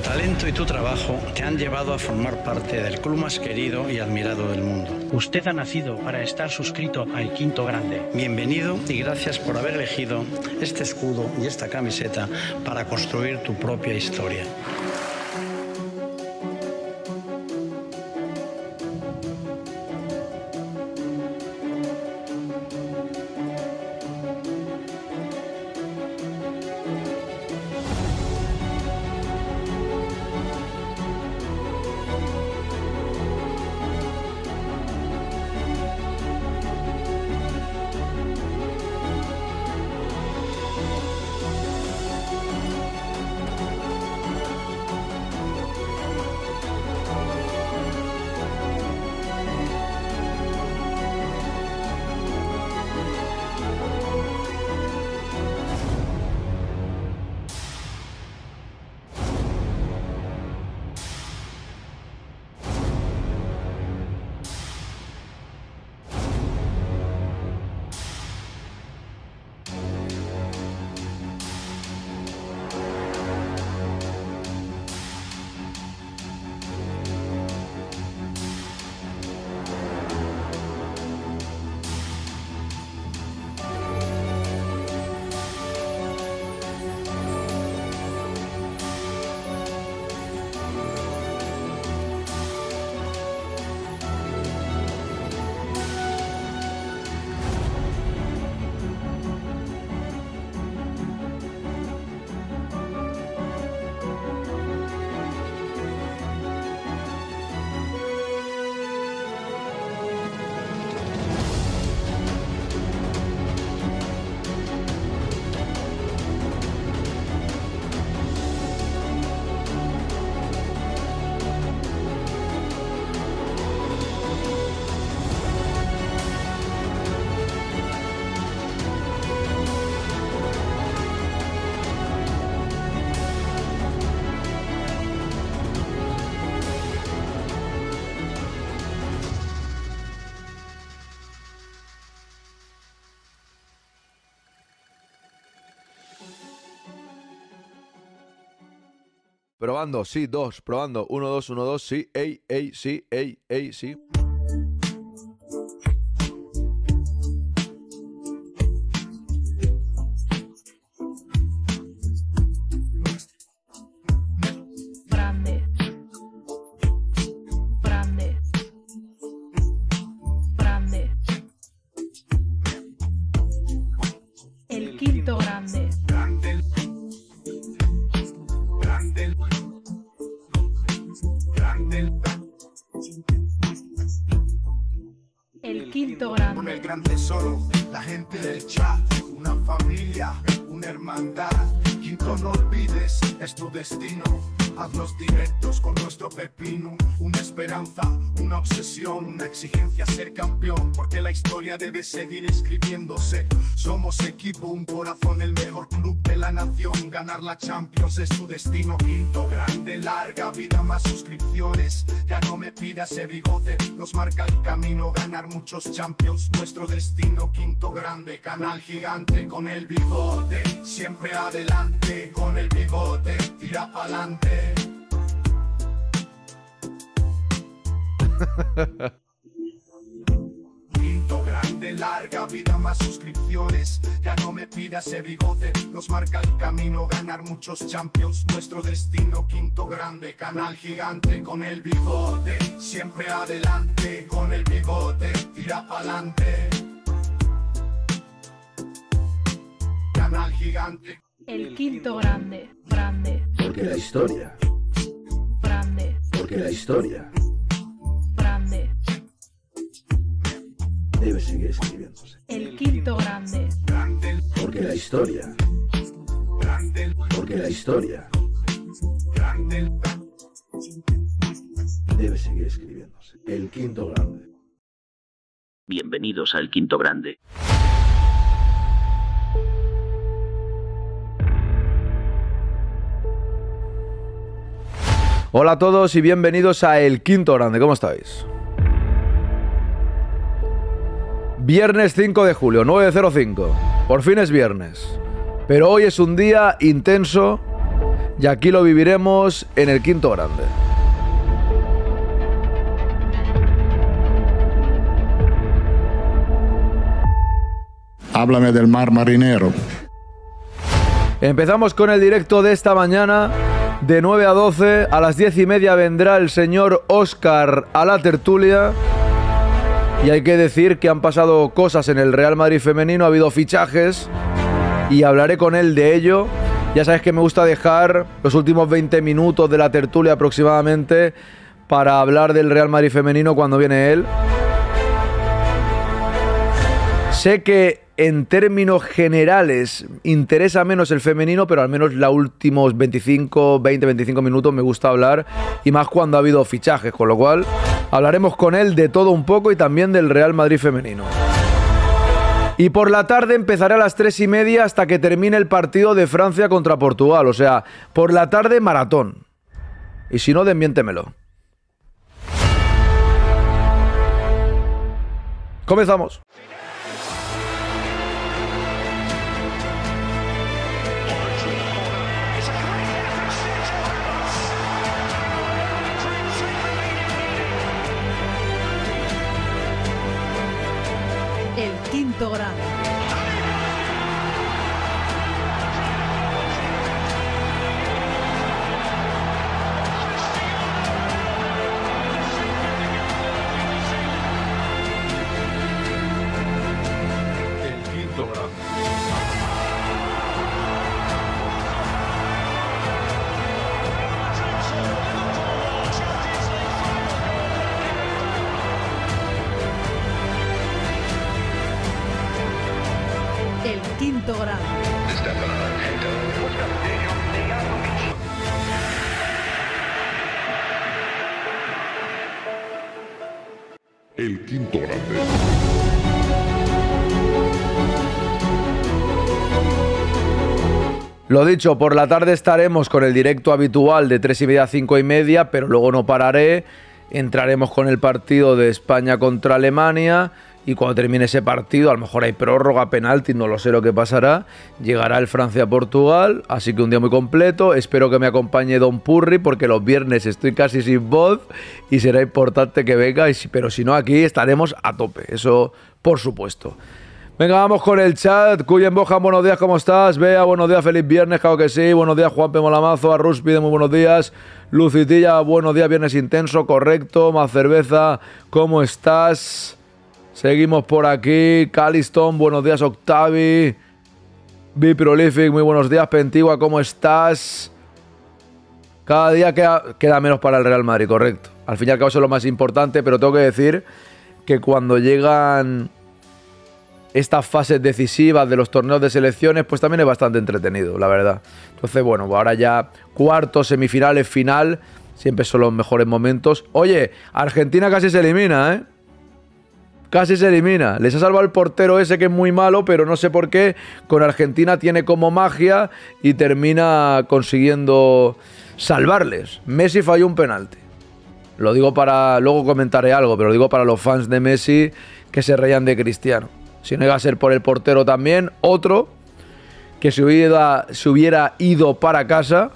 Tu talento y tu trabajo te han llevado a formar parte del club más querido y admirado del mundo. Usted ha nacido para estar suscrito al Quinto Grande. Bienvenido y gracias por haber elegido este escudo y esta camiseta para construir tu propia historia. Sí, dos, probando. Uno, dos, uno, dos, sí, ey, ey, sí, ey, ey, sí. Champions, nuestro destino. Quinto, grande, canal gigante con el bigote. Siempre adelante con el bigote. Tira pa'lante. Grande, larga vida, más suscripciones. Ya no me pidas ese bigote, nos marca el camino. Ganar muchos champions, nuestro destino. Quinto grande, canal gigante con el bigote. Siempre adelante con el bigote, tira pa'lante. Canal gigante. El quinto grande. Grande. Porque la historia, Grande. porque la historia Grande. Debe seguir escribiéndose. El quinto grande. Porque la historia, porque la historia debe seguir escribiéndose. El quinto grande. Bienvenidos al Quinto Grande. Hola a todos y bienvenidos a El Quinto Grande. ¿Cómo estáis? Viernes 5 de julio, 9.05. Por fin es viernes. Pero hoy es un día intenso y aquí lo viviremos en el quinto grande. Háblame del mar marinero. Empezamos con el directo de esta mañana. De 9 a 12, a las 10 y media vendrá el señor Oscar a la tertulia. Y hay que decir que han pasado cosas en el Real Madrid femenino, ha habido fichajes y hablaré con él de ello. Ya sabes que me gusta dejar los últimos 20 minutos de la tertulia aproximadamente para hablar del Real Madrid femenino cuando viene él. Sé que en términos generales interesa menos el femenino, pero al menos los últimos 25, 20, 25 minutos me gusta hablar y más cuando ha habido fichajes, con lo cual hablaremos con él de todo un poco y también del Real Madrid femenino. Y por la tarde empezaré a las 3 y media hasta que termine el partido de Francia contra Portugal. O sea, por la tarde maratón. Y si no, desmiéntemelo. Comenzamos. Lo dicho, por la tarde estaremos con el directo habitual de 3 y media a 5 y media, pero luego no pararé. Entraremos con el partido de España contra Alemania y cuando termine ese partido, a lo mejor hay prórroga, penalti, no lo sé lo que pasará. Llegará el Francia-Portugal, así que un día muy completo. Espero que me acompañe Don Purri porque los viernes estoy casi sin voz y será importante que venga, pero si no aquí estaremos a tope, eso por supuesto. Venga, vamos con el chat. Cuyen Bojan, buenos días, ¿cómo estás? Bea, buenos días, feliz viernes, claro que sí. Buenos días, Juan. Molamazo, Arrus pide muy buenos días. Lucitilla, buenos días, viernes intenso, correcto. Más cerveza, ¿cómo estás? Seguimos por aquí. Caliston, buenos días, Octavi. Be Prolific, muy buenos días. Pentigua, ¿cómo estás? Cada día queda, queda menos para el Real Madrid, correcto. Al fin y al cabo es lo más importante, pero tengo que decir que cuando llegan estas fases decisivas de los torneos de selecciones, pues también es bastante entretenido, la verdad. Entonces, bueno, pues ahora ya cuartos, semifinales, final, siempre son los mejores momentos. Oye, Argentina casi se elimina, ¿eh? Casi se elimina. Les ha salvado el portero ese que es muy malo, pero no sé por qué. Con Argentina tiene como magia y termina consiguiendo salvarles. Messi falló un penalti. Lo digo para. Luego comentaré algo, pero lo digo para los fans de Messi que se reían de Cristiano. Si no iba a ser por el portero también, otro que se hubiera, se hubiera ido para casa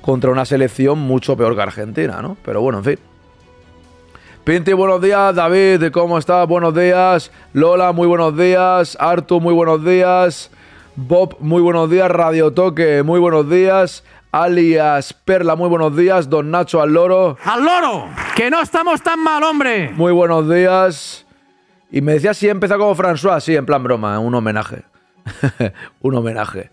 contra una selección mucho peor que Argentina, ¿no? Pero bueno, en fin. Pinti, buenos días. David, ¿cómo estás? Buenos días. Lola, muy buenos días. Artu, muy buenos días. Bob, muy buenos días. Radio Toque, muy buenos días. Alias Perla, muy buenos días. Don Nacho al loro, ¡Al loro! ¡Que no estamos tan mal, hombre! muy buenos días. Y me decía si empezó como François, sí, en plan broma, un homenaje. un homenaje.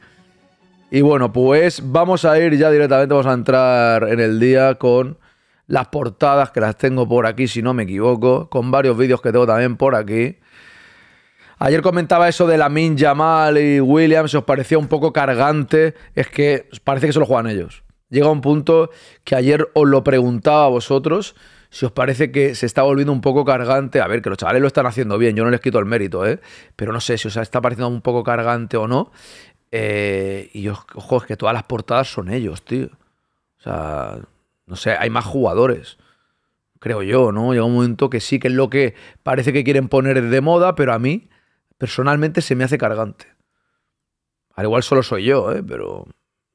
Y bueno, pues vamos a ir ya directamente, vamos a entrar en el día con las portadas, que las tengo por aquí, si no me equivoco, con varios vídeos que tengo también por aquí. Ayer comentaba eso de la Min Jamal y Williams, os parecía un poco cargante, es que parece que se lo juegan ellos. Llega un punto que ayer os lo preguntaba a vosotros, si os parece que se está volviendo un poco cargante, a ver, que los chavales lo están haciendo bien, yo no les quito el mérito, ¿eh? pero no sé si os está pareciendo un poco cargante o no. Eh, y ojo, es que todas las portadas son ellos, tío. O sea, no sé, hay más jugadores. Creo yo, ¿no? Llega un momento que sí que es lo que parece que quieren poner de moda, pero a mí, personalmente, se me hace cargante. Al igual solo soy yo, ¿eh? Pero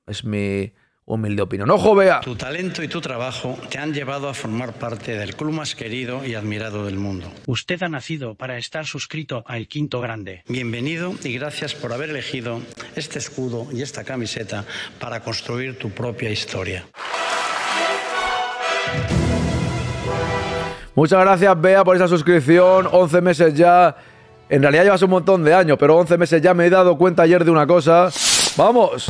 es mi humilde opinión. ¡Ojo, Bea! Tu talento y tu trabajo te han llevado a formar parte del club más querido y admirado del mundo. Usted ha nacido para estar suscrito al Quinto Grande. Bienvenido y gracias por haber elegido este escudo y esta camiseta para construir tu propia historia. Muchas gracias, Bea, por esa suscripción. 11 meses ya. En realidad llevas un montón de años, pero 11 meses ya me he dado cuenta ayer de una cosa. ¡Vamos!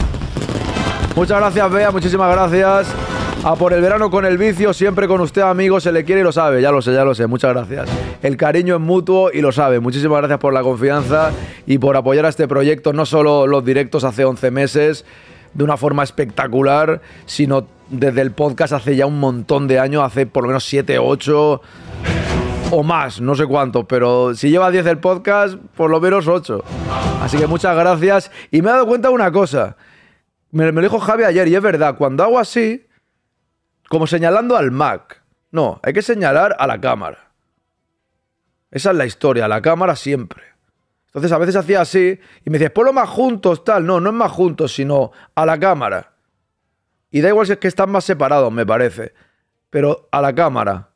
Muchas gracias, Bea, muchísimas gracias. A por el verano con el vicio, siempre con usted, amigo, se le quiere y lo sabe, ya lo sé, ya lo sé, muchas gracias. El cariño es mutuo y lo sabe. Muchísimas gracias por la confianza y por apoyar a este proyecto, no solo los directos hace 11 meses, de una forma espectacular, sino desde el podcast hace ya un montón de años, hace por lo menos 7, 8 o más, no sé cuánto, pero si lleva 10 el podcast, por lo menos 8. Así que muchas gracias. Y me he dado cuenta de una cosa. Me, lo dijo Javi ayer y es verdad, cuando hago así, como señalando al Mac, no, hay que señalar a la cámara. Esa es la historia, la cámara siempre. Entonces a veces hacía así y me decías, ponlo más juntos, tal. No, no es más juntos, sino a la cámara. Y da igual si es que están más separados, me parece. Pero a la cámara.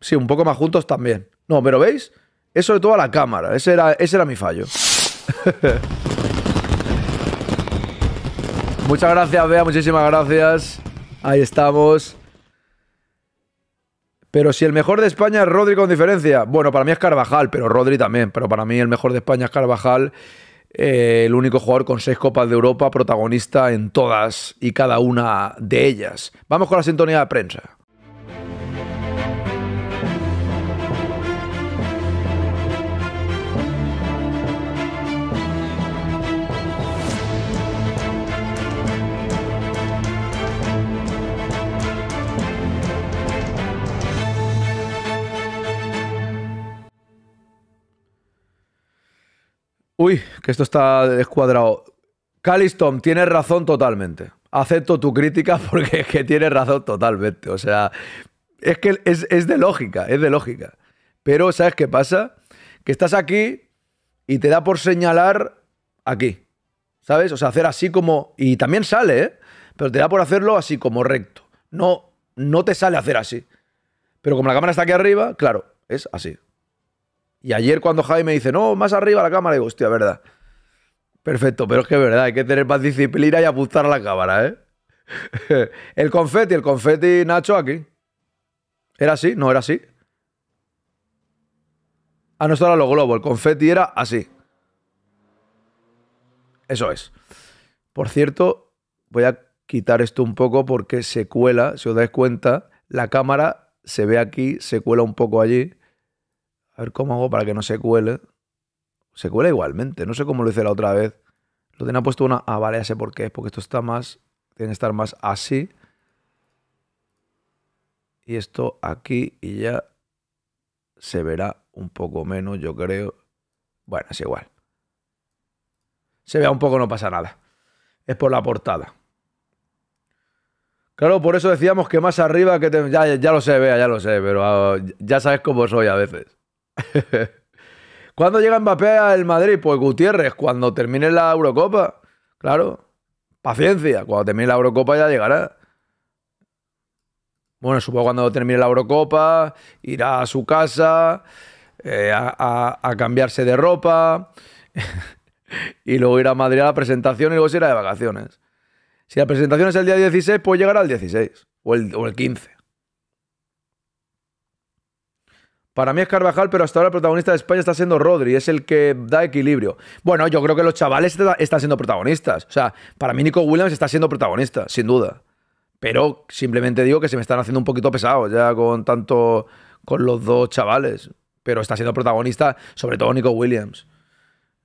Sí, un poco más juntos también. No, pero ¿veis? Es sobre todo a la cámara. Ese era, ese era mi fallo. Muchas gracias, Bea. Muchísimas gracias. Ahí estamos. Pero si el mejor de España es Rodri con diferencia. Bueno, para mí es Carvajal, pero Rodri también. Pero para mí el mejor de España es Carvajal. eh, el único jugador con seis Copas de Europa, protagonista en todas y cada una de ellas. Vamos con la sintonía de prensa. Uy, que esto está descuadrado. Caliston, tienes razón totalmente. Acepto tu crítica porque es que tienes razón totalmente. O sea, es que es, es de lógica, es de lógica. Pero, ¿sabes qué pasa? Que estás aquí y te da por señalar aquí. ¿Sabes? O sea, hacer así como. Y también sale, ¿eh? Pero te da por hacerlo así como recto. No, no te sale hacer así. Pero como la cámara está aquí arriba, claro, es así. Y ayer cuando Javi me dice, no, más arriba la cámara, digo, hostia, verdad. Perfecto, pero es que es verdad, hay que tener más disciplina y apuntar a la cámara, ¿eh? el confeti, el confeti Nacho aquí. ¿Era así? ¿No era así? Ah, no, esto era lo globo, el confeti era así. Eso es. Por cierto, voy a quitar esto un poco porque se cuela, si os dais cuenta, la cámara se ve aquí, se cuela un poco allí. A ver cómo hago para que no se cuele. Se cuela igualmente. No sé cómo lo hice la otra vez. Lo tenía puesto una... Ah, vale, ya sé por qué. Porque esto está más... Tiene que estar más así. Y esto aquí y ya se verá un poco menos, yo creo. Bueno, es igual. Se vea un poco, no pasa nada. Es por la portada. Claro, por eso decíamos que más arriba que ya, ya lo sé, vea, ya lo sé, pero ah, ya sabes cómo soy a veces. ¿Cuándo llega Mbappé al Madrid? Pues Gutiérrez, cuando termine la Eurocopa. Claro. Paciencia, cuando termine la Eurocopa ya llegará. Bueno, supongo cuando termine la Eurocopa, irá a su casa eh, a, cambiarse de ropa y luego irá a Madrid a la presentación y luego se irá de vacaciones. Si la presentación es el día 16, pues llegará el 16 o el, o el 15. Para mí es Carvajal, pero hasta ahora el protagonista de España está siendo Rodri, es el que da equilibrio. Bueno, yo creo que los chavales está- están siendo protagonistas. O sea, para mí Nico Williams está siendo protagonista, sin duda. Pero simplemente digo que se me están haciendo un poquito pesados ya con tanto con los dos chavales. Pero está siendo protagonista, sobre todo Nico Williams.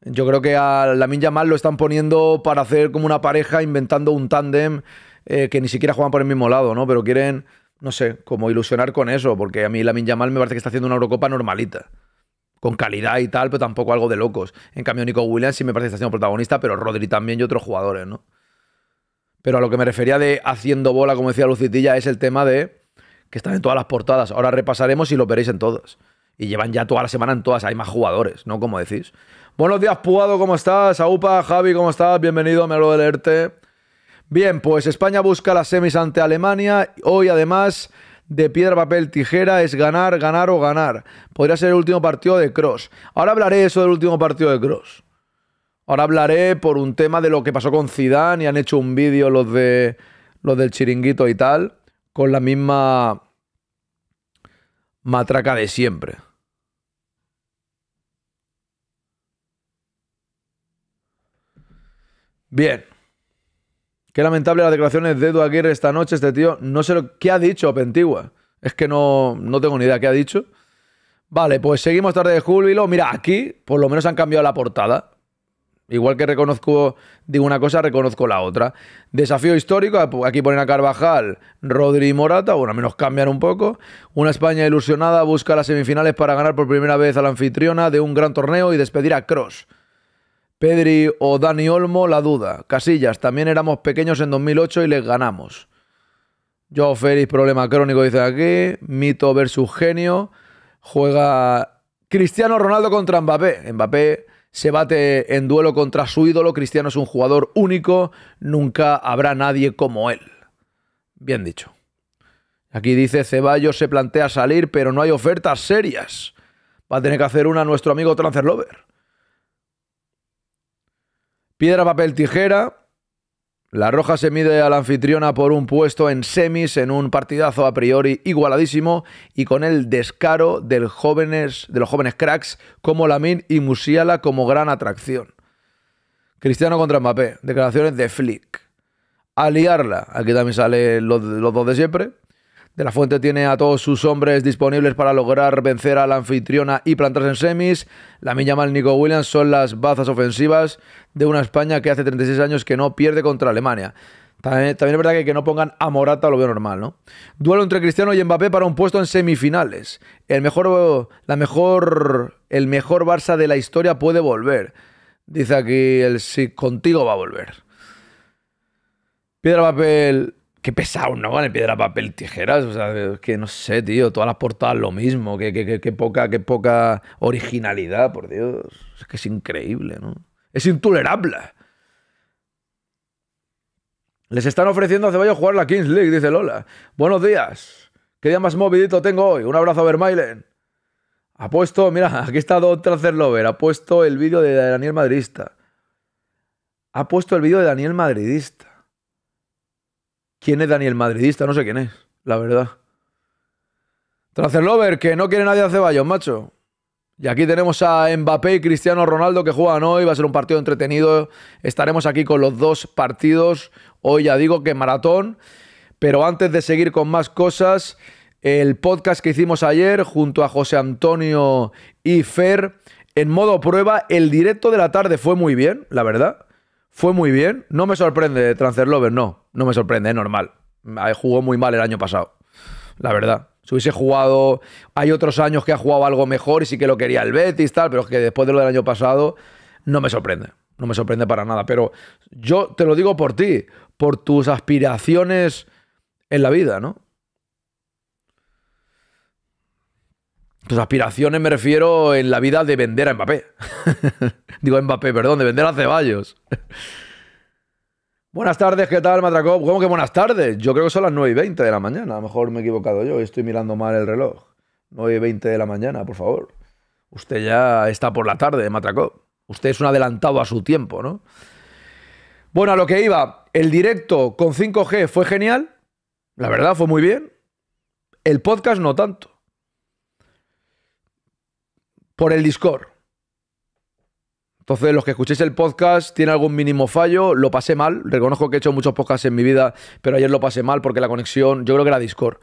Yo creo que a Lamin Yamal lo están poniendo para hacer como una pareja, inventando un tándem eh, que ni siquiera juegan por el mismo lado, ¿no? Pero quieren, no sé, como ilusionar con eso, porque a mí Lamin Yamal me parece que está haciendo una Eurocopa normalita. Con calidad y tal, pero tampoco algo de locos. En cambio, Nico Williams sí me parece que está siendo protagonista, pero Rodri también y otros jugadores, ¿no? Pero a lo que me refería de haciendo bola, como decía Lucitilla, es el tema de que están en todas las portadas. Ahora repasaremos y lo veréis en todas. Y llevan ya toda la semana en todas. Hay más jugadores, ¿no? Como decís. Buenos días, Puado, ¿cómo estás? Aupa, Javi, ¿cómo estás? Bienvenido, me alegro de leerte. Bien, pues España busca las semis ante Alemania. Hoy, además, de piedra, papel, tijera es ganar, ganar o ganar. Podría ser el último partido de Cross. Ahora hablaré eso del último partido de Cross. Ahora hablaré por un tema de lo que pasó con Zidane y han hecho un vídeo los de los del chiringuito y tal con la misma matraca de siempre. Bien. Qué lamentable las declaraciones de Edu Aguirre esta noche. Este tío, no sé lo, qué ha dicho Pentigua. Es que no, no tengo ni idea qué ha dicho. Vale, pues seguimos tarde de júbilo. Mira, aquí por lo menos han cambiado la portada. Igual que reconozco, digo una cosa, reconozco la otra. Desafío histórico, aquí ponen a Carvajal, Rodri y Morata, bueno, al menos cambian un poco. Una España ilusionada busca las semifinales para ganar por primera vez a la anfitriona de un gran torneo y despedir a Cross. Pedri o Dani Olmo, la duda. Casillas, también éramos pequeños en 2008 y les ganamos. Joe Félix, problema crónico, dice aquí. Mito versus genio. Juega Cristiano Ronaldo contra Mbappé. Mbappé se bate en duelo contra su ídolo. Cristiano es un jugador único. Nunca habrá nadie como él. Bien dicho. Aquí dice Ceballos se plantea salir, pero no hay ofertas serias. Va a tener que hacer una nuestro amigo Transferlover. Piedra, papel, tijera. La Roja se mide a la anfitriona por un puesto en semis en un partidazo a priori igualadísimo y con el descaro jóvenes, de los jóvenes cracks como Lamin y Musiala como gran atracción. Cristiano contra Mbappé, declaraciones de Flick. A liarla, aquí también salen los, los dos de siempre. De la Fuente tiene a todos sus hombres disponibles para lograr vencer a la anfitriona y plantarse en semis. La Milla Mal Nico Williams son las bazas ofensivas de una España que hace 36 años que no pierde contra Alemania. También, es verdad que que no pongan a Morata lo veo normal, ¿no? Duelo entre Cristiano y Mbappé para un puesto en semifinales. El mejor, la mejor, el mejor Barça de la historia puede volver. Dice aquí el sí, contigo va a volver. Piedra, papel, Qué pesado, ¿no? Con piedra, papel, tijeras. O sea, que no sé, tío. Todas las portadas lo mismo. Qué, poca, qué poca originalidad, por Dios. Es que es increíble, ¿no? Es intolerable. Les están ofreciendo a Ceballos jugar la Kings League, dice Lola. Buenos días. ¿Qué día más movidito tengo hoy? Un abrazo a Vermailen. Ha puesto, mira, aquí está Don Tracer Lover. Ha puesto el vídeo de Daniel Madridista. Ha puesto el vídeo de Daniel Madridista. ¿Quién es Daniel Madridista? No sé quién es, la verdad. Lover, que no quiere nadie a Ceballos, macho. Y aquí tenemos a Mbappé y Cristiano Ronaldo que juegan hoy. Va a ser un partido entretenido. Estaremos aquí con los dos partidos. Hoy ya digo que maratón. Pero antes de seguir con más cosas, el podcast que hicimos ayer junto a José Antonio y Fer, en modo prueba, el directo de la tarde fue muy bien, la verdad fue muy bien. No me sorprende Transfer Lover, no. No me sorprende, es normal. Jugó muy mal el año pasado. La verdad. Si hubiese jugado. Hay otros años que ha jugado algo mejor y sí que lo quería el Betis, tal, pero es que después de lo del año pasado, no me sorprende. No me sorprende para nada. Pero yo te lo digo por ti, por tus aspiraciones en la vida, ¿no? Tus aspiraciones me refiero en la vida de vender a Mbappé. Digo Mbappé, perdón, de vender a Ceballos. buenas tardes, ¿qué tal, Matracop? ¿Cómo que buenas tardes? Yo creo que son las 9 y 20 de la mañana. A lo mejor me he equivocado yo, estoy mirando mal el reloj. 9 y 20 de la mañana, por favor. Usted ya está por la tarde, Matracop. Usted es un adelantado a su tiempo, ¿no? Bueno, a lo que iba, el directo con 5G fue genial. La verdad, fue muy bien. El podcast no tanto por el Discord. Entonces, los que escuchéis el podcast tiene algún mínimo fallo, lo pasé mal. Reconozco que he hecho muchos podcasts en mi vida, pero ayer lo pasé mal porque la conexión, yo creo que era Discord.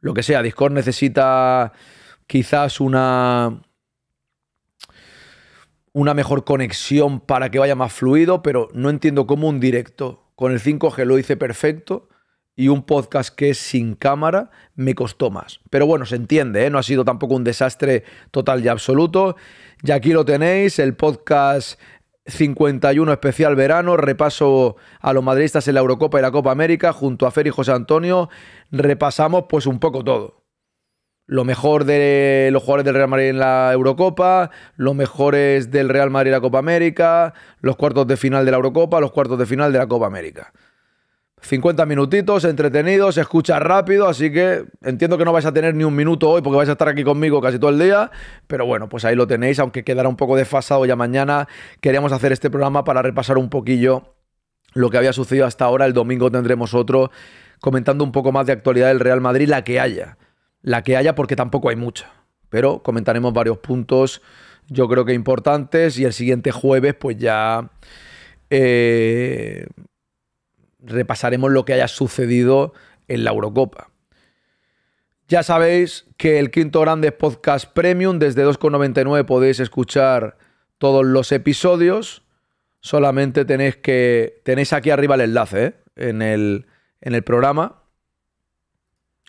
Lo que sea, Discord necesita quizás una una mejor conexión para que vaya más fluido, pero no entiendo cómo un directo con el 5G lo hice perfecto y un podcast que es sin cámara me costó más. Pero bueno, se entiende, ¿eh? no ha sido tampoco un desastre total y absoluto. Y aquí lo tenéis, el podcast 51 especial verano, repaso a los madridistas en la Eurocopa y la Copa América, junto a Fer y José Antonio, repasamos pues un poco todo. Lo mejor de los jugadores del Real Madrid en la Eurocopa, los mejores del Real Madrid en la Copa América, los cuartos de final de la Eurocopa, los cuartos de final de la Copa América. 50 minutitos, entretenidos, se escucha rápido, así que entiendo que no vais a tener ni un minuto hoy porque vais a estar aquí conmigo casi todo el día, pero bueno, pues ahí lo tenéis, aunque quedará un poco desfasado ya mañana, queríamos hacer este programa para repasar un poquillo lo que había sucedido hasta ahora, el domingo tendremos otro comentando un poco más de actualidad del Real Madrid, la que haya, la que haya porque tampoco hay mucha, pero comentaremos varios puntos, yo creo que importantes, y el siguiente jueves pues ya... Eh, repasaremos lo que haya sucedido en la Eurocopa. Ya sabéis que el Quinto Grande Podcast Premium, desde 2,99 podéis escuchar todos los episodios. Solamente tenéis que. Tenéis aquí arriba el enlace ¿eh? en, el, en, el, programa.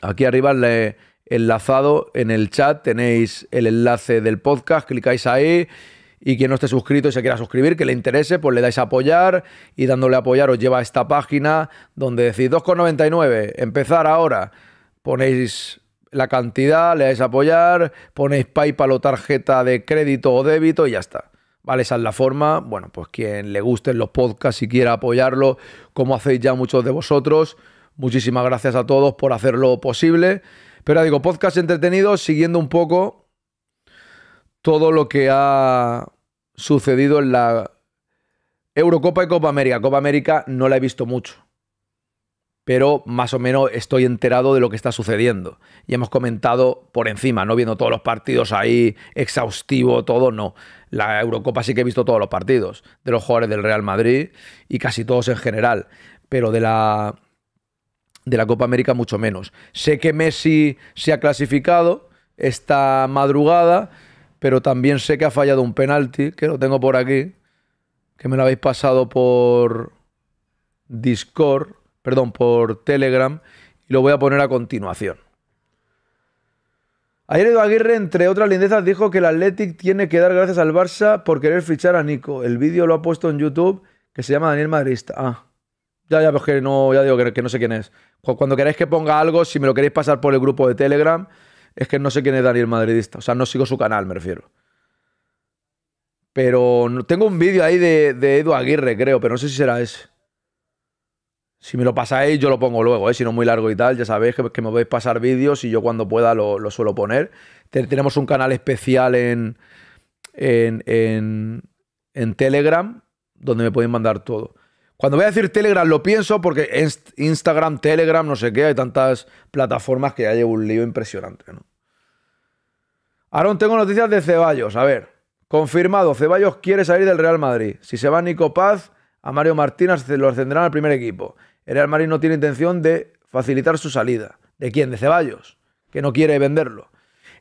Aquí arriba le, enlazado en el chat tenéis el enlace del podcast. Clicáis ahí y quien no esté suscrito y se quiera suscribir, que le interese, pues le dais a apoyar y dándole apoyar os lleva a esta página donde decís 2,99, empezar ahora, ponéis la cantidad, le dais a apoyar, ponéis PayPal o tarjeta de crédito o débito y ya está. Vale, esa es la forma. Bueno, pues quien le gusten los podcasts y quiera apoyarlo, como hacéis ya muchos de vosotros, muchísimas gracias a todos por hacerlo posible. Pero digo, podcast entretenidos, siguiendo un poco todo lo que ha sucedido en la Eurocopa y Copa América. Copa América no la he visto mucho, pero más o menos estoy enterado de lo que está sucediendo. Y hemos comentado por encima, no viendo todos los partidos ahí, exhaustivo, todo, no. La Eurocopa sí que he visto todos los partidos de los jugadores del Real Madrid y casi todos en general, pero de la, de la Copa América mucho menos. Sé que Messi se ha clasificado esta madrugada pero también sé que ha fallado un penalti, que lo tengo por aquí, que me lo habéis pasado por Discord, perdón, por Telegram, y lo voy a poner a continuación. Ayer Edu Aguirre, entre otras lindezas, dijo que el Athletic tiene que dar gracias al Barça por querer fichar a Nico. El vídeo lo ha puesto en YouTube, que se llama Daniel Madrista. Ah, ya, ya, pues que no, ya digo que, que no sé quién es. Cuando queráis que ponga algo, si me lo queréis pasar por el grupo de Telegram, es que no sé quién es Daniel Madridista. O sea, no sigo su canal, me refiero. Pero tengo un vídeo ahí de, Edu Aguirre, creo, pero no sé si será ese. Si me lo pasáis, yo lo pongo luego, ¿eh? si no muy largo y tal. Ya sabéis que, me podéis pasar vídeos y yo cuando pueda lo, suelo poner. tenemos un canal especial en, en, en, en Telegram donde me podéis mandar todo. Cuando voy a decir Telegram lo pienso porque Instagram, Telegram, no sé qué, hay tantas plataformas que ya llevo un lío impresionante, ¿no? Aaron, tengo noticias de Ceballos. A ver, confirmado, Ceballos quiere salir del Real Madrid. Si se va Nico Paz, a Mario Martínez lo ascenderán al primer equipo. El Real Madrid no tiene intención de facilitar su salida. ¿De quién? De Ceballos, que no quiere venderlo.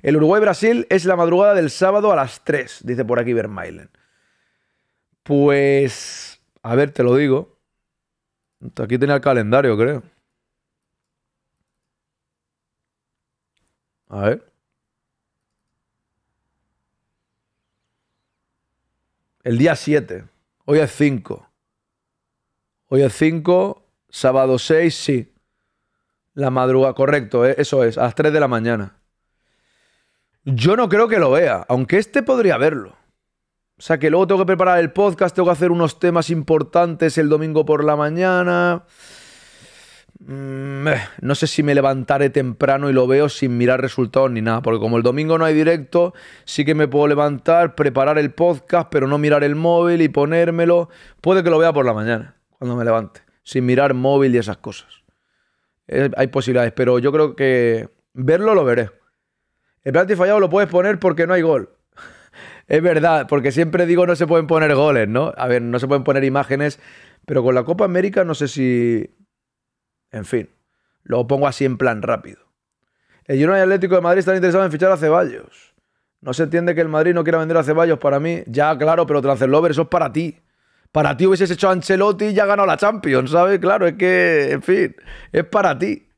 El Uruguay-Brasil es la madrugada del sábado a las 3, dice por aquí Vermailen. Pues a ver, te lo digo. Aquí tenía el calendario, creo. A ver. El día 7. Hoy es 5. Hoy es 5. Sábado 6, sí. La madrugada, correcto, eh, eso es, a las 3 de la mañana. Yo no creo que lo vea, aunque este podría verlo. O sea que luego tengo que preparar el podcast, tengo que hacer unos temas importantes el domingo por la mañana. Mm, eh, no sé si me levantaré temprano y lo veo sin mirar resultados ni nada, porque como el domingo no hay directo, sí que me puedo levantar, preparar el podcast, pero no mirar el móvil y ponérmelo. Puede que lo vea por la mañana, cuando me levante, sin mirar móvil y esas cosas. hay posibilidades, pero yo creo que verlo lo veré. El penalti fallado lo puedes poner porque no hay gol. Es verdad, porque siempre digo no se pueden poner goles, ¿no? A ver, no se pueden poner imágenes, pero con la Copa América no sé si... En fin, lo pongo así en plan rápido. El Girona y Atlético de Madrid están interesados en fichar a Ceballos. No se entiende que el Madrid no quiera vender a Ceballos para mí. Ya, claro, pero Transferlover, eso es para ti. Para ti hubieses hecho Ancelotti y ya ganado la Champions, ¿sabes? Claro, es que, en fin, es para ti.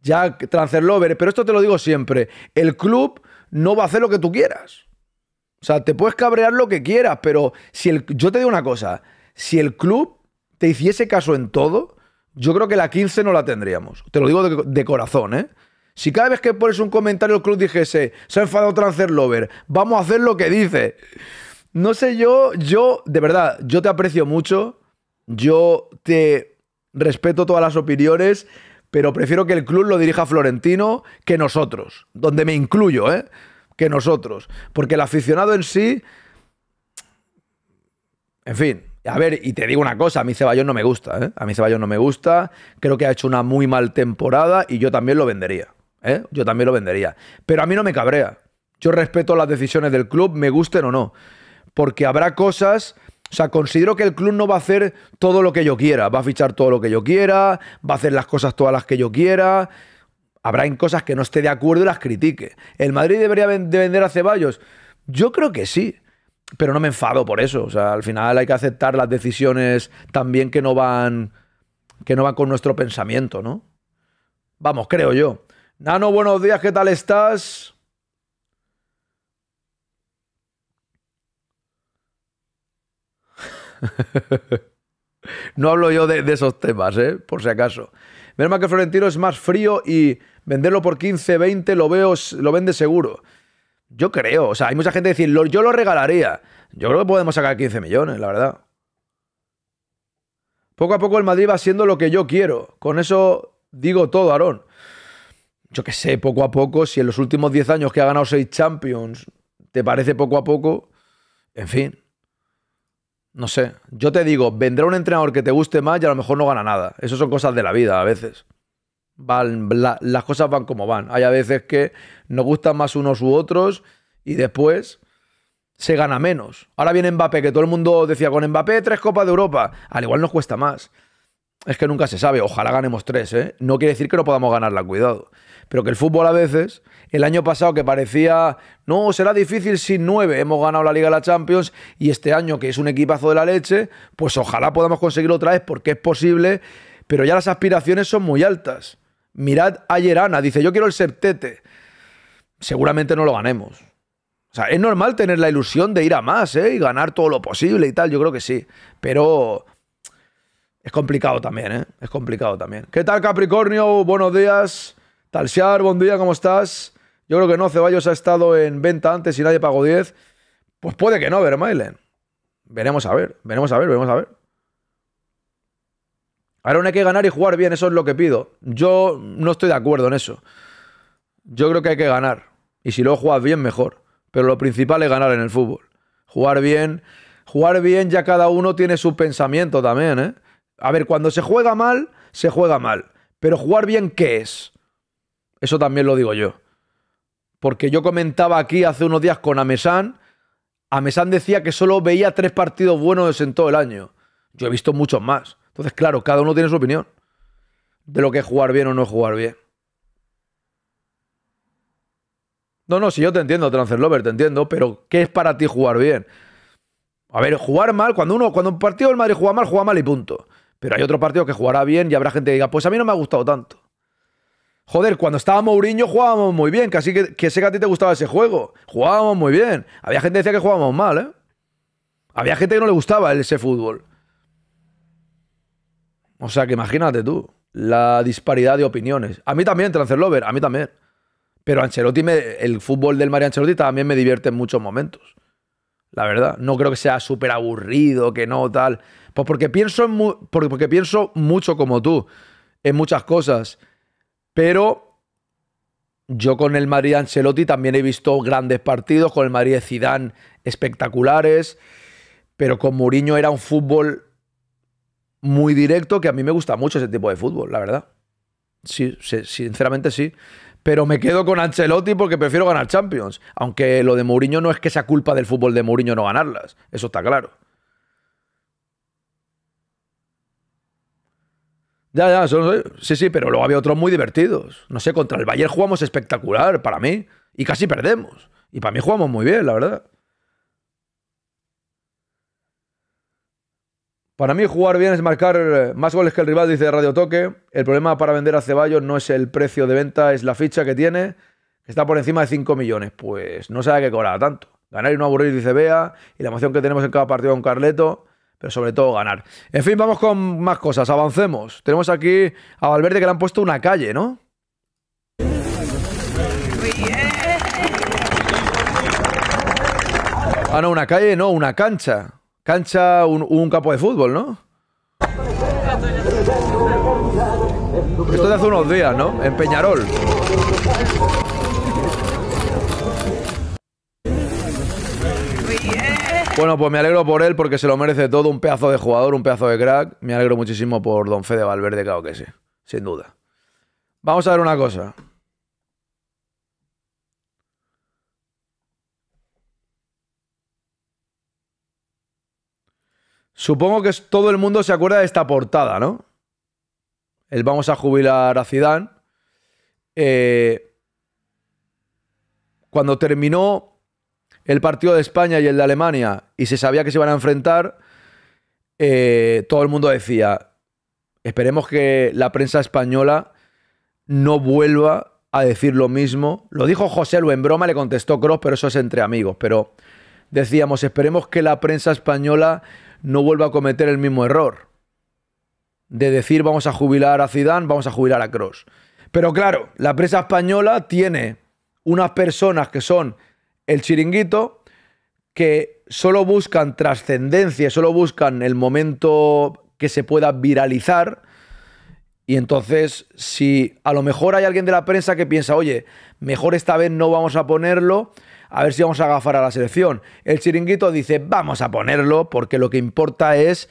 Ya, Transferlover, pero esto te lo digo siempre. El club no va a hacer lo que tú quieras. O sea, te puedes cabrear lo que quieras, pero si el, yo te digo una cosa, si el club te hiciese caso en todo, yo creo que la 15 no la tendríamos. Te lo digo de, corazón, ¿eh? Si cada vez que pones un comentario el club dijese, se ha enfadado Transfer Lover, vamos a hacer lo que dice. No sé yo, yo, de verdad, yo te aprecio mucho, yo te respeto todas las opiniones, pero prefiero que el club lo dirija Florentino que nosotros, donde me incluyo, ¿eh? Que nosotros. Porque el aficionado en sí. En fin, a ver, y te digo una cosa, a mí Ceballos no me gusta, ¿eh? A mí Ceballos no me gusta, creo que ha hecho una muy mal temporada y yo también lo vendería, ¿eh? Yo también lo vendería. Pero a mí no me cabrea. Yo respeto las decisiones del club, me gusten o no. Porque habrá cosas o sea, considero que el club no va a hacer todo lo que yo quiera. Va a fichar todo lo que yo quiera, va a hacer las cosas todas las que yo quiera. Habrá en cosas que no esté de acuerdo y las critique. ¿El Madrid debería de vender a Ceballos? Yo creo que sí. Pero no me enfado por eso. O sea, al final hay que aceptar las decisiones también que no van. que no van con nuestro pensamiento, ¿no? Vamos, creo yo. Nano, buenos días, ¿qué tal estás? no hablo yo de, esos temas, ¿eh? por si acaso. Menos que Florentino es más frío y venderlo por 15, 20 lo veo, lo vende seguro. Yo creo, o sea, hay mucha gente que dice, yo lo regalaría. Yo creo que podemos sacar 15 millones, la verdad. Poco a poco el Madrid va siendo lo que yo quiero. Con eso digo todo, Aarón. Yo qué sé, poco a poco, si en los últimos 10 años que ha ganado 6 Champions, te parece poco a poco, en fin. No sé, yo te digo, vendrá un entrenador que te guste más y a lo mejor no gana nada. Eso son cosas de la vida a veces. Van, las cosas van como van. Hay a veces que nos gustan más unos u otros y después se gana menos. Ahora viene Mbappé, que todo el mundo decía con Mbappé tres copas de Europa. Al igual nos cuesta más. Es que nunca se sabe. Ojalá ganemos tres, ¿eh? No quiere decir que no podamos ganarla, cuidado. Pero que el fútbol a veces, el año pasado que parecía, no, será difícil sin nueve, hemos ganado la Liga de la Champions y este año que es un equipazo de la leche, pues ojalá podamos conseguirlo otra vez porque es posible, pero ya las aspiraciones son muy altas. Mirad a Yerana, dice, yo quiero el septete. Seguramente no lo ganemos. O sea, es normal tener la ilusión de ir a más, ¿eh? Y ganar todo lo posible y tal, yo creo que sí. Pero es complicado también, ¿eh? Es complicado también. ¿Qué tal, Capricornio? Buenos días. Talsiar, buen día, ¿cómo estás? Yo creo que no, Ceballos ha estado en venta antes y nadie pagó 10. Pues puede que no, Vermailen. Veremos a ver, veremos a ver, veremos a ver. Ahora hay que ganar y jugar bien, eso es lo que pido. Yo no estoy de acuerdo en eso. Yo creo que hay que ganar. Y si luego juegas bien, mejor. Pero lo principal es ganar en el fútbol. Jugar bien. Jugar bien ya cada uno tiene su pensamiento también, ¿eh? A ver, cuando se juega mal, se juega mal. Pero jugar bien, ¿qué es? Eso también lo digo yo. Porque yo comentaba aquí hace unos días con Amesan. Amesan decía que solo veía tres partidos buenos en todo el año. Yo he visto muchos más. Entonces, claro, cada uno tiene su opinión de lo que es jugar bien o no jugar bien. No, no, si yo te entiendo, Transfer Lover, te entiendo, pero ¿qué es para ti jugar bien? A ver, jugar mal, cuando uno, cuando un partido del Madrid juega mal, juega mal y punto. Pero hay otro partido que jugará bien y habrá gente que diga, pues a mí no me ha gustado tanto. Joder, cuando estaba Mourinho jugábamos muy bien, casi que, que sé que a ti te gustaba ese juego. Jugábamos muy bien. Había gente que decía que jugábamos mal, ¿eh? Había gente que no le gustaba ese fútbol. O sea que imagínate tú, la disparidad de opiniones. A mí también, Transferlover, a mí también. Pero Ancelotti, el fútbol del Mario Ancelotti también me divierte en muchos momentos. La verdad, no creo que sea súper aburrido, que no, tal. Pues porque pienso, porque pienso mucho como tú, en muchas cosas. Pero yo con el Madrid Ancelotti también he visto grandes partidos, con el Madrid de Zidane espectaculares, pero con Mourinho era un fútbol muy directo que a mí me gusta mucho ese tipo de fútbol, la verdad. Sí, sinceramente sí. Pero me quedo con Ancelotti porque prefiero ganar Champions. Aunque lo de Mourinho no es que sea culpa del fútbol de Mourinho no ganarlas. Eso está claro. Ya, ya, sí, sí, pero luego había otros muy divertidos. No sé, contra el Bayern jugamos espectacular, para mí. Y casi perdemos. Y para mí jugamos muy bien, la verdad. Para mí jugar bien es marcar eh, más goles que el rival, dice Radio Toque. El problema para vender a Ceballos no es el precio de venta, es la ficha que tiene, que está por encima de 5 millones. Pues no sabe que cobrar tanto. Ganar y no aburrir, dice Bea. Y la emoción que tenemos en cada partido con Carleto pero sobre todo ganar. En fin, vamos con más cosas, avancemos. Tenemos aquí a Valverde que le han puesto una calle, ¿no? Ah, no, una calle, no, una cancha. Cancha, un, un campo de fútbol, ¿no? Esto de hace unos días, ¿no? En Peñarol. Bueno, pues me alegro por él porque se lo merece todo, un pedazo de jugador, un pedazo de crack. Me alegro muchísimo por Don Fede Valverde, claro que sí, sin duda. Vamos a ver una cosa. Supongo que todo el mundo se acuerda de esta portada, ¿no? El vamos a jubilar a Zidane. Eh, cuando terminó el partido de España y el de Alemania y se sabía que se iban a enfrentar, eh, todo el mundo decía, esperemos que la prensa española no vuelva a decir lo mismo. Lo dijo José Lu en broma, le contestó Cross, pero eso es entre amigos. Pero decíamos, esperemos que la prensa española no vuelva a cometer el mismo error de decir vamos a jubilar a Zidane, vamos a jubilar a Cross. Pero claro, la prensa española tiene unas personas que son el chiringuito que solo buscan trascendencia, solo buscan el momento que se pueda viralizar. Y entonces, si a lo mejor hay alguien de la prensa que piensa, oye, mejor esta vez no vamos a ponerlo, a ver si vamos a agafar a la selección. El chiringuito dice, vamos a ponerlo, porque lo que importa es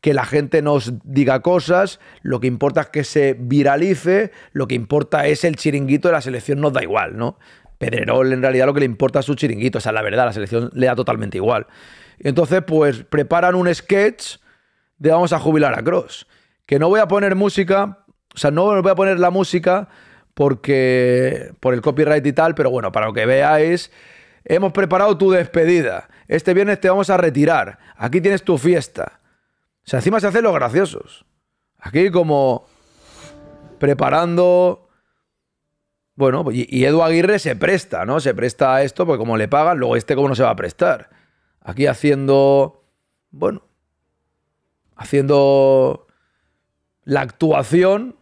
que la gente nos diga cosas, lo que importa es que se viralice, lo que importa es el chiringuito de la selección, nos da igual, ¿no? Pedrerol en realidad lo que le importa es su chiringuito, o sea, la verdad, la selección le da totalmente igual. Entonces, pues preparan un sketch de vamos a jubilar a Cross. Que no voy a poner música, o sea, no voy a poner la música porque por el copyright y tal, pero bueno, para lo que veáis, hemos preparado tu despedida. Este viernes te vamos a retirar. Aquí tienes tu fiesta. O sea, encima se hacen los graciosos. Aquí como preparando... Bueno, y, y Edu Aguirre se presta, ¿no? Se presta a esto, porque como le pagan, luego este cómo no se va a prestar. Aquí haciendo... Bueno, haciendo la actuación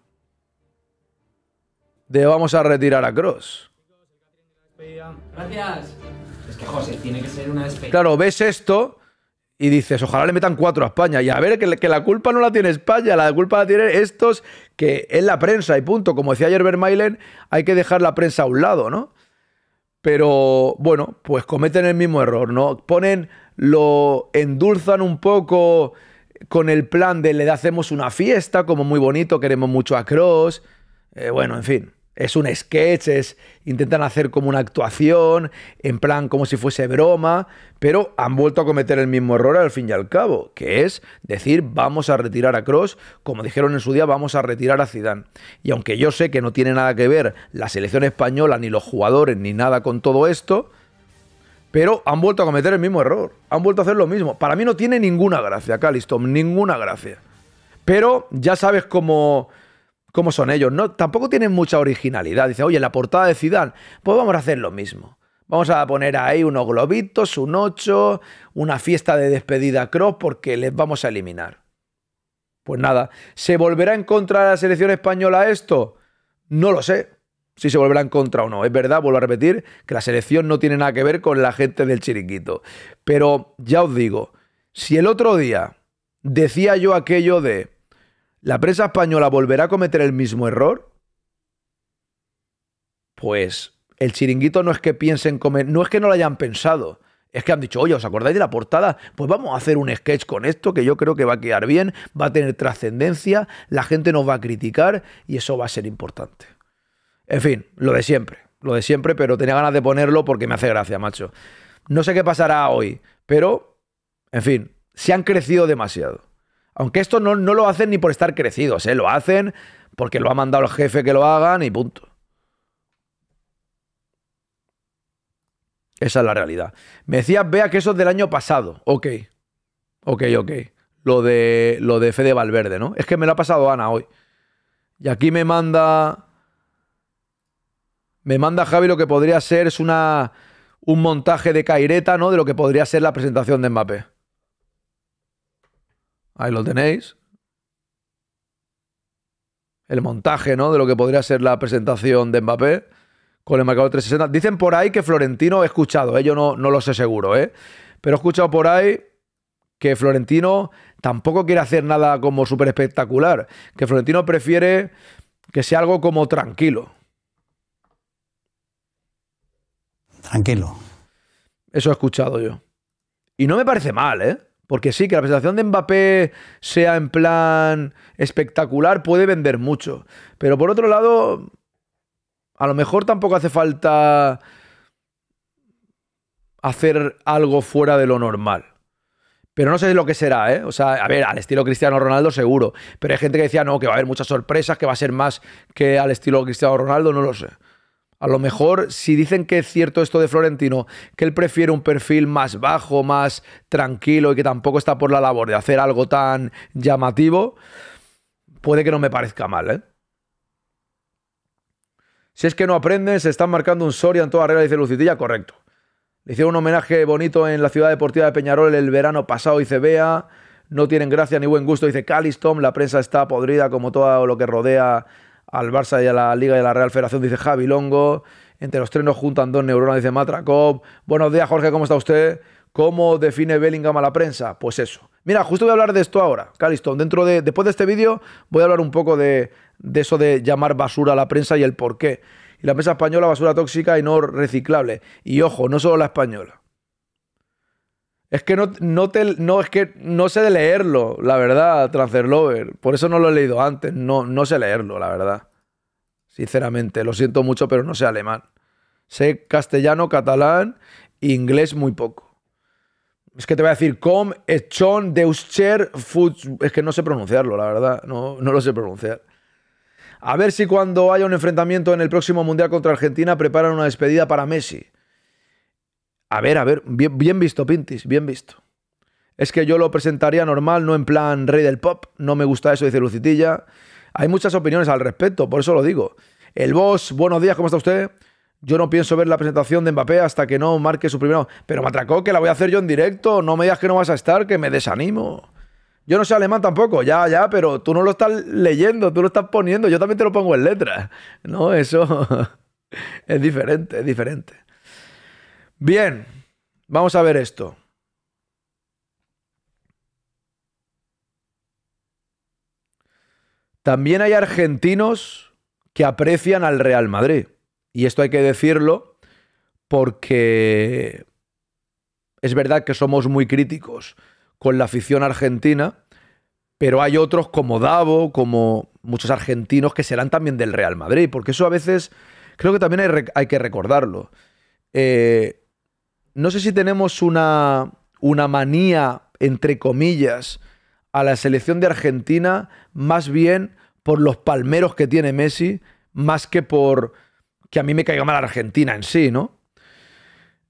de vamos a retirar a Cross. Gracias. Es que José, tiene que ser una despedida. Claro, ves esto y dices, ojalá le metan cuatro a España. Y a ver, que, la culpa no la tiene España, la culpa la tienen estos que es la prensa y punto. Como decía ayer Vermeilen, hay que dejar la prensa a un lado, ¿no? Pero bueno, pues cometen el mismo error, ¿no? Ponen, lo endulzan un poco con el plan de le hacemos una fiesta, como muy bonito, queremos mucho a Cross. Eh, bueno, en fin, es un sketch, es, intentan hacer como una actuación, en plan como si fuese broma, pero han vuelto a cometer el mismo error al fin y al cabo, que es decir, vamos a retirar a Cross, como dijeron en su día, vamos a retirar a Zidane. Y aunque yo sé que no tiene nada que ver la selección española, ni los jugadores, ni nada con todo esto, pero han vuelto a cometer el mismo error. Han vuelto a hacer lo mismo. Para mí no tiene ninguna gracia, Caliston, ninguna gracia. Pero ya sabes cómo, cómo son ellos, ¿no? Tampoco tienen mucha originalidad. Dice, oye, la portada de Zidane, pues vamos a hacer lo mismo. Vamos a poner ahí unos globitos, un 8, una fiesta de despedida Cross porque les vamos a eliminar. Pues nada, ¿se volverá en contra de la selección española esto? No lo sé si se volverá en contra o no. Es verdad, vuelvo a repetir, que la selección no tiene nada que ver con la gente del chiringuito. Pero ya os digo, si el otro día decía yo aquello de la prensa española volverá a cometer el mismo error, pues el chiringuito no es que piensen comer, no es que no lo hayan pensado. Es que han dicho, oye, ¿os acordáis de la portada? Pues vamos a hacer un sketch con esto que yo creo que va a quedar bien, va a tener trascendencia, la gente nos va a criticar y eso va a ser importante. En fin, lo de siempre, lo de siempre, pero tenía ganas de ponerlo porque me hace gracia, macho. No sé qué pasará hoy, pero, en fin, se han crecido demasiado. Aunque esto no, no lo hacen ni por estar crecidos, ¿eh? lo hacen porque lo ha mandado el jefe que lo hagan y punto. Esa es la realidad. Me decías, vea que eso es del año pasado. Ok. Ok, ok. Lo de, lo de Fede Valverde, ¿no? Es que me lo ha pasado Ana hoy. Y aquí me manda. Me manda Javi lo que podría ser es una, un montaje de caireta, ¿no? De lo que podría ser la presentación de Mbappé. Ahí lo tenéis. El montaje, ¿no? De lo que podría ser la presentación de Mbappé con el marcador 360. Dicen por ahí que Florentino, he escuchado, ¿eh? yo no, no lo sé seguro, ¿eh? pero he escuchado por ahí que Florentino tampoco quiere hacer nada como súper espectacular, que Florentino prefiere que sea algo como tranquilo. Tranquilo. Eso he escuchado yo. Y no me parece mal, ¿eh? Porque sí, que la presentación de Mbappé sea en plan espectacular puede vender mucho. Pero por otro lado, a lo mejor tampoco hace falta hacer algo fuera de lo normal. Pero no sé lo que será, ¿eh? O sea, a ver, al estilo Cristiano Ronaldo seguro. Pero hay gente que decía, no, que va a haber muchas sorpresas, que va a ser más que al estilo Cristiano Ronaldo, no lo sé. A lo mejor, si dicen que es cierto esto de Florentino, que él prefiere un perfil más bajo, más tranquilo y que tampoco está por la labor de hacer algo tan llamativo, puede que no me parezca mal, ¿eh? Si es que no aprenden, se están marcando un Soria en toda regla, dice Lucitilla, correcto. Le hicieron un homenaje bonito en la ciudad deportiva de Peñarol el verano pasado, dice Bea. No tienen gracia ni buen gusto, dice Calistom. La prensa está podrida como todo lo que rodea al Barça y a la Liga y a la Real Federación, dice Javi Longo. Entre los tres nos juntan dos neuronas, dice Matrakov. Buenos días, Jorge, ¿cómo está usted? ¿Cómo define Bellingham a la prensa? Pues eso. Mira, justo voy a hablar de esto ahora, Caliston. Dentro de, después de este vídeo voy a hablar un poco de, de eso de llamar basura a la prensa y el por qué. Y la prensa española, basura tóxica y no reciclable. Y ojo, no solo la española. Es que no, no, te, no, es que no sé de leerlo, la verdad, Transfer Lover. Por eso no lo he leído antes. No, no sé leerlo, la verdad. Sinceramente, lo siento mucho, pero no sé alemán. Sé castellano, catalán, inglés muy poco. Es que te voy a decir com, echon, deuscher, futs. Es que no sé pronunciarlo, la verdad. No, no lo sé pronunciar. A ver si cuando haya un enfrentamiento en el próximo Mundial contra Argentina preparan una despedida para Messi. A ver, a ver, bien, visto, Pintis, bien visto. Es que yo lo presentaría normal, no en plan rey del pop. No me gusta eso, dice Lucitilla. Hay muchas opiniones al respecto, por eso lo digo. El boss, buenos días, ¿cómo está usted? Yo no pienso ver la presentación de Mbappé hasta que no marque su primero. Pero me que la voy a hacer yo en directo. No me digas que no vas a estar, que me desanimo. Yo no sé alemán tampoco, ya, ya, pero tú no lo estás leyendo, tú lo estás poniendo. Yo también te lo pongo en letras. No, eso es diferente, es diferente. Bien, vamos a ver esto. También hay argentinos que aprecian al Real Madrid. Y esto hay que decirlo porque es verdad que somos muy críticos con la afición argentina, pero hay otros como Davo, como muchos argentinos que serán también del Real Madrid, porque eso a veces creo que también hay, que recordarlo. Eh, no sé si tenemos una, una manía, entre comillas, a la selección de Argentina, más bien por los palmeros que tiene Messi, más que por que a mí me caiga mal Argentina en sí, ¿no?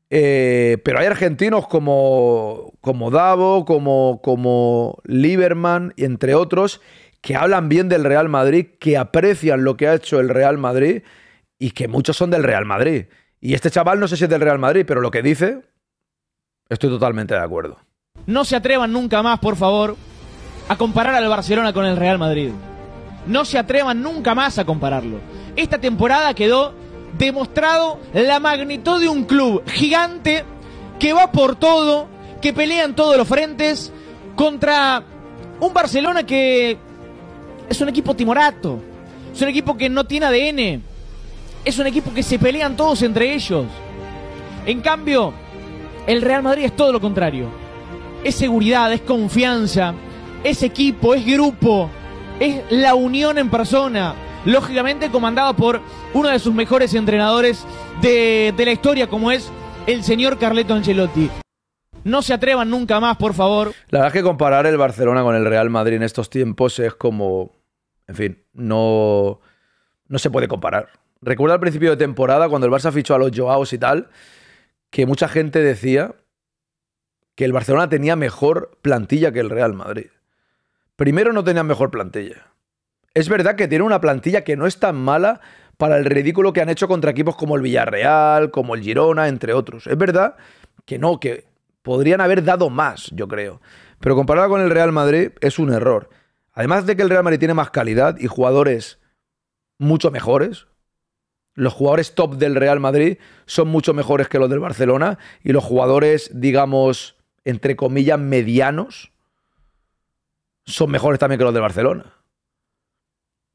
Eh, pero hay argentinos como, como Davo, como, como Lieberman, entre otros, que hablan bien del Real Madrid, que aprecian lo que ha hecho el Real Madrid y que muchos son del Real Madrid. Y este chaval no sé si es del Real Madrid, pero lo que dice, estoy totalmente de acuerdo. No se atrevan nunca más, por favor, a comparar al Barcelona con el Real Madrid. No se atrevan nunca más a compararlo. Esta temporada quedó demostrado la magnitud de un club gigante que va por todo, que pelea en todos los frentes contra un Barcelona que es un equipo timorato, es un equipo que no tiene ADN, es un equipo que se pelean todos entre ellos. En cambio, el Real Madrid es todo lo contrario. Es seguridad, es confianza, es equipo, es grupo, es la unión en persona lógicamente comandado por uno de sus mejores entrenadores de, la historia, como es el señor Carleto Ancelotti. No se atrevan nunca más, por favor. La verdad es que comparar el Barcelona con el Real Madrid en estos tiempos es como, en fin, no, no se puede comparar. Recuerdo al principio de temporada, cuando el Barça fichó a los Joaos y tal, que mucha gente decía que el Barcelona tenía mejor plantilla que el Real Madrid. Primero no tenía mejor plantilla. Es verdad que tiene una plantilla que no es tan mala para el ridículo que han hecho contra equipos como el Villarreal, como el Girona, entre otros. Es verdad que no, que podrían haber dado más, yo creo. Pero comparado con el Real Madrid es un error. Además de que el Real Madrid tiene más calidad y jugadores mucho mejores. Los jugadores top del Real Madrid son mucho mejores que los del Barcelona y los jugadores, digamos, entre comillas, medianos son mejores también que los del Barcelona.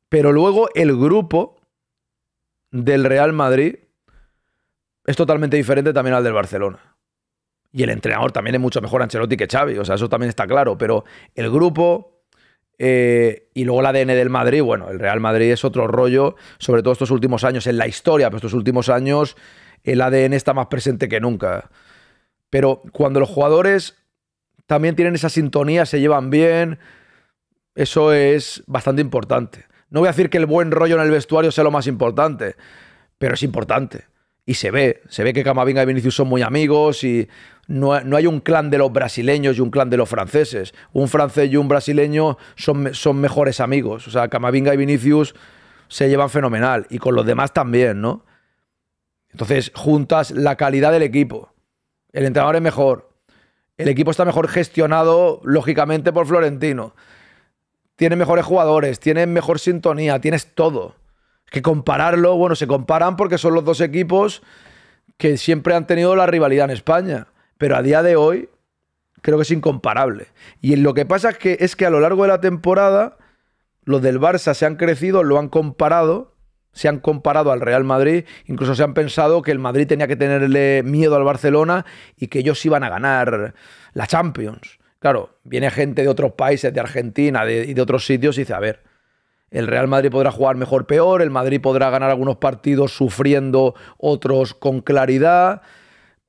Pero luego el grupo del Real Madrid es totalmente diferente también al del Barcelona. Y el entrenador también es mucho mejor Ancelotti que Xavi, o sea, eso también está claro. Pero el grupo eh, y luego el ADN del Madrid, bueno, el Real Madrid es otro rollo, sobre todo estos últimos años en la historia, pero estos últimos años el ADN está más presente que nunca. Pero cuando los jugadores también tienen esa sintonía, se llevan bien, eso es bastante importante. No voy a decir que el buen rollo en el vestuario sea lo más importante, pero es importante. Y se ve, se ve que Camavinga y Vinicius son muy amigos y no, hay un clan de los brasileños y un clan de los franceses. Un francés y un brasileño son, son mejores amigos. O sea, Camavinga y Vinicius se llevan fenomenal y con los demás también, ¿no? Entonces, juntas la calidad del equipo. El entrenador es mejor. El equipo está mejor gestionado, lógicamente, por Florentino. Tiene mejores jugadores, tiene mejor sintonía, tienes todo. Que compararlo, bueno, se comparan porque son los dos equipos que siempre han tenido la rivalidad en España. Pero a día de hoy, creo que es incomparable. Y lo que pasa es que, es que a lo largo de la temporada, los del Barça se han crecido, lo han comparado se han comparado al Real Madrid, incluso se han pensado que el Madrid tenía que tenerle miedo al Barcelona y que ellos iban a ganar la Champions. Claro, viene gente de otros países, de Argentina y de otros sitios y dice, a ver, el Real Madrid podrá jugar mejor peor, el Madrid podrá ganar algunos partidos sufriendo, otros con claridad,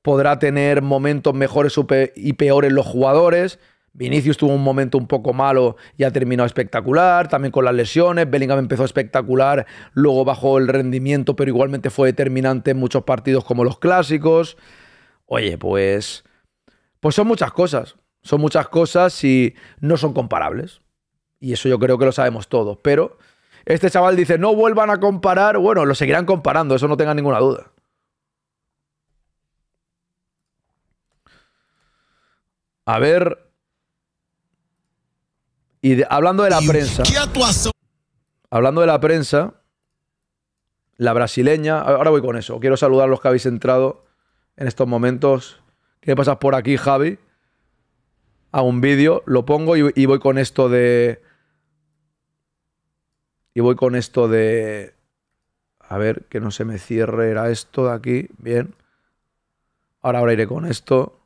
podrá tener momentos mejores y peores los jugadores, Vinicius tuvo un momento un poco malo y ha terminado espectacular, también con las lesiones. Bellingham empezó espectacular, luego bajó el rendimiento, pero igualmente fue determinante en muchos partidos como los clásicos. Oye, pues. Pues son muchas cosas. Son muchas cosas y no son comparables. Y eso yo creo que lo sabemos todos. Pero este chaval dice: no vuelvan a comparar. Bueno, lo seguirán comparando, eso no tenga ninguna duda. A ver, y hablando de la prensa. Hablando de la prensa, la brasileña. Ahora voy con eso. Quiero saludar a los que habéis entrado en estos momentos. ¿Qué pasas por aquí, Javi? A un vídeo, lo pongo y, y voy con esto de. Y voy con esto de. A ver, que no se me cierre. Era esto de aquí. Bien. Ahora, ahora iré con esto.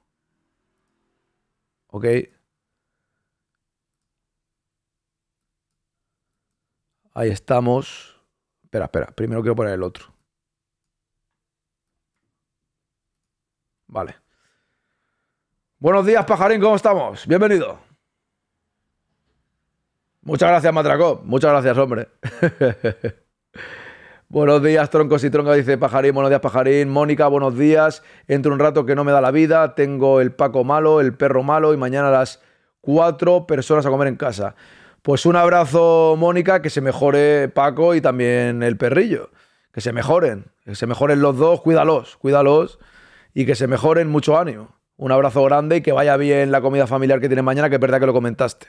Ok. Ahí estamos. Espera, espera. Primero quiero poner el otro. Vale. Buenos días, pajarín. ¿Cómo estamos? Bienvenido. Muchas gracias, Matraco. Muchas gracias, hombre. buenos días, troncos y troncas, dice Pajarín. Buenos días, Pajarín. Mónica, buenos días. Entro un rato que no me da la vida. Tengo el Paco malo, el perro malo y mañana a las cuatro personas a comer en casa. Pues un abrazo, Mónica, que se mejore Paco y también el perrillo. Que se mejoren, que se mejoren los dos, cuídalos, cuídalos y que se mejoren mucho ánimo. Un abrazo grande y que vaya bien la comida familiar que tiene mañana, que es verdad que lo comentaste.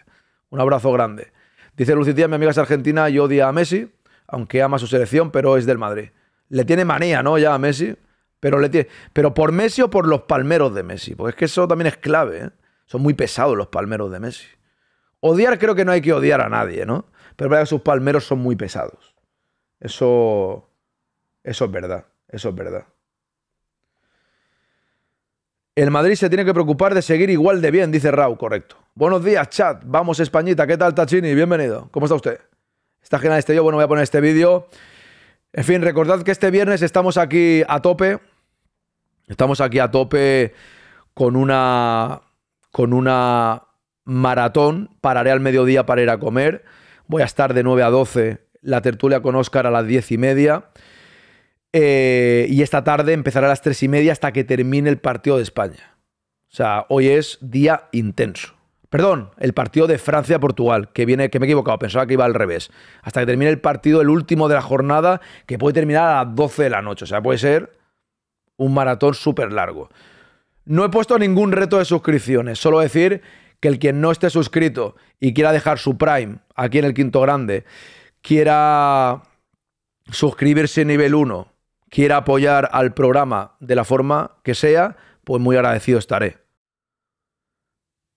Un abrazo grande. Dice Lucitía, mi amiga es argentina y odia a Messi, aunque ama su selección, pero es del Madrid. Le tiene manía, ¿no? Ya a Messi. Pero, le tiene... pero por Messi o por los palmeros de Messi. Porque es que eso también es clave. ¿eh? Son muy pesados los palmeros de Messi. Odiar creo que no hay que odiar a nadie, ¿no? Pero que sus palmeros son muy pesados. Eso, eso es verdad, eso es verdad. El Madrid se tiene que preocupar de seguir igual de bien, dice Rau, correcto. Buenos días, chat. Vamos, Españita. ¿Qué tal, Tachini? Bienvenido. ¿Cómo está usted? Está genial este vídeo. Bueno, voy a poner este vídeo. En fin, recordad que este viernes estamos aquí a tope. Estamos aquí a tope con una. con una maratón, pararé al mediodía para ir a comer, voy a estar de 9 a 12, la tertulia con Oscar a las 10 y media, eh, y esta tarde empezará a las 3 y media hasta que termine el partido de España. O sea, hoy es día intenso. Perdón, el partido de Francia-Portugal, que viene, que me he equivocado, pensaba que iba al revés. Hasta que termine el partido, el último de la jornada, que puede terminar a las 12 de la noche. O sea, puede ser un maratón súper largo. No he puesto ningún reto de suscripciones, solo decir que el quien no esté suscrito y quiera dejar su Prime aquí en el Quinto Grande, quiera suscribirse nivel 1, quiera apoyar al programa de la forma que sea, pues muy agradecido estaré.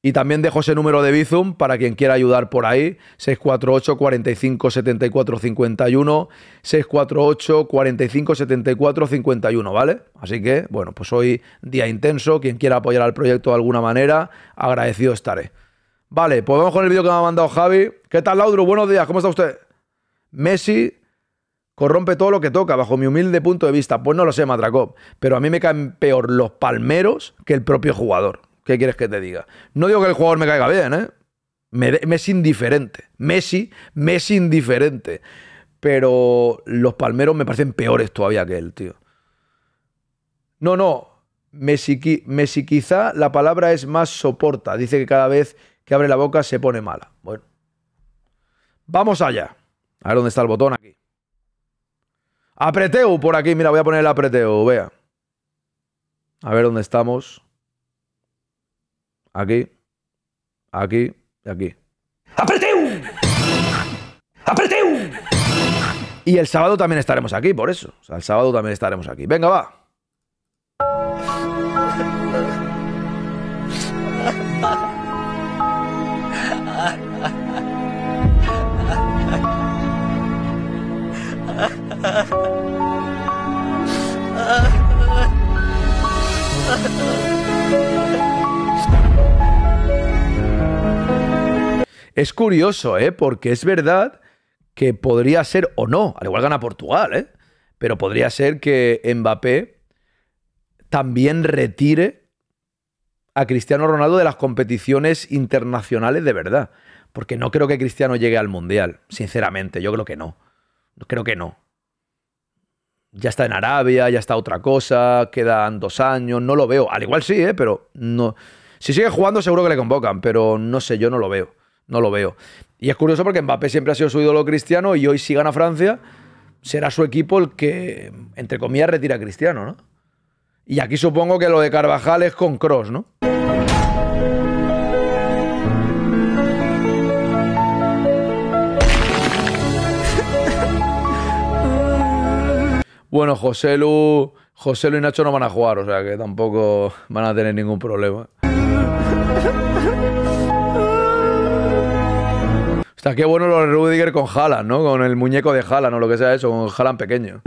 Y también dejo ese número de Bizum para quien quiera ayudar por ahí. 648 45 74 51. 648 45 74 51, ¿vale? Así que, bueno, pues hoy día intenso. Quien quiera apoyar al proyecto de alguna manera, agradecido estaré. Vale, pues vamos con el vídeo que me ha mandado Javi. ¿Qué tal, Laudru? Buenos días, ¿cómo está usted? Messi corrompe todo lo que toca, bajo mi humilde punto de vista. Pues no lo sé, Matracop, pero a mí me caen peor los palmeros que el propio jugador. ¿Qué quieres que te diga? No digo que el jugador me caiga bien, ¿eh? Me, es indiferente. Messi me es indiferente. Pero los palmeros me parecen peores todavía que él, tío. No, no. Messi, Messi quizá la palabra es más soporta. Dice que cada vez que abre la boca se pone mala. Bueno. Vamos allá. A ver dónde está el botón aquí. Apreteu por aquí. Mira, voy a poner el apreteu. Vea. A ver dónde estamos. Aquí. Aquí y aquí. ¡Apreteu! ¡Apreteu! Y el sábado también estaremos aquí, por eso. O sea, el sábado también estaremos aquí. Venga, va. Es curioso, ¿eh? Porque es verdad que podría ser o no, al igual gana Portugal, ¿eh? Pero podría ser que Mbappé también retire a Cristiano Ronaldo de las competiciones internacionales de verdad. Porque no creo que Cristiano llegue al Mundial, sinceramente, yo creo que no. Creo que no. Ya está en Arabia, ya está otra cosa, quedan dos años, no lo veo. Al igual sí, ¿eh? pero no. Si sigue jugando, seguro que le convocan, pero no sé, yo no lo veo. No lo veo. Y es curioso porque Mbappé siempre ha sido su ídolo cristiano y hoy, si gana Francia, será su equipo el que, entre comillas, retira a Cristiano, ¿no? Y aquí supongo que lo de Carvajal es con Cross, ¿no? Bueno, José Lu, José Lu y Nacho no van a jugar, o sea que tampoco van a tener ningún problema. Está qué bueno lo de Rudiger con Haaland, ¿no? Con el muñeco de Haaland o lo que sea eso, con Haaland pequeño.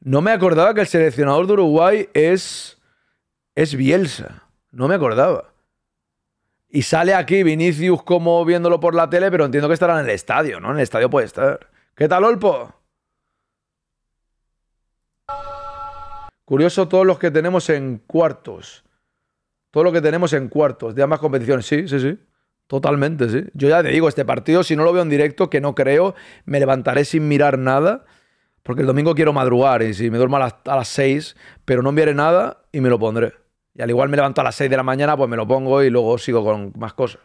No me acordaba que el seleccionador de Uruguay es es Bielsa. No me acordaba. Y sale aquí Vinicius como viéndolo por la tele, pero entiendo que estará en el estadio, ¿no? En el estadio puede estar. ¿Qué tal, Olpo? Curioso todos los que tenemos en cuartos. Todo lo que tenemos en cuartos de ambas competiciones. Sí, sí, sí. Totalmente, sí. Yo ya te digo, este partido, si no lo veo en directo, que no creo, me levantaré sin mirar nada. Porque el domingo quiero madrugar y si me duermo a las, a las 6, pero no enviaré nada y me lo pondré. Y al igual me levanto a las 6 de la mañana, pues me lo pongo y luego sigo con más cosas.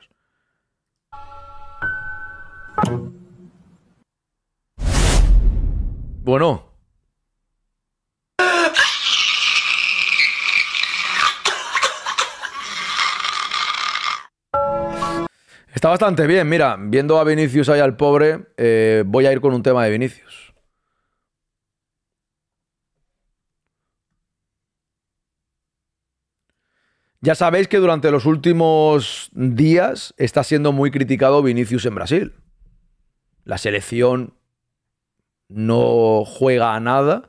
Bueno. Está bastante bien, mira, viendo a Vinicius ahí al pobre, eh, voy a ir con un tema de Vinicius. Ya sabéis que durante los últimos días está siendo muy criticado Vinicius en Brasil. La selección no juega a nada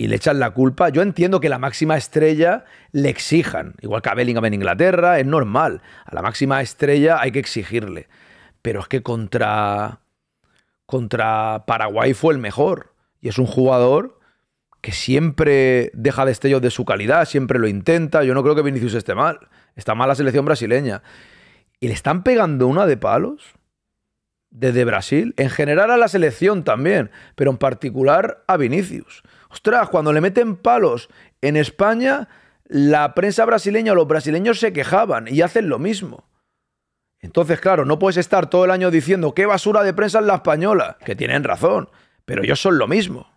y le echan la culpa. Yo entiendo que la máxima estrella le exijan, igual que a Bellingham en Inglaterra, es normal. A la máxima estrella hay que exigirle. Pero es que contra, contra Paraguay fue el mejor. Y es un jugador que siempre deja destellos de su calidad, siempre lo intenta. Yo no creo que Vinicius esté mal. Está mal la selección brasileña. Y le están pegando una de palos desde Brasil, en general a la selección también, pero en particular a Vinicius. Ostras, cuando le meten palos en España, la prensa brasileña o los brasileños se quejaban y hacen lo mismo. Entonces, claro, no puedes estar todo el año diciendo qué basura de prensa es la española, que tienen razón, pero ellos son lo mismo.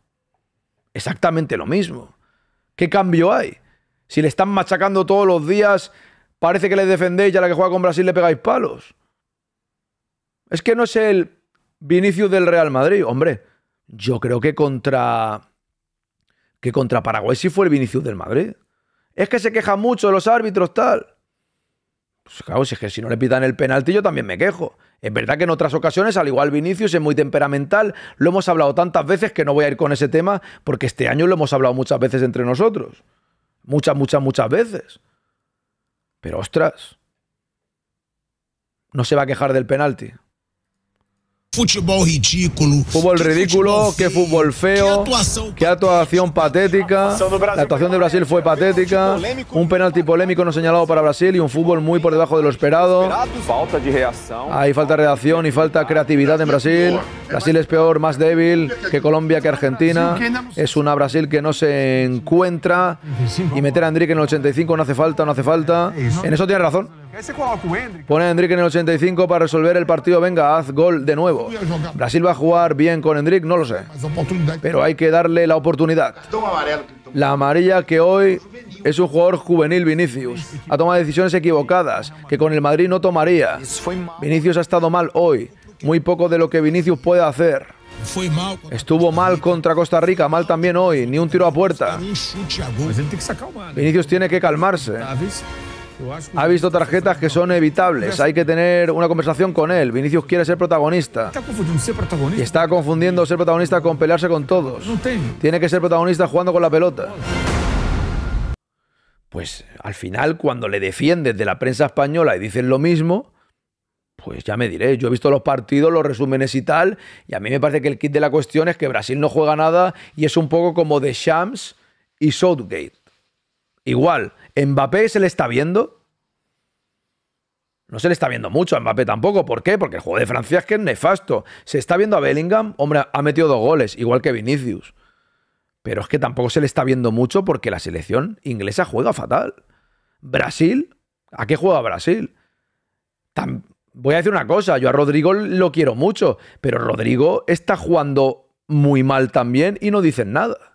Exactamente lo mismo. ¿Qué cambio hay? Si le están machacando todos los días, parece que le defendéis y a la que juega con Brasil le pegáis palos. Es que no es el Vinicius del Real Madrid. Hombre, yo creo que contra. Que contra Paraguay sí fue el Vinicius del Madrid. Es que se quejan mucho de los árbitros, tal. Pues claro, si es que si no le pitan el penalti, yo también me quejo. Es verdad que en otras ocasiones, al igual Vinicius, es muy temperamental. Lo hemos hablado tantas veces que no voy a ir con ese tema, porque este año lo hemos hablado muchas veces entre nosotros. Muchas, muchas, muchas veces. Pero ostras. No se va a quejar del penalti. Futebol ridículo. Fútbol ridículo, qué fútbol feo, qué actuación patética. La actuación de Brasil fue patética. Un penalti polémico no señalado para Brasil y un fútbol muy por debajo de lo esperado. Hay falta de reacción y falta creatividad en Brasil. Brasil es peor, más débil que Colombia, que Argentina. Es una Brasil que no se encuentra. Y meter a Enrique en el 85 no hace falta, no hace falta. En eso tiene razón. Pone a Enrique en el 85 para resolver el partido. Venga, haz gol de nuevo. Brasil va a jugar bien con Enrique, no lo sé. Pero hay que darle la oportunidad. La amarilla que hoy es un jugador juvenil Vinicius. Ha tomado decisiones equivocadas que con el Madrid no tomaría. Vinicius ha estado mal hoy. Muy poco de lo que Vinicius puede hacer. Estuvo mal contra Costa Rica, mal también hoy. Ni un tiro a puerta. Vinicius tiene que calmarse. Ha visto tarjetas que son evitables. Hay que tener una conversación con él. Vinicius quiere ser protagonista. Y está confundiendo ser protagonista con pelearse con todos. Tiene que ser protagonista jugando con la pelota. Pues al final, cuando le defiendes de la prensa española y dicen lo mismo, pues ya me diré. Yo he visto los partidos, los resúmenes y tal, y a mí me parece que el kit de la cuestión es que Brasil no juega nada y es un poco como de Shams y Southgate. Igual, ¿Mbappé se le está viendo? No se le está viendo mucho a Mbappé tampoco. ¿Por qué? Porque el juego de Francia es que es nefasto. Se está viendo a Bellingham, hombre, ha metido dos goles, igual que Vinicius. Pero es que tampoco se le está viendo mucho porque la selección inglesa juega fatal. Brasil, ¿a qué juega Brasil? Voy a decir una cosa, yo a Rodrigo lo quiero mucho, pero Rodrigo está jugando muy mal también y no dicen nada.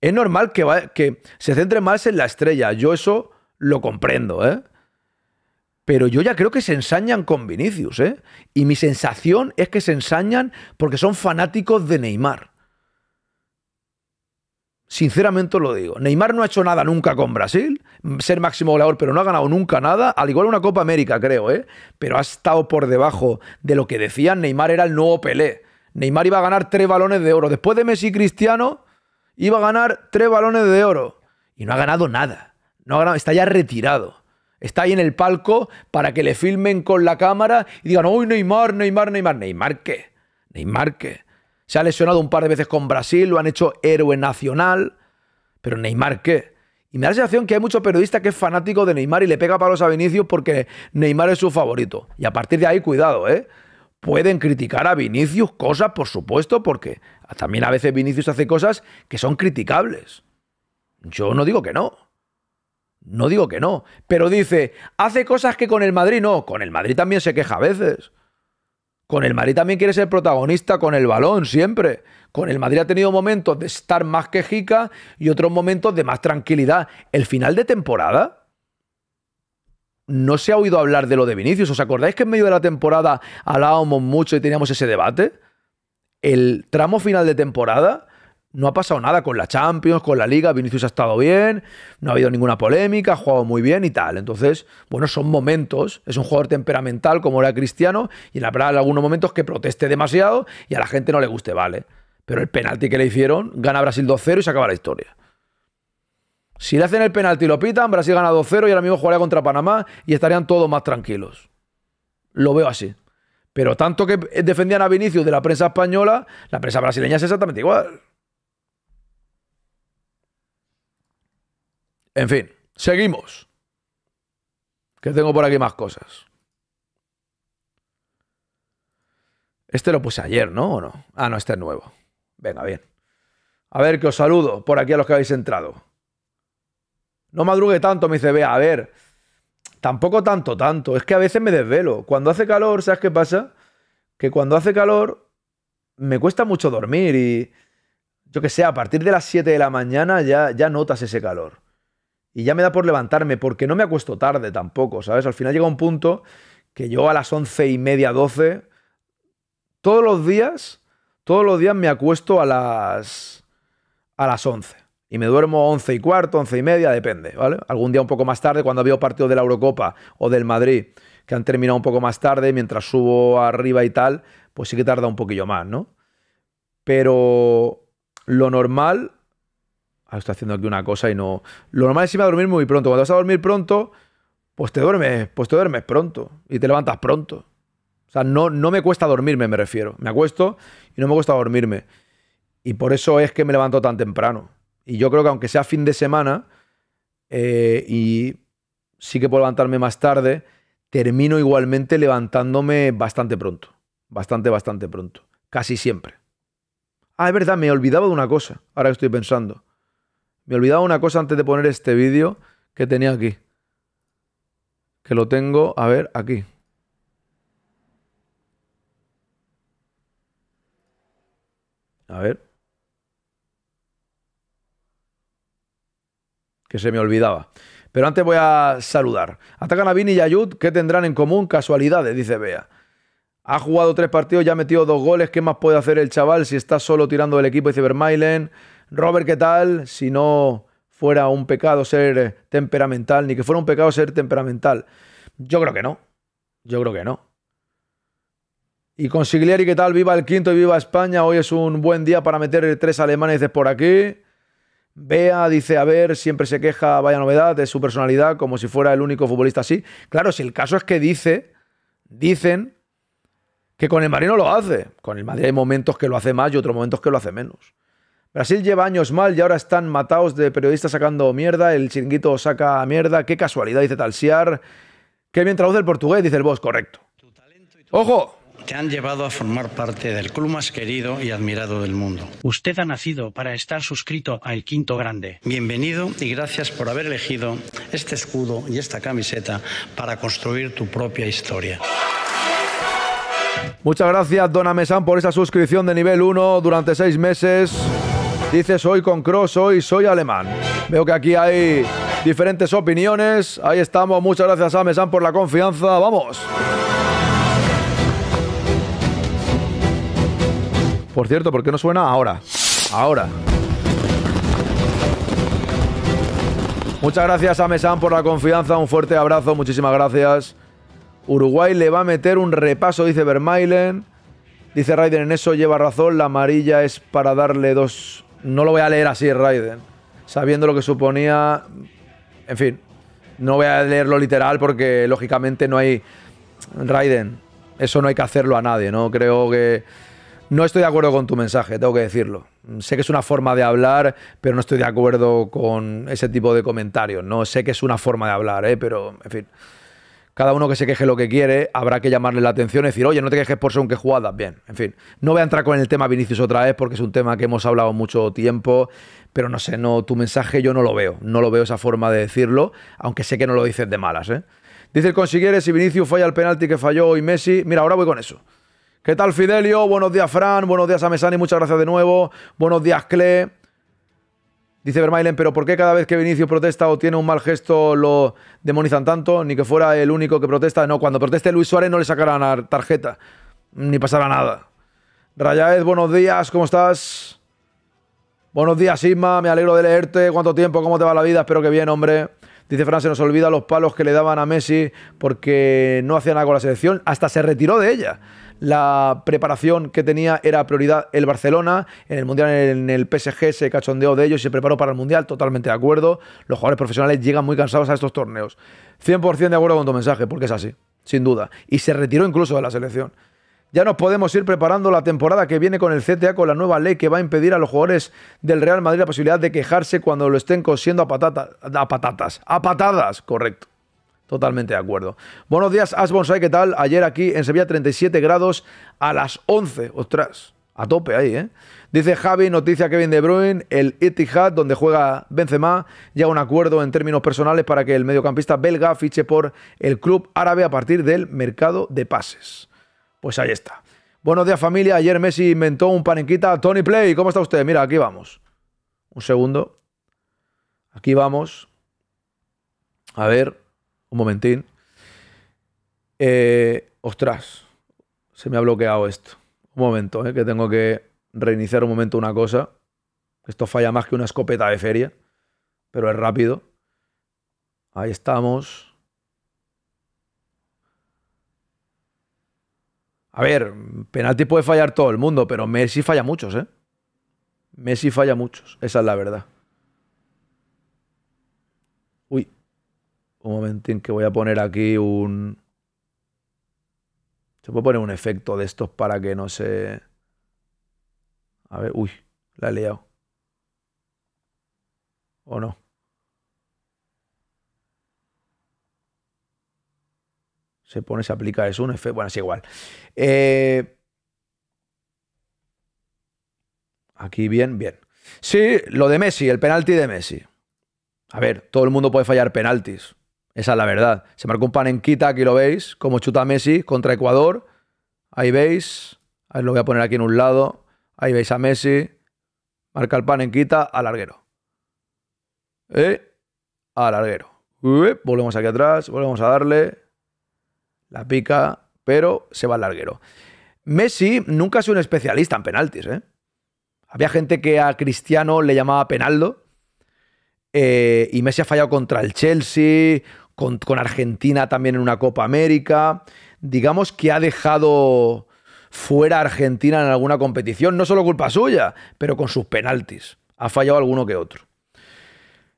Es normal que, se centre más en la estrella. Yo eso lo comprendo, ¿eh? Pero yo ya creo que se ensañan con Vinicius, ¿eh? Y mi sensación es que se ensañan porque son fanáticos de Neymar. Sinceramente lo digo. Neymar no ha hecho nada nunca con Brasil, ser máximo goleador, pero no ha ganado nunca nada, al igual una Copa América, creo, ¿eh? Pero ha estado por debajo de lo que decían. Neymar era el nuevo Pelé. Neymar iba a ganar tres balones de oro. Después de Messi y Cristiano, iba a ganar tres balones de oro. Y no ha ganado nada. No ha ganado, está ya retirado. Está ahí en el palco para que le filmen con la cámara y digan, uy, Neymar, Neymar, Neymar. ¿Neymar qué? ¿Neymar qué? Se ha lesionado un par de veces con Brasil, lo han hecho héroe nacional. Pero Neymar qué? Y me da la sensación que hay muchos periodistas que es fanático de Neymar y le pega palos a Vinicius porque Neymar es su favorito. Y a partir de ahí, cuidado, ¿eh? Pueden criticar a Vinicius cosas, por supuesto, porque también a veces Vinicius hace cosas que son criticables. Yo no digo que no. No digo que no. Pero dice, hace cosas que con el Madrid no. Con el Madrid también se queja a veces. Con el Madrid también quiere ser protagonista con el balón, siempre. Con el Madrid ha tenido momentos de estar más quejica y otros momentos de más tranquilidad. El final de temporada no se ha oído hablar de lo de Vinicius. ¿Os acordáis que en medio de la temporada hablábamos mucho y teníamos ese debate? El tramo final de temporada no ha pasado nada con la Champions, con la Liga. Vinicius ha estado bien, no ha habido ninguna polémica, ha jugado muy bien y tal. Entonces, bueno, son momentos. Es un jugador temperamental como era Cristiano y verdad, en algunos momentos que proteste demasiado y a la gente no le guste, vale. Pero el penalti que le hicieron, gana Brasil 2-0 y se acaba la historia. Si le hacen el penalti y lo pitan, Brasil gana 2-0 y ahora mismo jugaría contra Panamá y estarían todos más tranquilos. Lo veo así. Pero tanto que defendían a Vinicius de la prensa española, la prensa brasileña es exactamente igual. En fin, seguimos. Que tengo por aquí más cosas. Este lo puse ayer, ¿no? ¿O no? Ah, no, este es nuevo. Venga, bien. A ver, que os saludo por aquí a los que habéis entrado. No madrugue tanto, me dice, vea, a ver, tampoco tanto, tanto. Es que a veces me desvelo. Cuando hace calor, ¿sabes qué pasa? Que cuando hace calor me cuesta mucho dormir y yo que sé, a partir de las 7 de la mañana ya, ya notas ese calor. Y ya me da por levantarme, porque no me acuesto tarde tampoco, ¿sabes? Al final llega un punto que yo a las once y media, 12, todos los días, todos los días me acuesto a las, a las 11. Y me duermo 11 y cuarto, 11 y media, depende, ¿vale? Algún día un poco más tarde, cuando veo partidos de la Eurocopa o del Madrid, que han terminado un poco más tarde, mientras subo arriba y tal, pues sí que tarda un poquillo más, ¿no? Pero lo normal. Ah, estoy haciendo aquí una cosa y no. Lo normal es irme a dormir muy pronto. Cuando vas a dormir pronto, pues te duermes, pues te duermes pronto y te levantas pronto. O sea, no, no me cuesta dormirme, me refiero. Me acuesto y no me cuesta dormirme. Y por eso es que me levanto tan temprano. Y yo creo que aunque sea fin de semana eh, y sí que puedo levantarme más tarde, termino igualmente levantándome bastante pronto. Bastante, bastante pronto. Casi siempre. Ah, es verdad, me he olvidado de una cosa, ahora que estoy pensando. Me de una cosa antes de poner este vídeo que tenía aquí. Que lo tengo, a ver, aquí. A ver. Que se me olvidaba. Pero antes voy a saludar. Atacan a Vini y Ayud. ¿Qué tendrán en común? Casualidades, dice Bea. Ha jugado tres partidos, ya ha metido dos goles. ¿Qué más puede hacer el chaval si está solo tirando del equipo? Dice Vermailen. Robert, ¿qué tal? Si no fuera un pecado ser temperamental, ni que fuera un pecado ser temperamental. Yo creo que no. Yo creo que no. Y Consiglieri, ¿qué tal? Viva el quinto y viva España. Hoy es un buen día para meter tres alemanes por aquí. Bea dice, a ver, siempre se queja, vaya novedad, de su personalidad, como si fuera el único futbolista así. Claro, si el caso es que dice, dicen que con el Madrid no lo hace. Con el Madrid hay momentos que lo hace más y otros momentos que lo hace menos. Brasil lleva años mal y ahora están matados de periodistas sacando mierda. El chiringuito saca mierda. Qué casualidad, dice Talsiar. Qué bien traduce el portugués, dice el boss, correcto. ¡Ojo! Te han llevado a formar parte del club más querido y admirado del mundo. Usted ha nacido para estar suscrito al Quinto Grande. Bienvenido y gracias por haber elegido este escudo y esta camiseta para construir tu propia historia. Muchas gracias, Dona Mesán, por esa suscripción de nivel 1 durante seis meses. Dice, soy con Cross, hoy soy alemán. Veo que aquí hay diferentes opiniones. Ahí estamos. Muchas gracias a Mesán por la confianza. Vamos. Por cierto, ¿por qué no suena ahora? Ahora. Muchas gracias a Mesán por la confianza. Un fuerte abrazo. Muchísimas gracias. Uruguay le va a meter un repaso, dice Vermailen. Dice Raiden, en eso lleva razón. La amarilla es para darle dos. No lo voy a leer así, Raiden. Sabiendo lo que suponía. En fin. No voy a leerlo literal porque lógicamente no hay. Raiden, eso no hay que hacerlo a nadie, ¿no? Creo que. No estoy de acuerdo con tu mensaje, tengo que decirlo. Sé que es una forma de hablar, pero no estoy de acuerdo con ese tipo de comentarios. No sé que es una forma de hablar, ¿eh? pero en fin. Cada uno que se queje lo que quiere, habrá que llamarle la atención y decir, oye, no te quejes por según qué jugadas. Bien, en fin. No voy a entrar con el tema Vinicius otra vez porque es un tema que hemos hablado mucho tiempo, pero no sé, no, tu mensaje yo no lo veo. No lo veo esa forma de decirlo, aunque sé que no lo dices de malas. ¿eh? Dice el consiguiere, si Vinicius falla el penalti que falló hoy Messi. Mira, ahora voy con eso. ¿Qué tal, Fidelio? Buenos días, Fran. Buenos días a Mesani. Muchas gracias de nuevo. Buenos días, Cle. Dice Vermailen, pero ¿por qué cada vez que Vinicius protesta o tiene un mal gesto lo demonizan tanto? Ni que fuera el único que protesta. No, cuando proteste Luis Suárez no le sacarán tarjeta. Ni pasará nada. Rayaez, buenos días. ¿Cómo estás? Buenos días, Isma. Me alegro de leerte. ¿Cuánto tiempo? ¿Cómo te va la vida? Espero que bien, hombre. Dice Fran, se nos olvida los palos que le daban a Messi porque no hacía nada con la selección. Hasta se retiró de ella la preparación que tenía era prioridad el Barcelona. En el Mundial, en el PSG se cachondeó de ellos y se preparó para el Mundial. Totalmente de acuerdo. Los jugadores profesionales llegan muy cansados a estos torneos. 100% de acuerdo con tu mensaje, porque es así, sin duda. Y se retiró incluso de la selección. Ya nos podemos ir preparando la temporada que viene con el CTA, con la nueva ley que va a impedir a los jugadores del Real Madrid la posibilidad de quejarse cuando lo estén cosiendo a, patata, a patatas. A patadas, correcto. Totalmente de acuerdo. Buenos días, As Bonsai, ¿qué tal? Ayer aquí en Sevilla 37 grados a las 11. Ostras, a tope ahí, ¿eh? Dice Javi, noticia Kevin De Bruyne, el Etihad, donde juega Benzema, llega a un acuerdo en términos personales para que el mediocampista belga fiche por el club árabe a partir del mercado de pases. Pues ahí está. Buenos días, familia. Ayer Messi inventó un panenquita. Tony Play, ¿cómo está usted? Mira, aquí vamos. Un segundo. Aquí vamos. A ver. Un momentín. Eh, ostras, se me ha bloqueado esto. Un momento, ¿eh? que tengo que reiniciar un momento una cosa. Esto falla más que una escopeta de feria, pero es rápido. Ahí estamos. A ver, penalti puede fallar todo el mundo, pero Messi falla muchos, ¿eh? Messi falla muchos, esa es la verdad. Uy, un momentín que voy a poner aquí un... Se puede poner un efecto de estos para que no se... A ver, uy, la he liado. ¿O no? Se pone, se aplica eso, un efecto. Bueno, es igual. Eh, Aquí bien, bien. Sí, lo de Messi, el penalti de Messi. A ver, todo el mundo puede fallar penaltis. Esa es la verdad. Se marcó un panenquita, aquí lo veis, como chuta Messi contra Ecuador. Ahí veis. Ahí lo voy a poner aquí en un lado. Ahí veis a Messi. Marca el panenquita al larguero. ¿Eh? Al larguero. volvemos aquí atrás, volvemos a darle. La pica, pero se va al larguero. Messi nunca ha sido un especialista en penaltis, ¿eh? Había gente que a Cristiano le llamaba Penaldo. Eh, y Messi ha fallado contra el Chelsea, con, Argentina también en una Copa América. Digamos que ha dejado fuera a Argentina en alguna competición. No solo culpa suya, pero con sus penaltis. Ha fallado alguno que otro.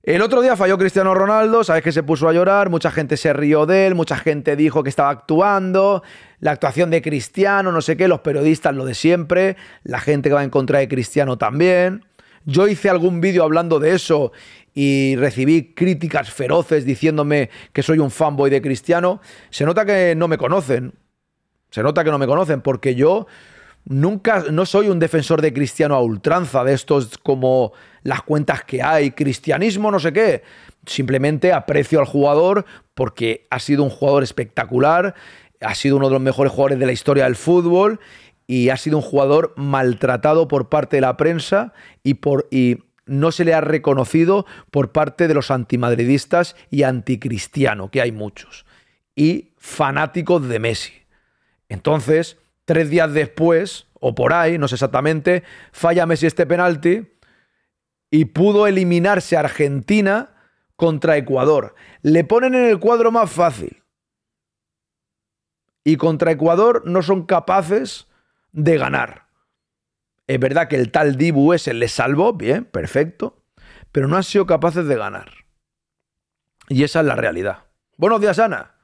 El otro día falló Cristiano Ronaldo, sabes que se puso a llorar, mucha gente se rió de él, mucha gente dijo que estaba actuando, la actuación de Cristiano, no sé qué, los periodistas lo de siempre, la gente que va en contra de Cristiano también. Yo hice algún vídeo hablando de eso y recibí críticas feroces diciéndome que soy un fanboy de Cristiano. Se nota que no me conocen. Se nota que no me conocen porque yo nunca, no soy un defensor de Cristiano a ultranza, de estos como las cuentas que hay, cristianismo, no sé qué. Simplemente aprecio al jugador porque ha sido un jugador espectacular, ha sido uno de los mejores jugadores de la historia del fútbol y ha sido un jugador maltratado por parte de la prensa y, por, no se le ha reconocido por parte de los antimadridistas y anticristiano, que hay muchos, y fanáticos de Messi. Entonces, tres días después, o por ahí, no sé exactamente, falla Messi este penalti y pudo eliminarse Argentina contra Ecuador. Le ponen en el cuadro más fácil. Y contra Ecuador no son capaces de ganar. Es verdad que el tal Dibu ese le salvó, bien, perfecto, pero no han sido capaces de ganar. Y esa es la realidad. Buenos días, Ana.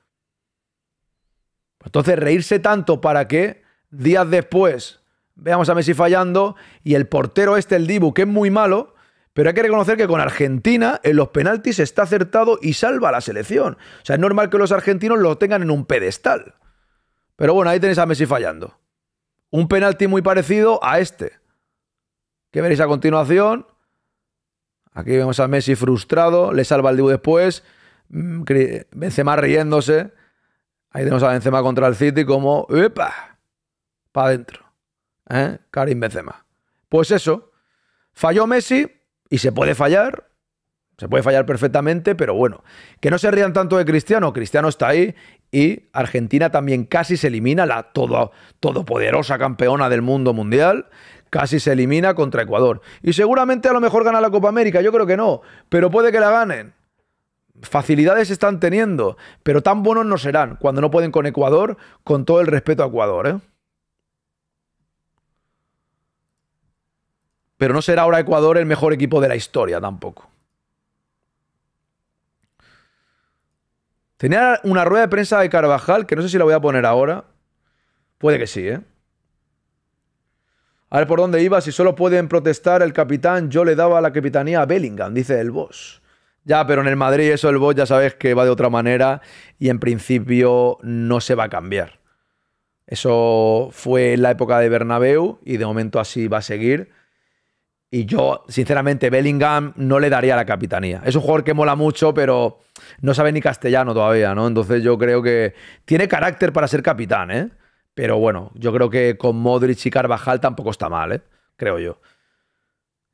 Entonces, reírse tanto para que días después veamos a Messi fallando y el portero este, el Dibu, que es muy malo, pero hay que reconocer que con Argentina en los penaltis está acertado y salva a la selección. O sea, es normal que los argentinos lo tengan en un pedestal. Pero bueno, ahí tenéis a Messi fallando. Un penalti muy parecido a este. Que veréis a continuación. Aquí vemos a Messi frustrado, le salva el Dibu después. Mm, Benzema riéndose. Ahí tenemos a Benzema contra el City como... ¡Epa! Para adentro. ¿Eh? Karim Benzema. Pues eso. Falló Messi, y se puede fallar, se puede fallar perfectamente, pero bueno, que no se rían tanto de Cristiano, Cristiano está ahí y Argentina también casi se elimina, la todo, todopoderosa campeona del mundo mundial, casi se elimina contra Ecuador. Y seguramente a lo mejor gana la Copa América, yo creo que no, pero puede que la ganen. Facilidades están teniendo, pero tan buenos no serán cuando no pueden con Ecuador, con todo el respeto a Ecuador. ¿eh? Pero no será ahora Ecuador el mejor equipo de la historia tampoco. Tenía una rueda de prensa de Carvajal, que no sé si la voy a poner ahora. Puede que sí, ¿eh? A ver por dónde iba. Si solo pueden protestar el capitán, yo le daba la capitanía a Bellingham, dice el boss. Ya, pero en el Madrid eso el boss ya sabes que va de otra manera y en principio no se va a cambiar. Eso fue en la época de Bernabéu y de momento así va a seguir. Y yo, sinceramente, Bellingham no le daría la capitanía. Es un jugador que mola mucho, pero no sabe ni castellano todavía, ¿no? Entonces yo creo que tiene carácter para ser capitán, ¿eh? Pero bueno, yo creo que con Modric y Carvajal tampoco está mal, ¿eh? Creo yo.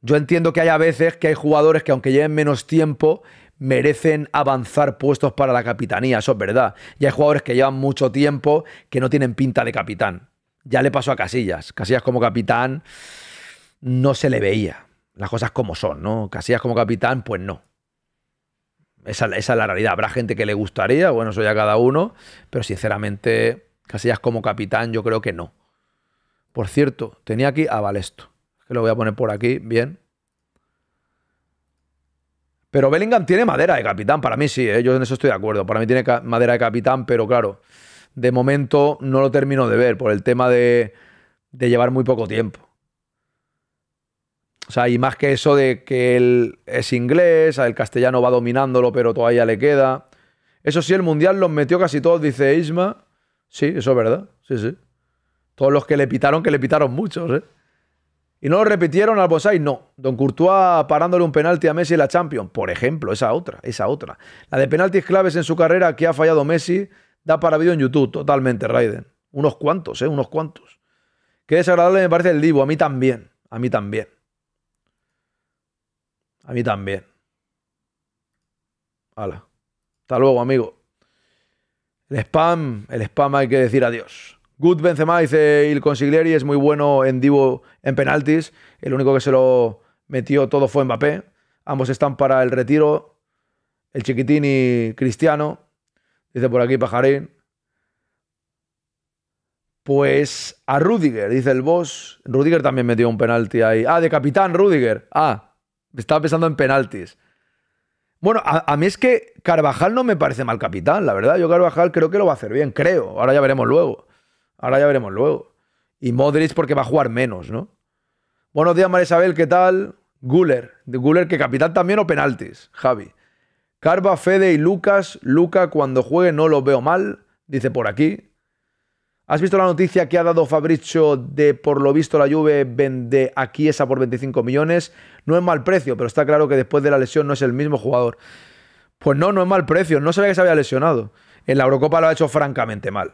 Yo entiendo que hay a veces que hay jugadores que aunque lleven menos tiempo, merecen avanzar puestos para la capitanía, eso es verdad. Y hay jugadores que llevan mucho tiempo que no tienen pinta de capitán. Ya le pasó a Casillas. Casillas como capitán no se le veía. Las cosas como son, ¿no? Casillas como capitán, pues no. Esa, es la realidad. Habrá gente que le gustaría, bueno, eso ya cada uno, pero sinceramente, Casillas como capitán, yo creo que no. Por cierto, tenía aquí a Balesto. Que lo voy a poner por aquí, bien. Pero Bellingham tiene madera de capitán, para mí sí, ¿eh? yo en eso estoy de acuerdo. Para mí tiene madera de capitán, pero claro, de momento no lo termino de ver por el tema de, de llevar muy poco tiempo. O sea, y más que eso de que él es inglés, el castellano va dominándolo, pero todavía le queda. Eso sí, el mundial los metió casi todos, dice Isma. Sí, eso es verdad. Sí, sí. Todos los que le pitaron, que le pitaron muchos, ¿eh? Y no lo repitieron al Bosai, no. Don Courtois parándole un penalti a Messi en la Champions, por ejemplo, esa otra, esa otra. La de penaltis claves en su carrera que ha fallado Messi da para vídeo en YouTube, totalmente, Raiden. Unos cuantos, ¿eh? Unos cuantos. Qué desagradable me parece el Divo, a mí también, a mí también. A mí también. Hala. Hasta luego, amigo. El spam, el spam hay que decir adiós. Good Benzema dice el Consiglieri es muy bueno en Divo en penaltis. El único que se lo metió todo fue Mbappé. Ambos están para el retiro. El chiquitín y Cristiano. Dice por aquí Pajarín. Pues a Rudiger, dice el boss. Rudiger también metió un penalti ahí. Ah, de capitán Rudiger. Ah, estaba pensando en penaltis. Bueno, a, mí es que Carvajal no me parece mal capitán, la verdad. Yo Carvajal creo que lo va a hacer bien, creo. Ahora ya veremos luego. Ahora ya veremos luego. Y Modric porque va a jugar menos, ¿no? Buenos días, María Isabel, ¿qué tal? Guller. De Guller, que capitán también o penaltis, Javi. Carva, Fede y Lucas. Luca, cuando juegue no lo veo mal, dice por aquí. ¿Has visto la noticia que ha dado Fabricio de por lo visto la Juve vende aquí esa por 25 millones? No es mal precio, pero está claro que después de la lesión no es el mismo jugador. Pues no, no es mal precio. No sabía que se había lesionado. En la Eurocopa lo ha hecho francamente mal.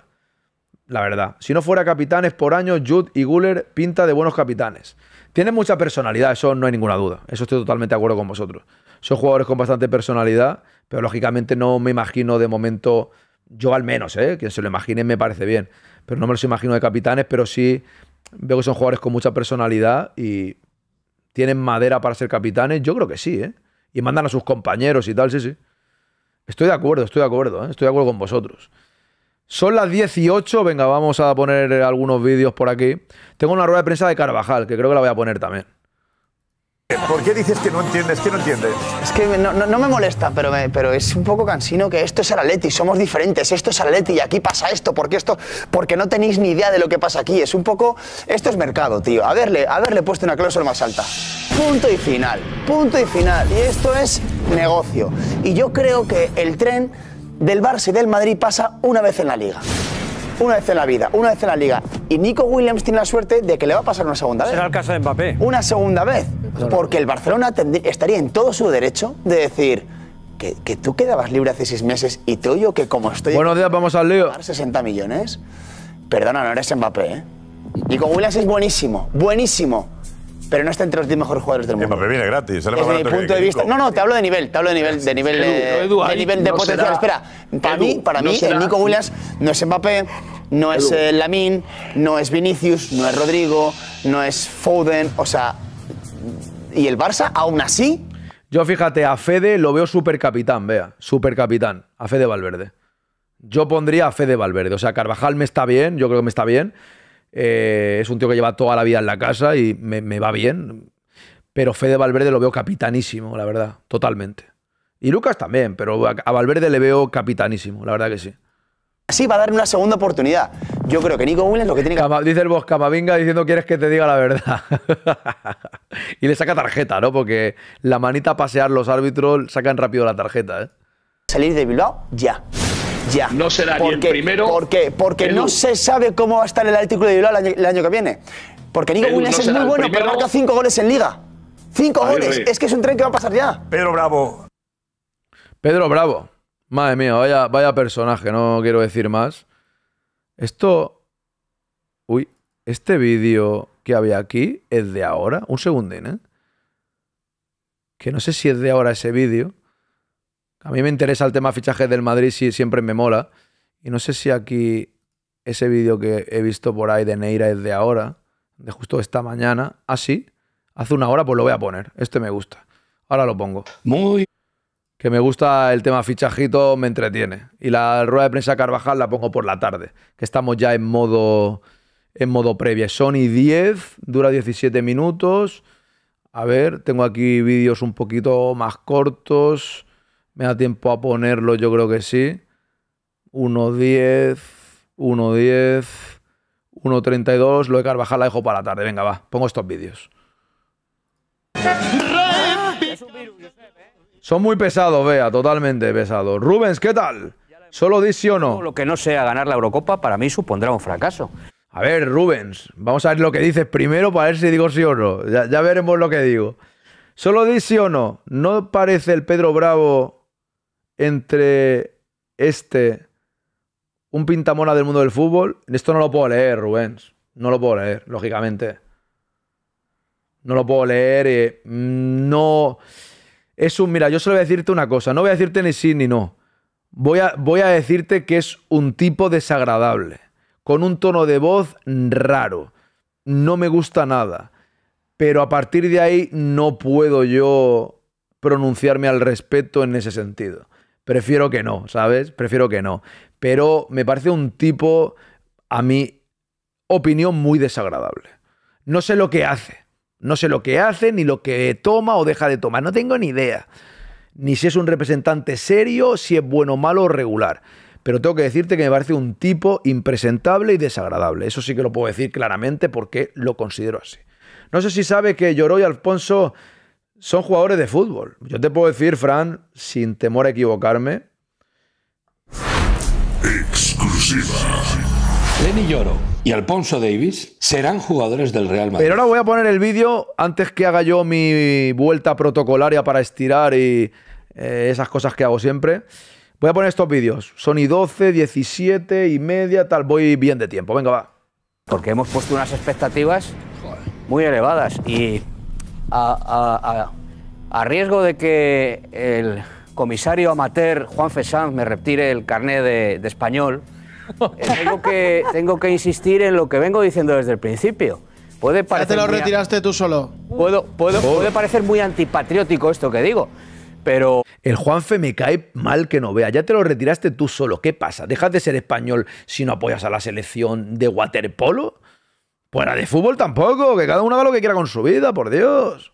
La verdad. Si no fuera capitanes por año, Jude y Guller pinta de buenos capitanes. Tienen mucha personalidad, eso no hay ninguna duda. Eso estoy totalmente de acuerdo con vosotros. Son jugadores con bastante personalidad, pero lógicamente no me imagino de momento, yo al menos, ¿eh? quien se lo imagine me parece bien, pero no me los imagino de capitanes, pero sí veo que son jugadores con mucha personalidad y tienen madera para ser capitanes. Yo creo que sí, ¿eh? Y mandan a sus compañeros y tal, sí, sí. Estoy de acuerdo, estoy de acuerdo, ¿eh? estoy de acuerdo con vosotros. Son las 18, venga, vamos a poner algunos vídeos por aquí. Tengo una rueda de prensa de Carvajal, que creo que la voy a poner también. ¿Por qué dices que no entiendes? ¿Qué no entiendes? Es que no, me molesta, pero, pero es un poco cansino que esto es Atleti, somos diferentes, esto es Atleti y aquí pasa esto, porque esto, porque no tenéis ni idea de lo que pasa aquí. Es un poco, esto es mercado, tío. Haberle, haberle puesto una cláusula más alta. Punto y final, punto y final. Y esto es negocio. Y yo creo que el tren del Barça y del Madrid pasa una vez en la liga. Una vez en la vida, una vez en la liga. Y Nico Williams tiene la suerte de que le va a pasar una segunda vez. Será el caso de Mbappé. Una segunda vez. Porque el Barcelona estaría en todo su derecho de decir que, que, tú quedabas libre hace seis meses y te oyo que como estoy... Buenos días, vamos al lío. 60 millones. Perdona, no eres Mbappé, ¿eh? Nico Williams es buenísimo, buenísimo pero no está entre los 10 mejores jugadores del mundo. Mbappé viene gratis. Sale Desde mi punto de vista. No, no, te hablo de nivel, te hablo de nivel, de nivel de, Edu, de, nivel de no potencial. será. Espera, para Edu, mí, para no mí, será. el Nico Williams no es Mbappé, no es eh, Lamine, no es Vinicius, no es Rodrigo, no es Foden, o sea, y el Barça aún así Yo fíjate, a Fede lo veo super capitán, vea, super capitán, a Fede Valverde. Yo pondría a Fede Valverde. O sea, Carvajal me está bien, yo creo que me está bien. Eh, es un tío que lleva toda la vida en la casa y me, me va bien. Pero Fede Valverde lo veo capitanísimo, la verdad, totalmente. Y Lucas también, pero a a Valverde le veo capitanísimo, la verdad que sí. así va a dar una segunda oportunidad. Yo creo que Nico Williams lo que tiene que Cama- dice el boss Camavinga diciendo quieres que te diga la verdad. y le saca tarjeta, ¿no? Porque la manita a pasear los árbitros sacan rápido la tarjeta, ¿eh? salir de Bilbao ya. Ya. No será ni el Porque- primero. ¿Por qué? Porque Edu. no se sabe cómo va a estar el Atlético de Bilbao el año, el año que viene. Porque Nico Williams no es muy bueno, pero marca cinco goles en Liga. Cinco goles. Es que es un tren que va a pasar ya. Pedro Bravo. Pedro Bravo. Madre mía, vaya, vaya personaje, no quiero decir más. Esto. Uy, este vídeo que había aquí es de ahora. Un segundín, ¿eh? Que no sé si es de ahora ese vídeo. A mí me interesa el tema fichaje del Madrid, sí, siempre me mola. Y no sé si aquí ese vídeo que he visto por ahí de Neira es de ahora, de justo esta mañana. Ah, sí, hace una hora, pues lo voy a poner. Este me gusta. Ahora lo pongo. Muy. Que me gusta el tema fichajito, me entretiene. Y la rueda de prensa Carvajal la pongo por la tarde, que estamos ya en modo, en modo previa. Sony 10, dura 17 minutos. A ver, tengo aquí vídeos un poquito más cortos. Me da tiempo a ponerlo, yo creo que sí. 1.10, 1.10, 1.32. Lo de Carvajal la dejo para la tarde. Venga, va, pongo estos vídeos. Son muy pesados, vea, totalmente pesados. Rubens, ¿qué tal? Solo di sí o no. Lo que no sea ganar la Eurocopa para mí supondrá un fracaso. A ver, Rubens, vamos a ver lo que dices primero para ver si digo sí o no. Ya, ya veremos lo que digo. Solo di sí o no. ¿No parece el Pedro Bravo entre este un pintamona del mundo del fútbol? Esto no lo puedo leer, Rubens. No lo puedo leer, lógicamente. No lo puedo leer. eh, no. Es un. Mira, yo solo voy a decirte una cosa. No voy a decirte ni sí ni no. Voy a, voy a decirte que es un tipo desagradable. Con un tono de voz raro. No me gusta nada. Pero a partir de ahí no puedo yo pronunciarme al respecto en ese sentido. Prefiero que no, ¿sabes? Prefiero que no. Pero me parece un tipo, a mi opinión, muy desagradable. No sé lo que hace. No sé lo que hace, ni lo que toma o deja de tomar. No tengo ni idea. Ni si es un representante serio, si es bueno, malo o regular. Pero tengo que decirte que me parece un tipo impresentable y desagradable. Eso sí que lo puedo decir claramente porque lo considero así. No sé si sabe que Lloró y Alfonso son jugadores de fútbol. Yo te puedo decir, Fran, sin temor a equivocarme, Exclusiva. Lenny Lloro y Alfonso Davis serán jugadores del Real Madrid. Pero ahora voy a poner el vídeo antes que haga yo mi vuelta protocolaria para estirar y eh, esas cosas que hago siempre. Voy a poner estos vídeos. Sony 12, 17 y media, tal. Voy bien de tiempo. Venga, va. Porque hemos puesto unas expectativas muy elevadas y a, a- a- a riesgo de que el comisario amateur Juan Fesán me retire el carné de, de español, eh, tengo, que, tengo que insistir en lo que vengo diciendo desde el principio. Puede Ya te parecer lo muy retiraste tú solo. Puedo, puedo, puede parecer muy antipatriótico esto que digo, pero El Juanfe me cae mal que no vea. Ya te lo retiraste tú solo. ¿Qué pasa? ¿Dejas de ser español si no apoyas a la selección de waterpolo? Pues la de fútbol tampoco. Que cada uno haga lo que quiera con su vida, por Dios.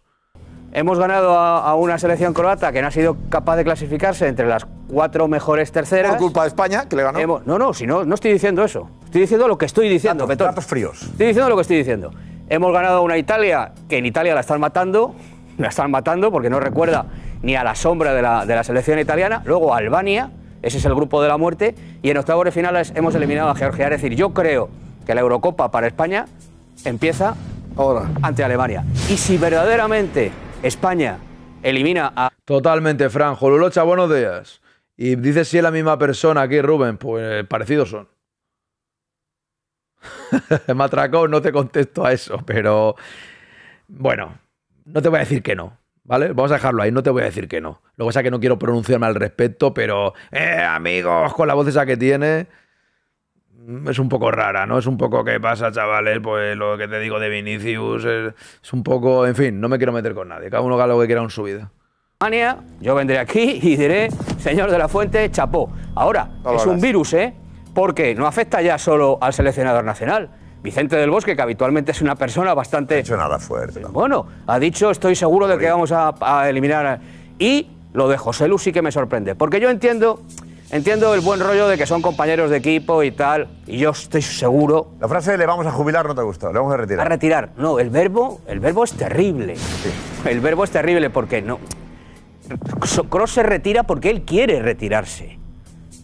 hemos ganado a, a una selección croata que no ha sido capaz de clasificarse entre las cuatro mejores terceras. Por culpa de España, que le ganó. Hemos- no, no, si no, no estoy diciendo eso. Estoy diciendo lo que estoy diciendo, Petón. Datos fríos. Estoy diciendo lo que estoy diciendo. Hemos ganado a una Italia que en Italia la están matando, la están matando porque no recuerda ni a la sombra de la, de la selección italiana. Luego a Albania, ese es el grupo de la muerte. Y en octavos de finales hemos eliminado a Georgia. Es decir, yo creo que la Eurocopa para España empieza ahora ante Alemania. Y si verdaderamente España elimina a Totalmente, Fran. Jolulocha, buenos días. Y dices si es la misma persona aquí, Rubén. Pues parecidos son. Matracón, no te contesto a eso, pero bueno, no te voy a decir que no, ¿vale? Vamos a dejarlo ahí, no te voy a decir que no. Lo que pasa es que no quiero pronunciarme al respecto, pero, eh, amigos, con la voz esa que tiene, es un poco rara, ¿no? Es un poco, ¿qué pasa, chavales? Pues lo que te digo de Vinicius, es, es un poco, en fin, no me quiero meter con nadie, cada uno haga lo que quiera en su vida. Yo vendré aquí y diré, señor de la Fuente, chapó. Ahora, es un virus, ¿eh? Porque no afecta ya solo al seleccionador nacional. Vicente del Bosque, que habitualmente es una persona bastante... No ha hecho nada fuerte. Bueno, ha dicho, estoy seguro de que vamos a, a eliminar... a-". Y lo de José Lu sí que me sorprende. Porque yo entiendo, entiendo el buen rollo de que son compañeros de equipo y tal, y yo estoy seguro... La frase le vamos a jubilar no te gustado, le vamos a A retirar. retirar. No, el verbo, el verbo es terrible. El verbo es terrible porque no. Cross se retira porque él quiere retirarse.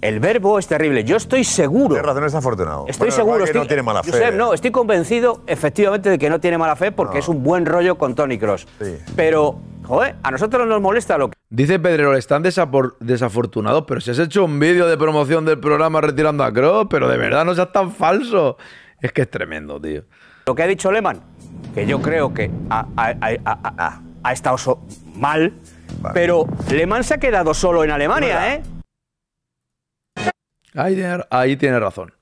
El verbo es terrible. Yo estoy seguro. Tienes razón, es afortunado. Estoy Bueno, seguro. igual que estoy- no tiene mala fe. Josep, no, estoy convencido efectivamente de que no tiene mala fe porque No. es un buen rollo con Tony Cross. Pero, joder, a nosotros nos molesta lo que. Dice Pedrero, están desafortunados, pero si has hecho un vídeo de promoción del programa retirando a Cross, pero de verdad no seas tan falso. Es que es tremendo, tío. Lo que ha dicho Lehmann, que yo creo que ha, ha- ha- ha- ha- ha estado so- mal, pero Lehmann se ha quedado solo en Alemania, ¿eh? Ahí tiene, razón.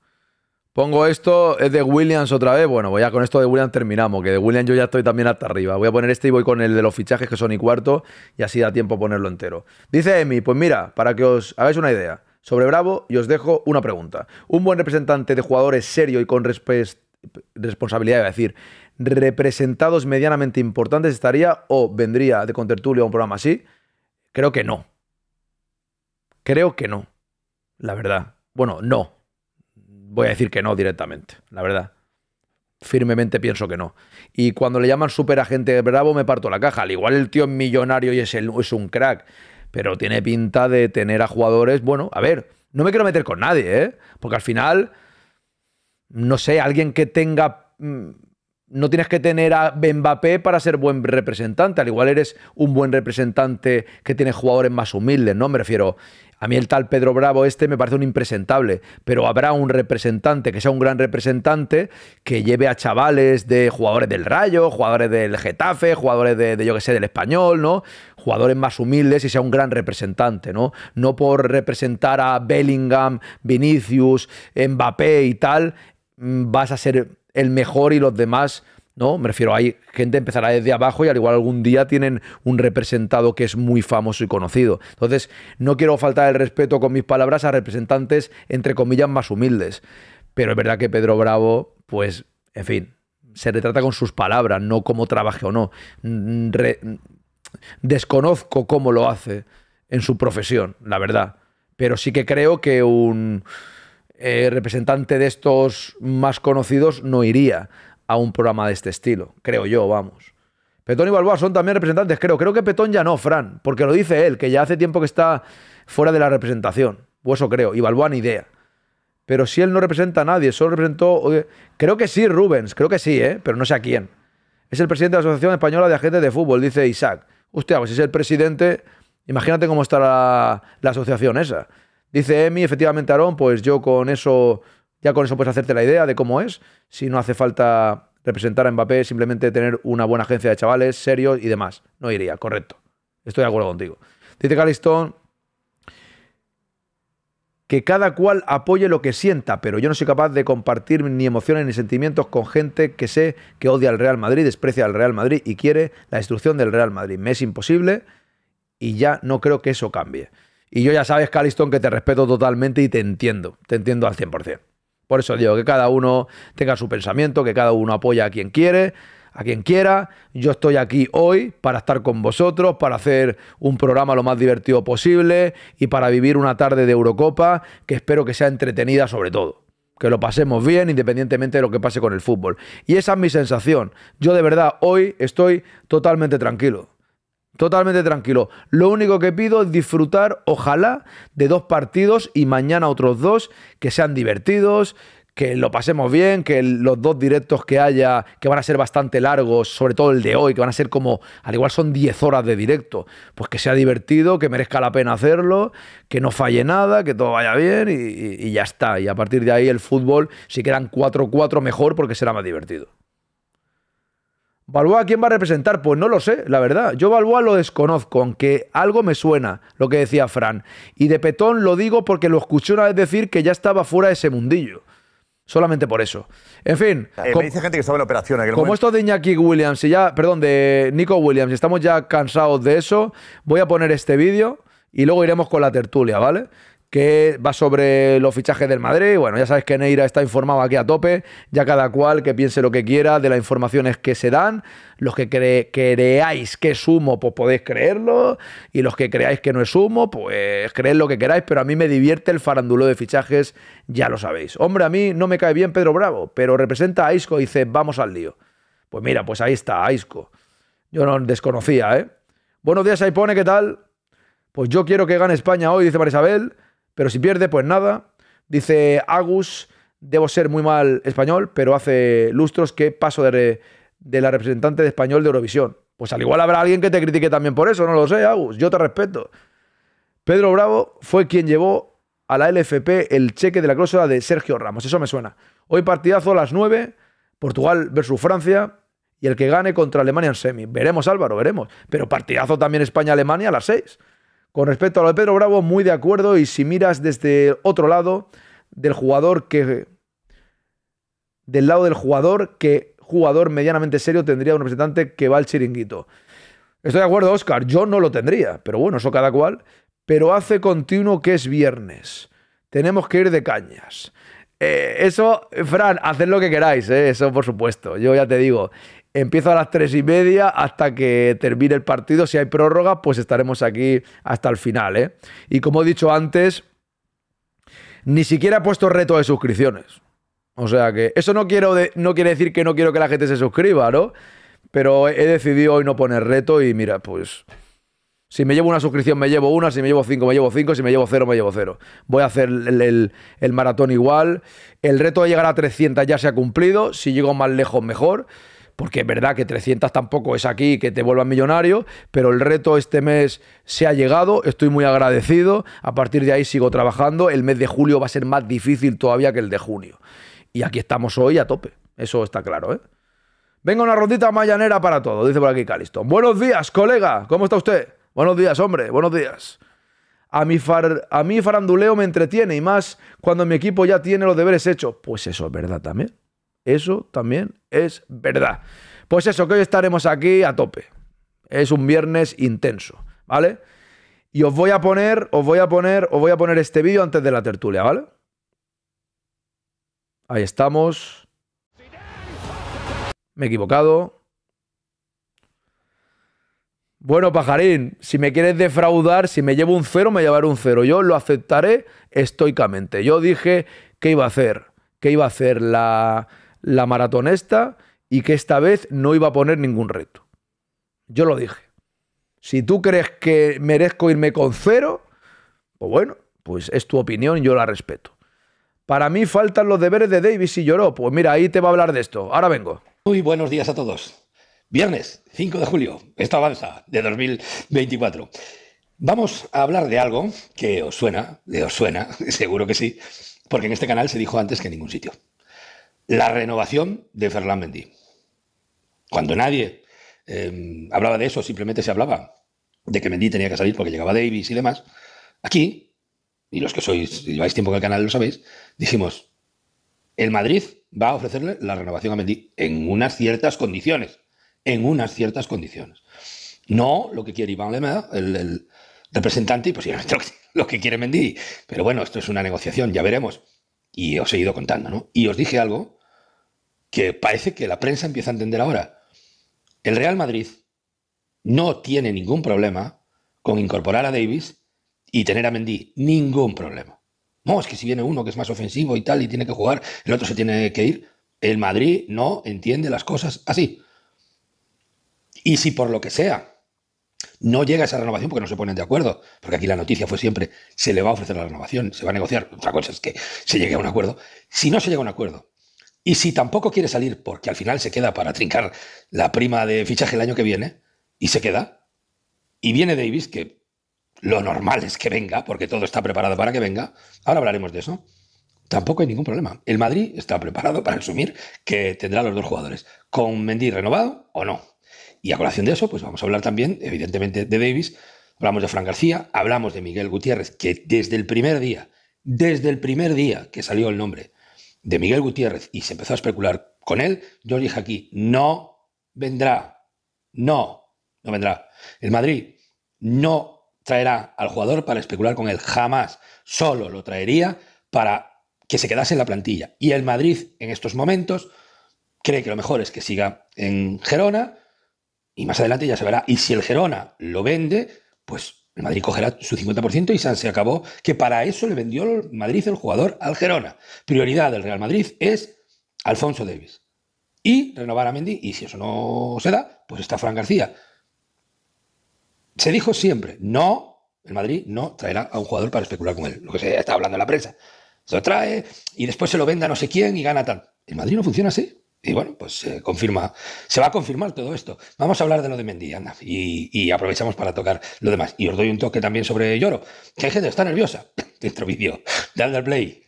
Pongo esto, es de Williams otra vez. Bueno, pues ya con esto de Williams terminamos, que de Williams yo ya estoy también hasta arriba. Voy a poner este y voy con el de los fichajes que son y cuarto y así da tiempo a ponerlo entero. Dice Emi, pues mira, para que os hagáis una idea sobre Bravo y os dejo una pregunta. Un buen representante de jugadores serio y con responsabilidad, a decir, representados medianamente importantes estaría o vendría de contertulio a un programa así? Creo que no. Creo que no. La verdad. Bueno, no. Voy a decir que no directamente, la verdad. Firmemente pienso que no. Y cuando le llaman superagente bravo me parto la caja. Al igual el tío es millonario y es, es un crack. Pero tiene pinta de tener a jugadores, bueno, a ver, no me quiero meter con nadie, ¿eh? Porque al final, no sé, alguien que tenga... mm, no tienes que tener a Mbappé para ser buen representante. Al igual eres un buen representante que tiene jugadores más humildes, ¿no? Me refiero, a mí el tal Pedro Bravo este me parece un impresentable, pero habrá un representante que sea un gran representante que lleve a chavales de jugadores del Rayo, jugadores del Getafe, jugadores de, yo que sé, del Español, ¿no? Jugadores más humildes y sea un gran representante, ¿no? No por representar a Bellingham, Vinicius, Mbappé y tal, mm, vas a ser el mejor y los demás, ¿no? Me refiero, hay gente que empezará desde abajo y al igual algún día tienen un representado que es muy famoso y conocido. Entonces, no quiero faltar el respeto con mis palabras a representantes, entre comillas, más humildes. Pero es verdad que Pedro Bravo, pues, en fin, se retrata con sus palabras, no cómo trabaje o no. Mm, re- desconozco cómo lo hace en su profesión, la verdad. Pero sí que creo que un eh, representante de estos más conocidos no iría a un programa de este estilo, creo yo, vamos. Petón y Balboa son también representantes, creo. Creo que Petón ya no, Fran, porque lo dice él, que ya hace tiempo que está fuera de la representación. O eso creo. Y Balboa ni idea. Pero si él no representa a nadie, solo representó. Creo que sí, Rubens, creo que sí, ¿eh? pero no sé a quién. Es el presidente de la Asociación Española de Agentes de Fútbol, dice Isaac. Hostia, pues si es el presidente, imagínate cómo está la, la asociación esa. Dice Emi, efectivamente, Aarón, pues yo con eso, ya con eso puedes hacerte la idea de cómo es. Si no hace falta representar a Mbappé, simplemente tener una buena agencia de chavales, serios y demás. No iría, correcto. Estoy de acuerdo contigo. Dice Calistón que cada cual apoye lo que sienta, pero yo no soy capaz de compartir ni emociones ni sentimientos con gente que sé que odia al Real Madrid, desprecia al Real Madrid y quiere la destrucción del Real Madrid. Me es imposible y ya no creo que eso cambie. Y yo ya sabes, Caliston, que te respeto totalmente y te entiendo, te entiendo al 100%. Por eso digo que cada uno tenga su pensamiento, que cada uno apoya a quien quiere, a quien quiera. Yo estoy aquí hoy para estar con vosotros, para hacer un programa lo más divertido posible y para vivir una tarde de Eurocopa que espero que sea entretenida sobre todo. Que lo pasemos bien independientemente de lo que pase con el fútbol. Y esa es mi sensación. Yo de verdad hoy estoy totalmente tranquilo. Totalmente tranquilo. Lo único que pido es disfrutar, ojalá, de dos partidos y mañana otros dos que sean divertidos, que lo pasemos bien, que los dos directos que haya, que van a ser bastante largos, sobre todo el de hoy, que van a ser como, al igual son 10 horas de directo, pues que sea divertido, que merezca la pena hacerlo, que no falle nada, que todo vaya bien y ya está. Y a partir de ahí el fútbol, si quedan 4-4 mejor porque será más divertido. Balboa, ¿quién va a representar? Pues no lo sé, la verdad. Yo Balboa lo desconozco, aunque algo me suena, lo que decía Fran. Y de Petón lo digo porque lo escuché una vez decir que ya estaba fuera de ese mundillo. Solamente por eso. En fin. Eh, com- me dice gente que estaba en operación. aquel como momento. esto de Iñaki Williams y ya, perdón, de Nico Williams, y estamos ya cansados de eso, voy a poner este vídeo y luego iremos con la tertulia, ¿vale? Que va sobre los fichajes del Madrid. Bueno, ya sabes que Neira está informado aquí a tope, ya cada cual que piense lo que quiera de las informaciones que se dan. Los que cre- creáis que es humo, pues podéis creerlo. Y los que creáis que no es humo, pues creed lo que queráis. Pero a mí me divierte el farandulo de fichajes, ya lo sabéis. Hombre, a mí no me cae bien Pedro Bravo, pero representa a Isco y dice, vamos al lío. Pues mira, pues ahí está, Aisco. Yo no desconocía, ¿eh? Buenos días, ahí pone, ¿qué tal? Pues yo quiero que gane España hoy, dice Marisabel, pero si pierde, pues nada. Dice Agus, debo ser muy mal español, pero hace lustros que paso de, la representante de español de Eurovisión. Pues al igual habrá alguien que te critique también por eso, no lo sé, Agus, yo te respeto. Pedro Bravo fue quien llevó a la LFP el cheque de la cláusula de Sergio Ramos, eso me suena. Hoy partidazo a las 9, Portugal versus Francia y el que gane contra Alemania en semi. Veremos Álvaro, veremos. Pero partidazo también España-Alemania a las 6. Con respecto a lo de Pedro Bravo, muy de acuerdo y si miras desde otro lado del jugador que del lado del jugador que jugador medianamente serio tendría un representante que va al chiringuito. Estoy de acuerdo, Oscar, yo no lo tendría, pero bueno, eso cada cual. Pero hace continuo que es viernes. Tenemos que ir de cañas. Eh, eso, Fran, haced lo que queráis, eh, eso por supuesto. Yo ya te digo, empiezo a las tres y media hasta que termine el partido. Si hay prórroga, pues estaremos aquí hasta el final. ¿eh? Y como he dicho antes, ni siquiera he puesto reto de suscripciones. O sea que eso no, quiero no quiere decir que no quiero que la gente se suscriba, ¿no? Pero he decidido hoy no poner reto y mira, pues si me llevo una suscripción, me llevo una. Si me llevo cinco, me llevo cinco. Si me llevo cero, me llevo cero. Voy a hacer el, maratón igual. El reto de llegar a 300 ya se ha cumplido. Si llego más lejos, mejor. Porque es verdad que 300 tampoco es aquí que te vuelvas millonario. Pero el reto este mes se ha llegado. Estoy muy agradecido. A partir de ahí sigo trabajando. El mes de julio va a ser más difícil todavía que el de junio. Y aquí estamos hoy a tope. Eso está claro, ¿eh? Venga, una rondita mañanera para todo, dice por aquí Calisto. Buenos días, colega. ¿Cómo está usted? Buenos días, hombre, buenos días. A mi, a mí faranduleo me entretiene y más cuando mi equipo ya tiene los deberes hechos. Pues eso es verdad también. Eso también es verdad. Pues eso, que hoy estaremos aquí a tope. Es un viernes intenso, ¿vale? Y os voy a poner, os voy a poner, os voy a poner este vídeo antes de la tertulia, ¿vale? Ahí estamos. Me he equivocado. Bueno, pajarín, si me quieres defraudar, si me llevo un cero, me llevaré un cero. Yo lo aceptaré estoicamente. Yo dije que iba a hacer, que iba a hacer la, la maratonesta y que esta vez no iba a poner ningún reto. Yo lo dije. Si tú crees que merezco irme con cero, pues bueno, pues es tu opinión, yo la respeto. Para mí faltan los deberes de Davis y lloró. Pues mira, ahí te va a hablar de esto. Ahora vengo. Muy buenos días a todos. Viernes 5 de julio, esto avanza, de 2024. Vamos a hablar de algo que os suena, de os suena, seguro que sí, porque en este canal se dijo antes que en ningún sitio. La renovación de Ferland Mendy. Cuando nadie em, hablaba de eso, simplemente se hablaba de que Mendy tenía que salir porque llegaba Davis y demás, aquí, y los que sois, lleváis tiempo en el canal lo sabéis, dijimos, el Madrid va a ofrecerle la renovación a Mendy en unas ciertas condiciones en unas ciertas condiciones. No lo que quiere Iván Lemeda, el, representante, y posiblemente lo que quiere Mendy. Pero bueno, esto es una negociación, ya veremos. Y os he ido contando, ¿no? Y os dije algo que parece que la prensa empieza a entender ahora. El Real Madrid no tiene ningún problema con incorporar a Davis y tener a Mendy. Ningún problema. No, es que si viene uno que es más ofensivo y tal y tiene que jugar, el otro se tiene que ir. El Madrid no entiende las cosas así. Y si por lo que sea no llega esa renovación porque no se ponen de acuerdo, porque aquí la noticia fue siempre, se le va a ofrecer la renovación, se va a negociar, otra cosa es que se llegue a un acuerdo, si no se llega a un acuerdo, y si tampoco quiere salir porque al final se queda para trincar la prima de fichaje el año que viene, y se queda, y viene Davis, que lo normal es que venga, porque todo está preparado para que venga, ahora hablaremos de eso, tampoco hay ningún problema. El Madrid está preparado para asumir que tendrá los dos jugadores, con Mendy renovado o no. Y a colación de eso, pues vamos a hablar también, evidentemente, de Davis, hablamos de Fran García, hablamos de Miguel Gutiérrez, que desde el primer día, desde el primer día que salió el nombre de Miguel Gutiérrez y se empezó a especular con él, yo dije aquí, no vendrá, no, no vendrá. El Madrid no traerá al jugador para especular con él, jamás, solo lo traería para que se quedase en la plantilla. Y el Madrid en estos momentos cree que lo mejor es que siga en Gerona y más adelante ya se verá. Y si el Gerona lo vende, pues el Madrid cogerá su 50% y se acabó. Que para eso le vendió el Madrid el jugador al Gerona. Prioridad del Real Madrid es Alfonso Davis. Y renovar a Mendy. Y si eso no se da, pues está Fran García. Se dijo siempre, no, el Madrid no traerá a un jugador para especular con él. Lo que se está hablando en la prensa. Se lo trae y después se lo venda a no sé quién y gana tal. El Madrid no funciona así. Y bueno, pues se confirma, se va a confirmar todo esto. Vamos a hablar de lo de Mendy, anda, y, aprovechamos para tocar lo demás. Y os doy un toque también sobre Lloro, que hay gente que está nerviosa. Dentro vídeo de Underplay.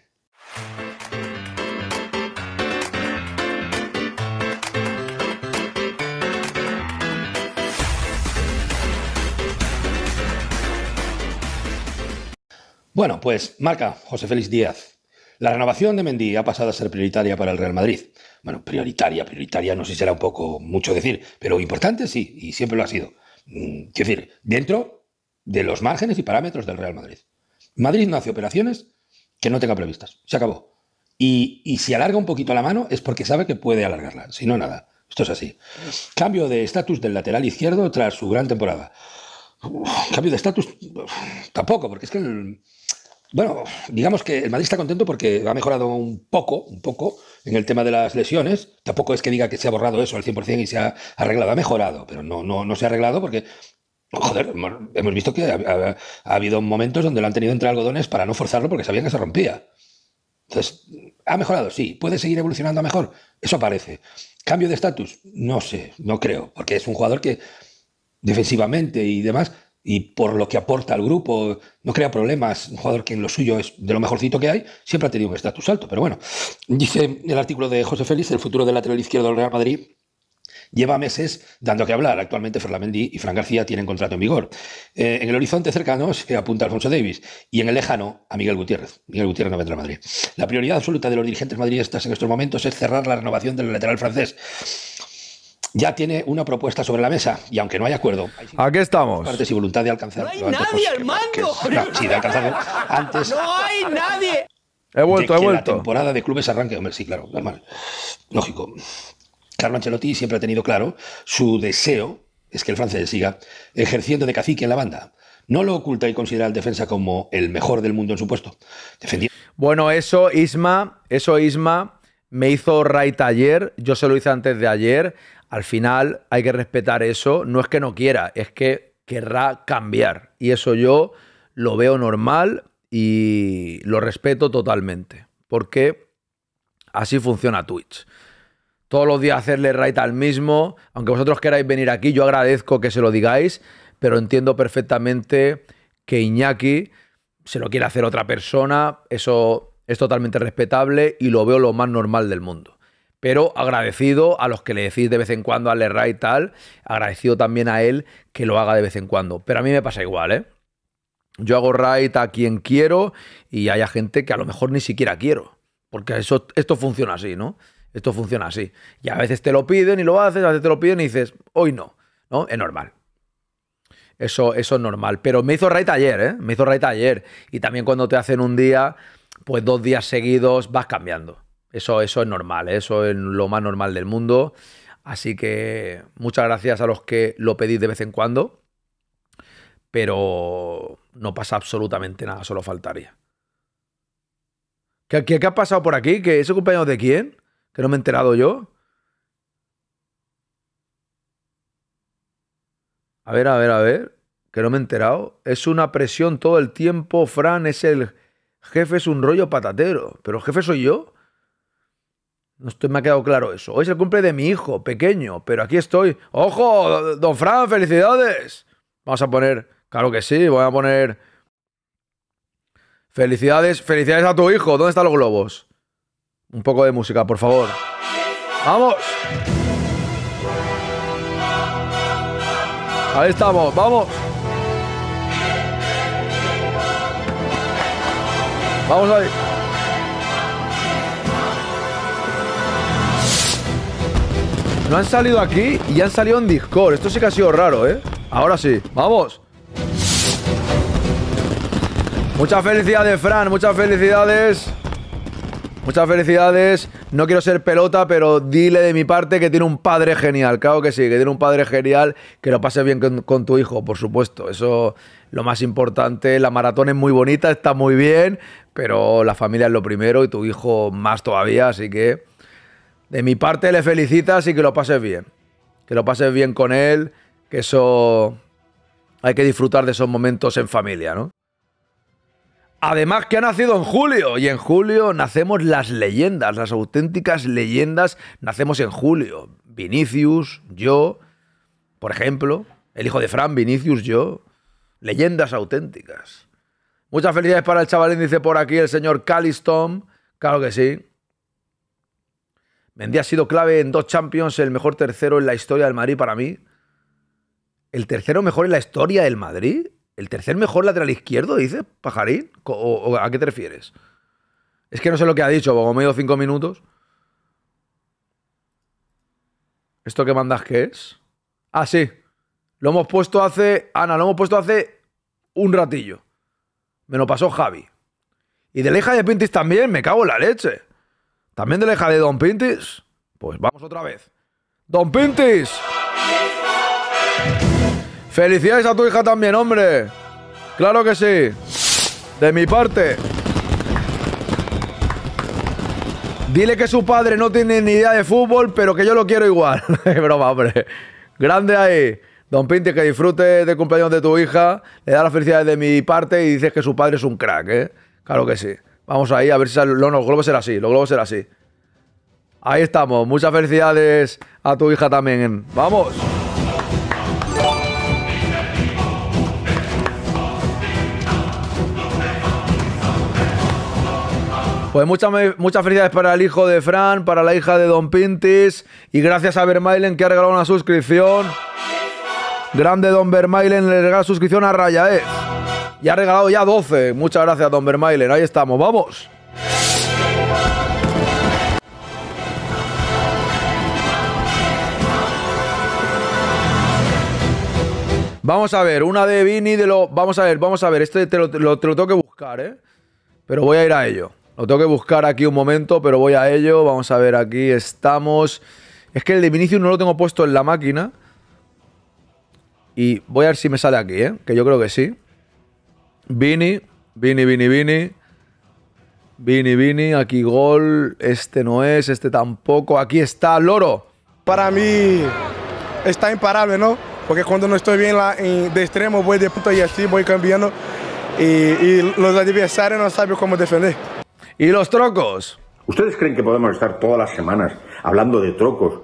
Bueno, pues marca José Félix Díaz. La renovación de Mendy ha pasado a ser prioritaria para el Real Madrid. Bueno, prioritaria, prioritaria, no sé si será un poco mucho decir, pero importante sí, y siempre lo ha sido. Mm, Quiero decir, dentro de los márgenes y parámetros del Real Madrid. Madrid no hace operaciones que no tenga previstas. Se acabó. Y, y si alarga un poquito la mano es porque sabe que puede alargarla. Si no, nada. Esto es así. Cambio de estatus del lateral izquierdo tras su gran temporada. Cambio de estatus tampoco, porque es que bueno, digamos que el Madrid está contento porque ha mejorado un poco, un poco en el tema de las lesiones. Tampoco es que diga que se ha borrado eso al 100% y se ha arreglado. Ha mejorado, pero no, no, no se ha arreglado porque, joder, hemos visto que ha, ha- ha habido momentos donde lo han tenido entre algodones para no forzarlo porque sabían que se rompía. Entonces, ¿ha mejorado? Sí. ¿Puede seguir evolucionando a mejor? Eso parece. ¿Cambio de estatus? No sé, no creo, porque es un jugador que defensivamente y demás, y por lo que aporta al grupo, no crea problemas, un jugador que en lo suyo es de lo mejorcito que hay, siempre ha tenido un estatus alto. Pero bueno, dice el artículo de José Félix, el futuro del lateral izquierdo del Real Madrid lleva meses dando que hablar. Actualmente Ferlamendi y Fran García tienen contrato en vigor. Eh, en el horizonte cercano se apunta Alfonso Davis y en el lejano a Miguel Gutiérrez. Miguel Gutiérrez no vendrá a Madrid. La prioridad absoluta de los dirigentes madridistas en estos momentos es cerrar la renovación del lateral francés. Ya tiene una propuesta sobre la mesa y aunque no hay acuerdo, hay Aquí estamos. partes y voluntad de alcanzarlo. ¡No hay nadie al mando! no, sí, de alcanzarlo antes ¡No hay nadie! He vuelto, de he que la vuelto. temporada de clubes arranque. Hombre, sí, claro, normal. Lógico. Carlo Ancelotti siempre ha tenido claro su deseo es que el francés siga ejerciendo de cacique en la banda. No lo oculta y considera al defensa como el mejor del mundo en su puesto. Defendiendo Bueno, eso, Isma, eso, Isma, me hizo right ayer. Yo se lo hice antes de ayer. Al final hay que respetar eso. No es que no quiera, es que querrá cambiar. Y eso yo lo veo normal y lo respeto totalmente. Porque así funciona Twitch. Todos los días hacerle right al mismo. Aunque vosotros queráis venir aquí, yo agradezco que se lo digáis. Pero entiendo perfectamente que Iñaki se lo quiere hacer otra persona, eso es totalmente respetable y lo veo lo más normal del mundo. Pero agradecido a los que le decís de vez en cuando a Lerra y tal, agradecido también a él que lo haga de vez en cuando. Pero a mí me pasa igual, ¿eh? Yo hago right a quien quiero y haya gente que a lo mejor ni siquiera quiero. Porque eso, esto funciona así, ¿no? Esto funciona así. Y a veces te lo piden y lo haces, a veces te lo piden y dices, hoy no, ¿no? Es normal. Eso, eso es normal. Pero me hizo right ayer, ¿eh? Me hizo right ayer. Y también cuando te hacen un día, pues dos días seguidos vas cambiando. Eso, eso es normal, ¿eh? eso es lo más normal del mundo. Así que muchas gracias a los que lo pedís de vez en cuando. Pero no pasa absolutamente nada, solo faltaría. ¿Qué, qué, ha pasado por aquí? ¿Que ese cumpleaños de quién? Que no me he enterado yo. A ver, a ver, a ver. Que no me he enterado. Es una presión todo el tiempo. Fran es el jefe, es un rollo patatero. Pero el jefe soy yo. No estoy, me ha quedado claro eso. Hoy es el cumple de mi hijo, pequeño, pero aquí estoy. ¡Ojo! Don Fran, felicidades. Vamos a poner. Claro que sí, voy a poner. Felicidades, felicidades a tu hijo. ¿Dónde están los globos? Un poco de música, por favor. ¡Vamos! Ahí estamos, vamos. Vamos ahí. No han salido aquí y han salido en Discord. Esto sí que ha sido raro, ¿eh? Ahora sí, vamos. Muchas felicidades, Fran. Muchas felicidades. Muchas felicidades. No quiero ser pelota, pero dile de mi parte que tiene un padre genial. Claro que sí, que tiene un padre genial. Que lo pases bien con, con tu hijo, por supuesto. Eso lo más importante. La maratón es muy bonita, está muy bien, pero la familia es lo primero y tu hijo más todavía. Así que de mi parte le felicitas y que lo pases bien. Que lo pases bien con él, que eso hay que disfrutar de esos momentos en familia, ¿no? Además que ha nacido en julio y en julio nacemos las leyendas, las auténticas leyendas nacemos en julio. Vinicius, yo, por ejemplo, el hijo de Fran, Vinicius, yo, leyendas auténticas. Muchas felicidades para el chavalín, dice por aquí el señor Caliston, claro que sí. Mendy ha sido clave en dos Champions, el mejor tercero en la historia del Madrid para mí. ¿El tercero mejor en la historia del Madrid? ¿El tercer mejor lateral izquierdo, dice Pajarín? ¿O, a qué te refieres? Es que no sé lo que ha dicho, como medio cinco minutos. ¿Esto que mandas qué es? Ah, sí. Lo hemos puesto hace. Ana, lo hemos puesto hace un ratillo. Me lo pasó Javi. Y de leja de Pintis también, me cago en la leche. ¿También de leja de Don Pintis? Pues vamos otra vez. ¡Don Pintis! Felicidades a tu hija también, hombre. Claro que sí. De mi parte. Dile que su padre no tiene ni idea de fútbol, pero que yo lo quiero igual. Broma, hombre. Grande ahí. Don Pinti, que disfrute del cumpleaños de tu hija, le da las felicidades de mi parte y dices que su padre es un crack, ¿eh? Claro que sí. Vamos ahí a ver si sale- no, los globos así, los globos así. Ahí estamos. Muchas felicidades a tu hija también. Vamos. Pues muchas muchas felicidades para el hijo de Fran, para la hija de Don Pintis y gracias a Vermailen que ha regalado una suscripción. Grande Don Vermailen le regala suscripción a Rayaez. Y ha regalado ya 12. Muchas gracias Don Vermailen. Ahí estamos, vamos. Vamos a ver, una de Vini de lo. Vamos a ver, vamos a ver. Este te lo, te lo- te lo tengo que buscar, ¿eh? Pero voy a ir a ello. Lo tengo que buscar aquí un momento, pero voy a ello. Vamos a ver, aquí estamos. Es que el de Vinicius no lo tengo puesto en la máquina. Y voy a ver si me sale aquí, ¿eh? Que yo creo que sí. Vini, Vini, Vini, Vini. Vini, Vini, aquí gol. Este no es, este tampoco. Aquí está, Loro. Para mí está imparable, ¿no? Porque cuando no estoy bien la- en- de extremo voy de punta y así voy cambiando y, y los adversarios no saben cómo defender. ¿Y los trocos? ¿Ustedes creen que podemos estar todas las semanas hablando de trocos?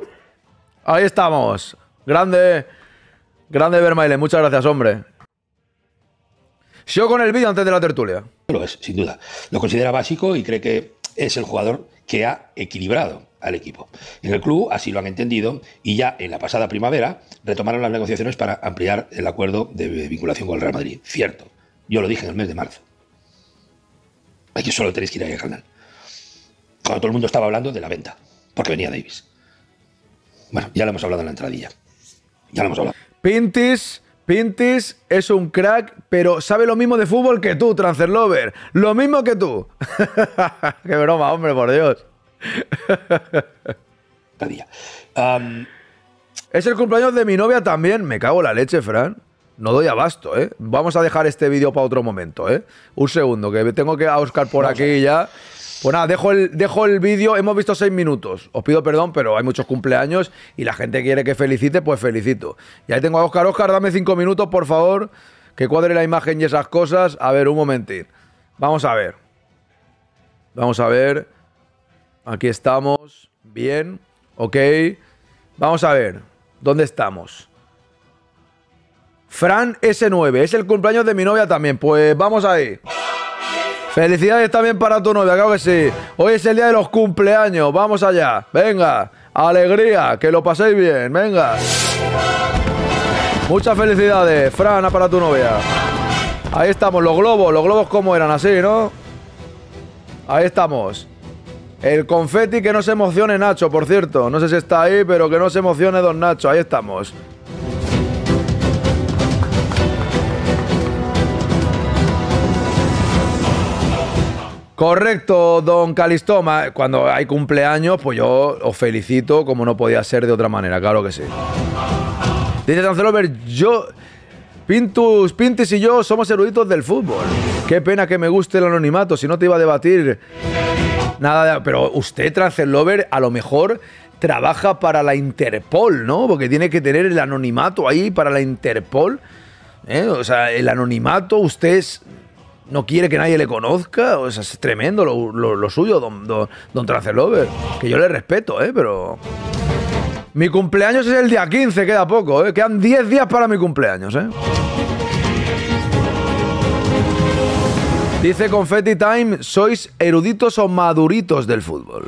Ahí estamos. Grande. Grande Vermaile. Muchas gracias, hombre. Sigo con el vídeo antes de la tertulia. Lo es, sin duda. Lo considera básico y cree que es el jugador que ha equilibrado al equipo. En el club así lo han entendido y ya en la pasada primavera retomaron las negociaciones para ampliar el acuerdo de vinculación con el Real Madrid. Cierto. Yo lo dije en el mes de marzo. Aquí solo tenéis que ir ahí al canal. Cuando todo el mundo estaba hablando de la venta, porque venía Davis. Bueno, ya lo hemos hablado en la entradilla. Ya lo hemos hablado. Pintis, Pintis es un crack, pero sabe lo mismo de fútbol que tú, Transfer Lover. Lo mismo que tú. Qué broma, hombre, por Dios. es el cumpleaños de mi novia también. Me cago en la leche, Fran. No doy abasto, ¿eh? Vamos a dejar este vídeo para otro momento, ¿eh? Un segundo, que tengo que a Oscar por aquí ya. Pues nada, dejo el, dejo el vídeo. Hemos visto seis minutos. Os pido perdón, pero hay muchos cumpleaños y la gente quiere que felicite, pues felicito. Y ahí tengo a Oscar. Oscar, dame cinco minutos, por favor, que cuadre la imagen y esas cosas. A ver, un momentín. Vamos a ver. Vamos a ver. Aquí estamos. Bien. Ok. Vamos a ver. ¿Dónde estamos? Fran S9. Es el cumpleaños de mi novia también. Pues vamos ahí. Felicidades también para tu novia, claro que sí. Hoy es el día de los cumpleaños. Vamos allá. Venga. Alegría. Que lo paséis bien. Venga. Muchas felicidades. Fran, para tu novia. Ahí estamos. Los globos. Los globos como eran así, ¿no? Ahí estamos. El confeti que no se emocione Nacho, por cierto. No sé si está ahí, pero que no se emocione Don Nacho. Ahí estamos. Correcto, don Calistoma. Cuando hay cumpleaños, pues yo os felicito como no podía ser de otra manera, claro que sí. Dice Tancelover, yo... Pintus, Pintis y yo somos eruditos del fútbol. Qué pena que me guste el anonimato, si no te iba a debatir nada de... Pero usted, Trancelover, a lo mejor trabaja para la Interpol, ¿no? Porque tiene que tener el anonimato ahí para la Interpol. ¿eh? O sea, el anonimato, usted es- no quiere que nadie le conozca. O sea, es tremendo lo, lo- suyo, don, don, don Trancelover. Que yo le respeto, ¿eh? Pero... Mi cumpleaños es el día 15, queda poco, ¿eh? Quedan 10 días para mi cumpleaños, ¿eh? Dice Confetti Time, sois eruditos o maduritos del fútbol.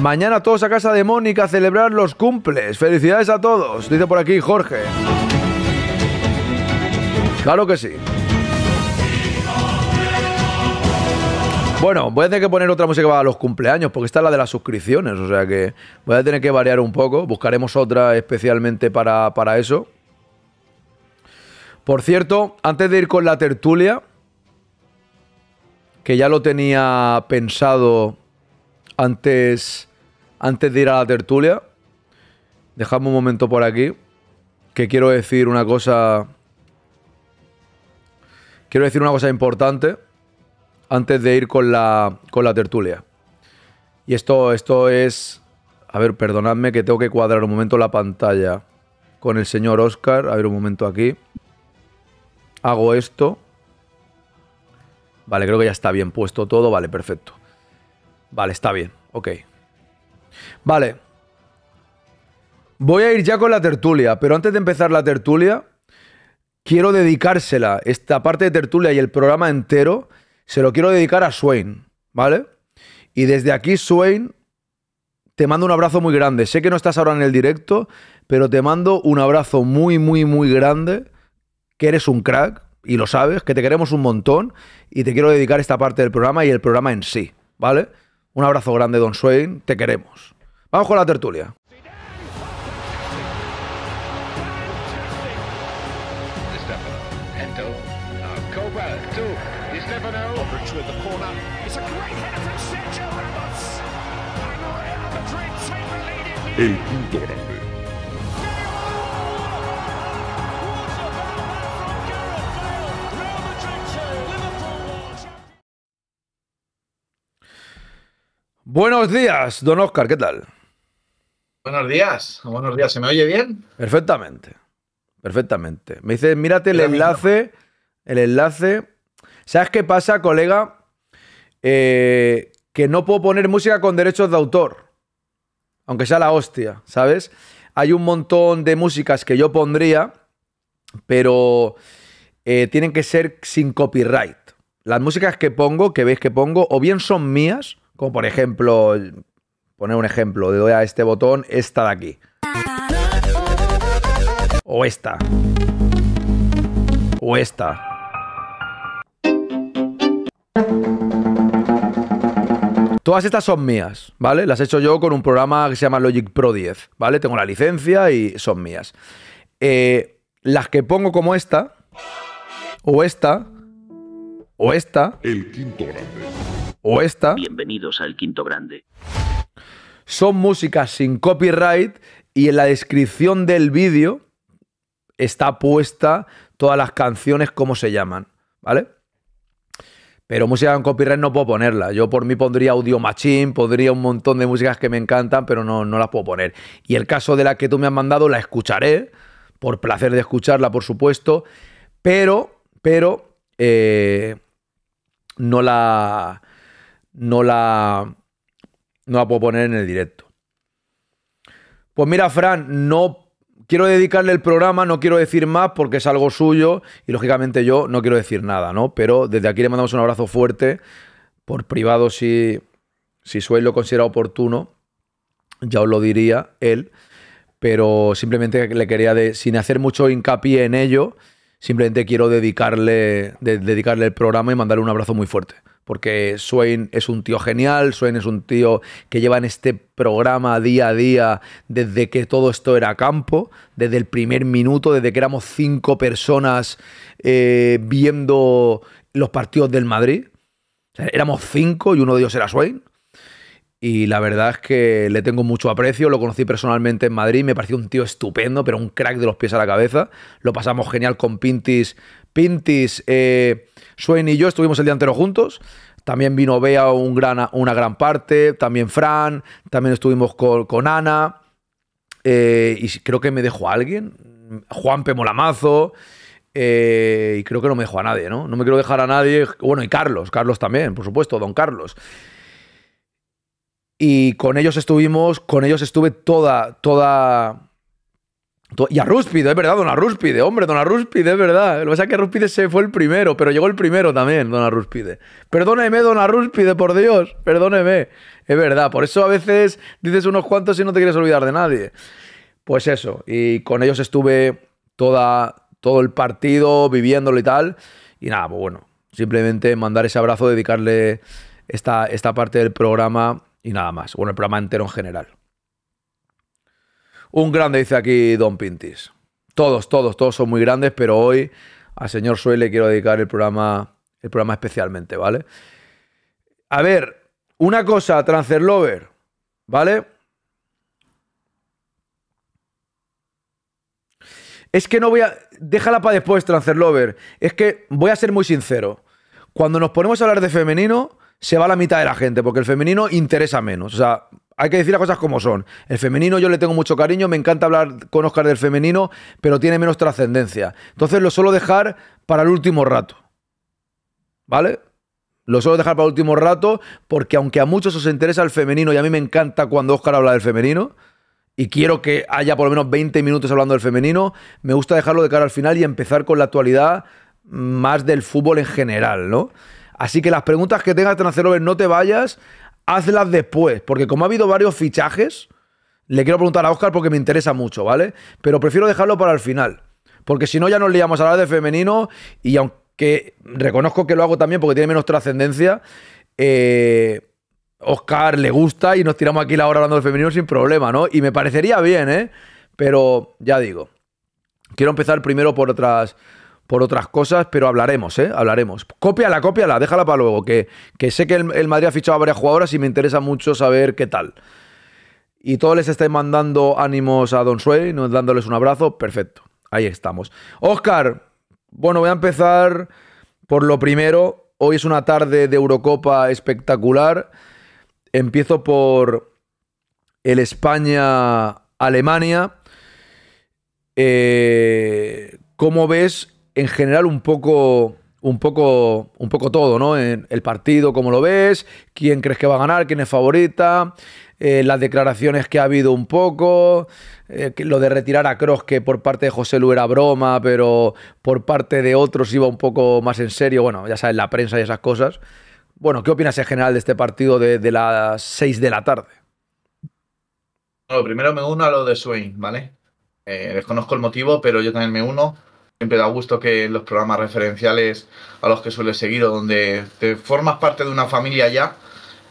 Mañana todos a casa de Mónica a celebrar los cumples. Felicidades a todos, dice por aquí Jorge. Claro que sí. Bueno, voy a tener que poner otra música para los cumpleaños, porque esta es la de las suscripciones, o sea que voy a tener que variar un poco. Buscaremos otra especialmente para, para eso. Por cierto, antes de ir con la tertulia, que ya lo tenía pensado antes, antes de ir a la tertulia, dejadme un momento por aquí, que quiero decir una cosa. Quiero decir una cosa importante antes de ir con la, con la tertulia. Y esto, esto es. A ver, perdonadme que tengo que cuadrar un momento la pantalla con el señor Oscar. A ver, un momento aquí. Hago esto. Vale, creo que ya está bien puesto todo. Vale, perfecto. Vale, está bien. Ok. Vale. Voy a ir ya con la tertulia, pero antes de empezar la tertulia, quiero dedicársela, esta parte de tertulia y el programa entero, se lo quiero dedicar a Swain, ¿vale? Y desde aquí, Swain, te mando un abrazo muy grande. Sé que no estás ahora en el directo, pero te mando un abrazo muy, muy, muy grande, que eres un crack, y lo sabes, que te queremos un montón, y te quiero dedicar esta parte del programa y el programa en sí, ¿vale? Un abrazo grande, Don Swain, te queremos. Vamos con la tertulia. El quinto grande. Buenos días, don Oscar, ¿qué tal? Buenos días, buenos días. ¿Se me oye bien? Perfectamente, perfectamente. Me dice, mírate el enlace, el enlace. ¿Sabes qué pasa, colega? Eh, que no puedo poner música con derechos de autor. Aunque sea la hostia, ¿sabes? Hay un montón de músicas que yo pondría, pero eh, tienen que ser sin copyright. Las músicas que pongo, que veis que pongo, o bien son mías, como por ejemplo, poner un ejemplo, le doy a este botón, esta de aquí. O esta. O esta. Todas estas son mías, ¿vale? Las he hecho yo con un programa que se llama Logic Pro 10, ¿vale? Tengo la licencia y son mías. Eh, las que pongo como esta, o esta, o esta, El quinto grande. o esta, Bienvenidos al Quinto Grande. son músicas sin copyright y en la descripción del vídeo está puesta todas las canciones como se llaman, ¿vale? Pero música con copyright no puedo ponerla. Yo por mí pondría Audio Machine, pondría un montón de músicas que me encantan, pero no, no las puedo poner. Y el caso de la que tú me has mandado la escucharé, por placer de escucharla, por supuesto, pero, pero, eh, no la, no la, no la puedo poner en el directo. Pues mira, Fran, no quiero dedicarle el programa, no quiero decir más porque es algo suyo y lógicamente yo no quiero decir nada, ¿no? Pero desde aquí le mandamos un abrazo fuerte, por privado si, si Suey lo considera oportuno, ya os lo diría él, pero simplemente le quería, de, sin hacer mucho hincapié en ello, simplemente quiero dedicarle, de- dedicarle el programa y mandarle un abrazo muy fuerte. Porque Swain es un tío genial, Swain es un tío que lleva en este programa día a día desde que todo esto era campo, desde el primer minuto, desde que éramos cinco personas eh, viendo los partidos del Madrid. Éramos cinco y uno de ellos era Swain. Y la verdad es que le tengo mucho aprecio. Lo conocí personalmente en Madrid. Me pareció un tío estupendo, pero un crack de los pies a la cabeza. Lo pasamos genial con Pintis. Pintis, eh, Swain y yo estuvimos el día entero juntos. También vino Bea una gran parte. También Fran. También estuvimos con, con Ana. Eh, y creo que me dejó a alguien. Juan Molamazo. Eh, y creo que no me dejó a nadie, ¿no? No me quiero dejar a nadie. Bueno, y Carlos. Carlos también, por supuesto, don Carlos. Y con ellos estuvimos, con ellos estuve toda, toda. Y a Rúspide, es verdad, don Arrúspide, hombre, don Arrúspide, es verdad. Lo que pasa es que Rúspide se fue el primero, pero llegó el primero también, don Arrúspide. Perdóneme, don Arrúspide, por Dios, perdóneme. Es verdad, por eso a veces dices unos cuantos y no te quieres olvidar de nadie. Pues eso, y con ellos estuve toda, todo el partido, viviéndolo y tal. Y nada, pues bueno, simplemente mandar ese abrazo, dedicarle esta, esta parte del programa y nada más. Bueno, el programa entero en general. Un grande, dice aquí Don Pintis. Todos, todos, todos son muy grandes, pero hoy al señor Suey le quiero dedicar el programa, el programa especialmente, ¿vale? A ver, una cosa, Transfer Lover, ¿vale? Es que no voy a. Déjala para después, Transfer Lover. Es que voy a ser muy sincero. Cuando nos ponemos a hablar de femenino, se va la mitad de la gente, porque el femenino interesa menos. O sea, hay que decir las cosas como son. El femenino yo le tengo mucho cariño, me encanta hablar con Oscar del femenino, pero tiene menos trascendencia. Entonces lo suelo dejar para el último rato. ¿Vale? Lo suelo dejar para el último rato porque aunque a muchos os interesa el femenino y a mí me encanta cuando Oscar habla del femenino, y quiero que haya por lo menos 20 minutos hablando del femenino, me gusta dejarlo de cara al final y empezar con la actualidad más del fútbol en general, ¿no? Así que las preguntas que tengas, Transferover, no te vayas, hazlas después, porque como ha habido varios fichajes, le quiero preguntar a Oscar porque me interesa mucho, ¿vale? Pero prefiero dejarlo para el final, porque si no ya nos liamos a hablar de femenino y aunque reconozco que lo hago también porque tiene menos trascendencia, eh, Oscar le gusta y nos tiramos aquí la hora hablando del femenino sin problema, ¿no? Y me parecería bien, ¿eh? Pero ya digo, quiero empezar primero por otras, por otras cosas, pero hablaremos, ¿eh? Hablaremos. Cópiala, cópiala, déjala para luego, que, sé que el, el, Madrid ha fichado a varias jugadoras y me interesa mucho saber qué tal. Y todos les estáis mandando ánimos a Don Suey, dándoles un abrazo, perfecto. Ahí estamos. Oscar, bueno, voy a empezar por lo primero. Hoy es una tarde de Eurocopa espectacular. Empiezo por el España-Alemania. Eh, ¿Cómo ves en general un poco, un poco, un poco todo, ¿no? En el partido, ¿cómo lo ves? ¿Quién crees que va a ganar? ¿Quién es favorita? Eh, las declaraciones que ha habido un poco, eh, lo de retirar a Kroos, que por parte de José Lu era broma, pero por parte de otros iba un poco más en serio. Bueno, ya sabes, la prensa y esas cosas. Bueno, ¿qué opinas en general de este partido de, de las 6 de la tarde? Bueno, primero me uno a lo de Swain, ¿vale? Eh, desconozco el motivo, pero yo también me uno. Siempre da gusto que en los programas referenciales a los que suele seguir o donde te formas parte de una familia ya,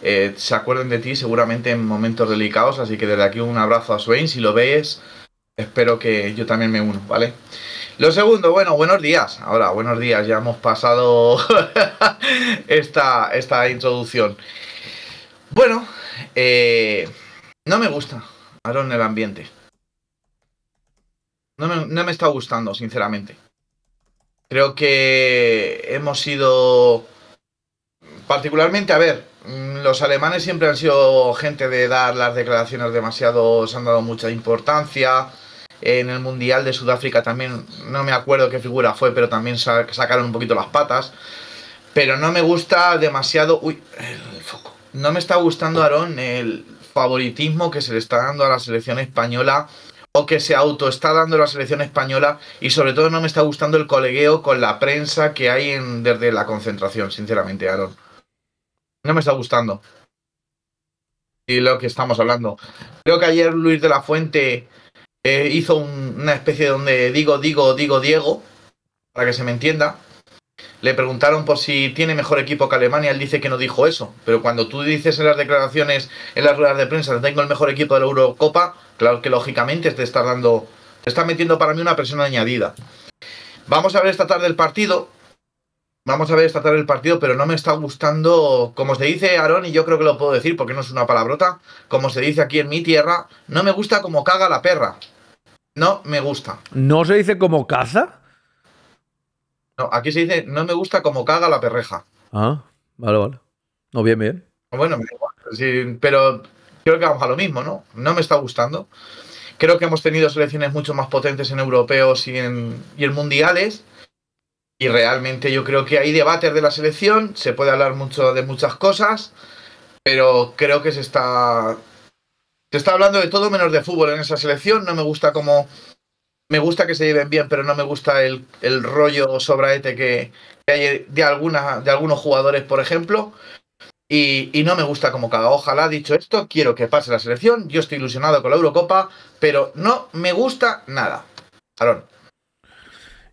eh, se acuerden de ti seguramente en momentos delicados. Así que desde aquí un abrazo a Swain. Si lo veis, espero que yo también me uno, ¿vale? Lo segundo, bueno, buenos días. Ahora, buenos días, ya hemos pasado esta, esta introducción. Bueno, eh, no me gusta, Aaron, el ambiente. No me, no me está gustando, sinceramente. Creo que hemos sido... Particularmente, a ver, los alemanes siempre han sido gente de dar las declaraciones demasiado, se han dado mucha importancia. En el Mundial de Sudáfrica también, no me acuerdo qué figura fue, pero también sacaron un poquito las patas. Pero no me gusta demasiado. Uy, el foco. No me está gustando, Aarón, el favoritismo que se le está dando a la selección española o que se auto está dando la selección española y sobre todo no me está gustando el colegueo con la prensa que hay en, desde la concentración, sinceramente, Aaron. No me está gustando. Y lo que estamos hablando. Creo que ayer Luis de la Fuente eh, hizo un, una especie de donde digo, digo, digo, Diego, para que se me entienda. Le preguntaron por si tiene mejor equipo que Alemania, él dice que no dijo eso. Pero cuando tú dices en las declaraciones, en las ruedas de prensa, tengo el mejor equipo de la Eurocopa, claro que lógicamente te está dando, te está metiendo para mí una presión añadida. Vamos a ver esta tarde el partido. Vamos a ver esta tarde el partido, pero no me está gustando, como se dice Aarón, y yo creo que lo puedo decir porque no es una palabrota, como se dice aquí en mi tierra, no me gusta como caga la perra. No me gusta. ¿No se dice como caza? No, aquí se dice no me gusta como caga la perreja. Ah, vale, vale. No, bien, bien. Bueno, sí, pero creo que vamos a lo mismo, ¿no? No me está gustando. Creo que hemos tenido selecciones mucho más potentes en europeos y en, y en mundiales. Y realmente yo creo que hay debates de la selección, se puede hablar mucho de muchas cosas, pero creo que se está se está hablando de todo menos de fútbol en esa selección. No me gusta como me gusta que se lleven bien, pero no me gusta el, el rollo sobraete que, que hay de alguna, de algunos jugadores, por ejemplo. Y, y, no me gusta como cada. Ojalá, dicho esto, quiero que pase la selección. Yo estoy ilusionado con la Eurocopa, pero no me gusta nada. Aaron.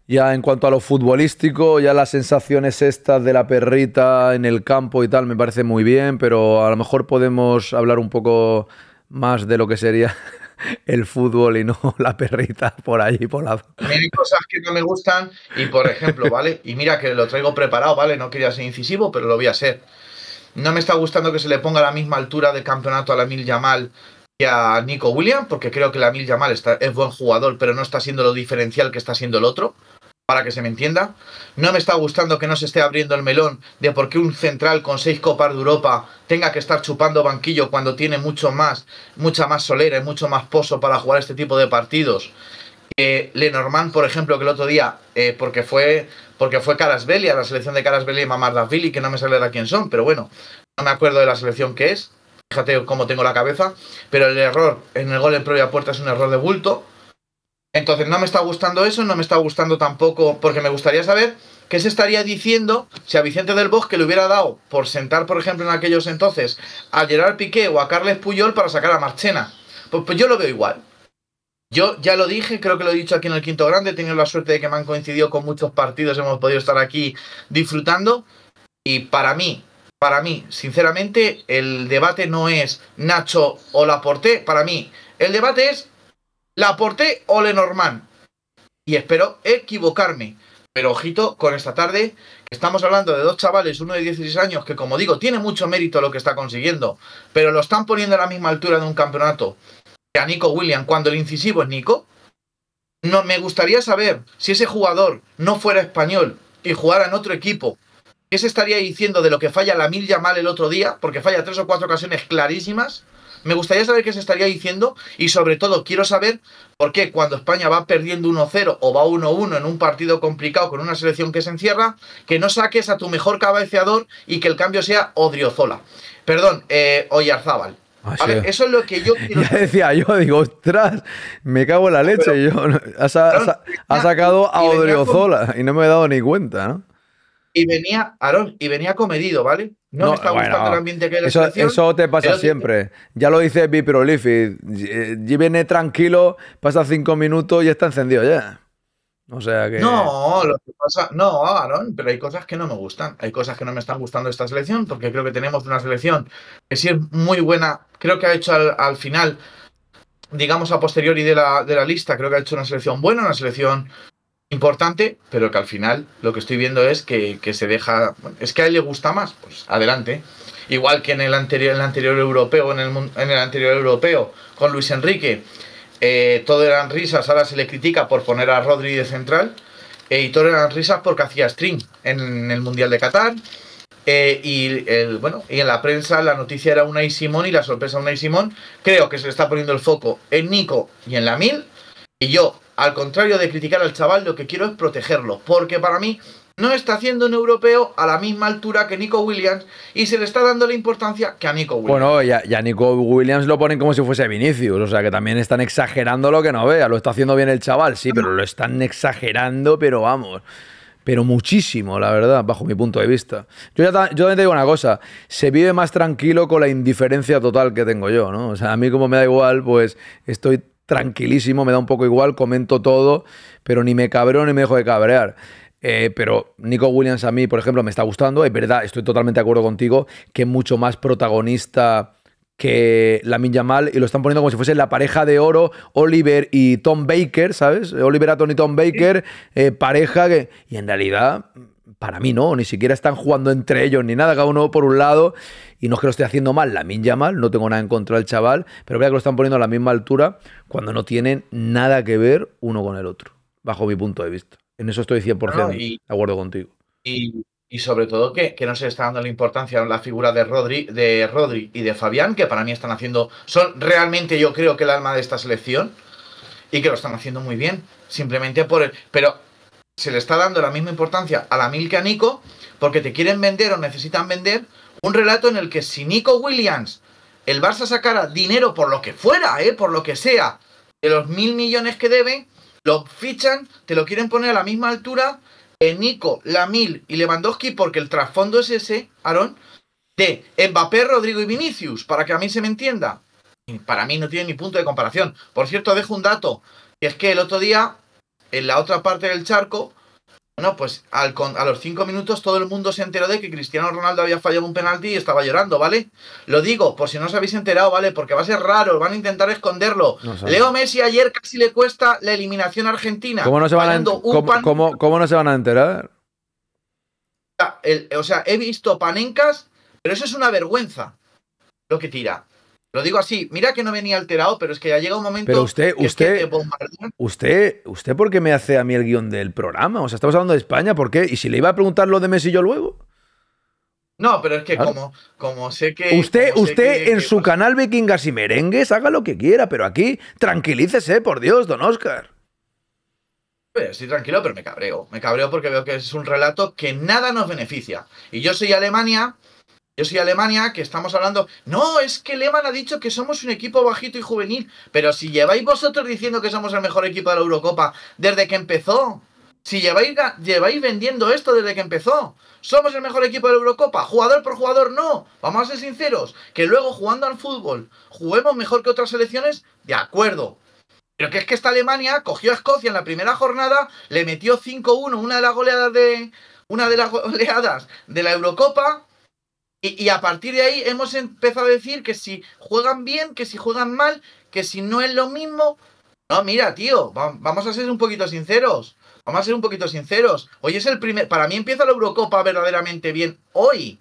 Ya en cuanto a lo futbolístico, ya las sensaciones estas de la perrita en el campo y tal me parece muy bien, pero a lo mejor podemos hablar un poco más de lo que sería el fútbol y no la perrita por ahí, por la... Hay cosas que no me gustan y, por ejemplo, ¿vale? Y mira que lo traigo preparado, ¿vale? No quería ser incisivo, pero lo voy a ser. No me está gustando que se le ponga la misma altura del campeonato a la Mil Yamal y a Nico Williams, porque creo que la Mil Yamal está, es buen jugador, pero no está siendo lo diferencial que está siendo el otro para que se me entienda. No me está gustando que no se esté abriendo el melón de por qué un central con seis copas de Europa tenga que estar chupando banquillo cuando tiene mucho más, mucha más solera y mucho más pozo para jugar este tipo de partidos. Lenormand, por ejemplo, que el otro día, eh, porque fue porque fue a la selección de Carasbelli y Mamardashvili, que no me sale de quién son, pero bueno, no me acuerdo de la selección que es. Fíjate cómo tengo la cabeza. Pero el error en el gol en propia puerta es un error de bulto. Entonces no me está gustando eso, no me está gustando tampoco, porque me gustaría saber qué se estaría diciendo si a Vicente del Bosque le hubiera dado por sentar, por ejemplo, en aquellos entonces a Gerard Piqué o a Carles Puyol para sacar a Marchena. Pues, pues yo lo veo igual. Yo ya lo dije, creo que lo he dicho aquí en el Quinto Grande, he tenido la suerte de que me han coincidido con muchos partidos, hemos podido estar aquí disfrutando y para mí, para mí, sinceramente, el debate no es Nacho o Laporté, para mí, el debate es Laporté o Lenormand. Y espero equivocarme. Pero ojito con esta tarde, que estamos hablando de dos chavales, uno de 16 años, que como digo, tiene mucho mérito lo que está consiguiendo, pero lo están poniendo a la misma altura de un campeonato a Nico Williams cuando el incisivo es Nico. No, me gustaría saber si ese jugador no fuera español y jugara en otro equipo, ¿qué se estaría diciendo de lo que falla la Mil mal el otro día? Porque falla tres o cuatro ocasiones clarísimas. Me gustaría saber qué se estaría diciendo y sobre todo quiero saber por qué cuando España va perdiendo 1-0 o va 1-1 en un partido complicado con una selección que se encierra, que no saques a tu mejor cabeceador y que el cambio sea Odriozola. Perdón, eh, Oyarzábal. Ah, A ver, eso es lo que yo quiero Ya decía yo, digo, ostras, me cago en la leche. y yo, ha, ha sa- ha sacado a Odriozola y no me he dado ni cuenta, ¿no? Y venía, Aarón, y venía comedido, ¿vale? No, me está bueno, gustando el ambiente que hay eso, eso te pasa pero- siempre. Ya lo dice Biprolifi. eh, Y viene tranquilo, pasa cinco minutos y está encendido ya. O sea que. No, lo que pasa, no, Aaron, pero hay cosas que no me gustan. Hay cosas que no me están gustando de esta selección, porque creo que tenemos una selección que sí es muy buena. Creo que ha hecho al, al final, digamos a posteriori de la, de la lista, creo que ha hecho una selección buena, una selección importante, pero que al final lo que estoy viendo es que, que se deja. es que a él le gusta más, pues adelante. Igual que en el anterior, en el anterior europeo, en el, en el anterior europeo, con Luis Enrique, eh, todo eran risas, ahora se le critica por poner a Rodri de central, eh, y todo eran risas porque hacía string en el Mundial de Qatar. eh, y bueno, y en la prensa la noticia era Unai Simón y la sorpresa Unai Simón. Creo que se le está poniendo el foco en Nico y en la Mil. Y yo, al contrario de criticar al chaval, lo que quiero es protegerlo. Porque para mí no está haciendo un europeo a la misma altura que Nico Williams y se le está dando la importancia que a Nico Williams. Bueno, ya, ya Nico Williams lo ponen como si fuese Vinicius. O sea que también están exagerando lo que no vea. Lo está haciendo bien el chaval, sí, pero lo están exagerando, pero vamos. Pero muchísimo, la verdad, bajo mi punto de vista. Yo, ya yo también te digo una cosa, se vive más tranquilo con la indiferencia total que tengo yo, ¿no? O sea, a mí como me da igual, pues estoy tranquilísimo, me da un poco igual, comento todo, pero ni me cabreo ni me dejo de cabrear. Eh, pero Nico Williams a mí, por ejemplo, me está gustando. Es verdad, estoy totalmente de acuerdo contigo, que es mucho más protagonista que la Yamal y lo están poniendo como si fuese la pareja de oro Oliver y Tom Baker, ¿sabes? Oliver Aton y Tom Baker, eh, pareja que... Y en realidad, para mí no, ni siquiera están jugando entre ellos ni nada, cada uno por un lado. Y no es que lo esté haciendo mal la Yamal, no tengo nada en contra del chaval, pero vea que lo están poniendo a la misma altura cuando no tienen nada que ver uno con el otro, bajo mi punto de vista. En eso estoy 100% No, y- acuerdo contigo. Y, y sobre todo que, que no se le está dando la importancia a la figura de Rodri, de Rodri y de Fabián, que para mí están haciendo, son realmente yo creo que el alma de esta selección y que lo están haciendo muy bien, simplemente por el... Pero se le está dando la misma importancia a la Mil que a Nico, porque te quieren vender o necesitan vender un relato en el que si Nico Williams, el Barça sacara dinero por lo que fuera, ¿eh? por lo que sea, de los mil millones que deben, lo fichan, te lo quieren poner a la misma altura en Nico, Lamil y Lewandowski, porque el trasfondo es ese, Aaron, de Mbappé, Rodrigo y Vinicius, para que a mí se me entienda. Para mí no tiene ni punto de comparación. Por cierto, dejo un dato, que es que el otro día, en la otra parte del charco, Bueno, pues al a los cinco minutos todo el mundo se enteró de que Cristiano Ronaldo había fallado un penalti y estaba llorando, ¿vale? Lo digo, por si no os habéis enterado, ¿vale? Porque va a ser raro, van a intentar esconderlo. No. Leo Messi ayer casi le cuesta la eliminación Argentina. ¿Cómo no se van a, fallando un cómo- pan- cómo- cómo no se van a enterar? el- o sea, he visto panencas, pero eso es una vergüenza lo que tira. Lo digo así, mira que no venía alterado, pero es que ya llega un momento Pero usted, que es que te usted, usted, usted, ¿por qué me hace a mí el guion del programa? O sea, estamos hablando de España, ¿por qué? ¿Y si le iba a preguntar lo de Messi yo luego? No, pero es que Claro. como, como sé que... Usted, usted que- en que- su canal Vikingas y Merengues haga lo que quiera, pero aquí tranquilícese, por Dios, don Oscar. Estoy tranquilo, pero me cabreo. Me cabreo porque veo que es un relato que nada nos beneficia. Y yo soy Alemania, yo soy Alemania, que estamos hablando. No, es que Lehmann ha dicho que somos un equipo bajito y juvenil. Pero si lleváis vosotros diciendo que somos el mejor equipo de la Eurocopa desde que empezó. Si lleváis, lleváis vendiendo esto desde que empezó. Somos el mejor equipo de la Eurocopa. Jugador por jugador, no. Vamos a ser sinceros. Que luego jugando al fútbol juguemos mejor que otras selecciones, de acuerdo. Pero que es que esta Alemania cogió a Escocia en la primera jornada, le metió 5-1, una de las goleadas de. Una de las goleadas de la Eurocopa. Y, y a partir de ahí hemos empezado a decir que si juegan bien, que si juegan mal, que si no es lo mismo. No, mira, tío, va- vamos a ser un poquito sinceros. Vamos a ser un poquito sinceros. Hoy es el primer. Para mí empieza la Eurocopa verdaderamente bien. Hoy.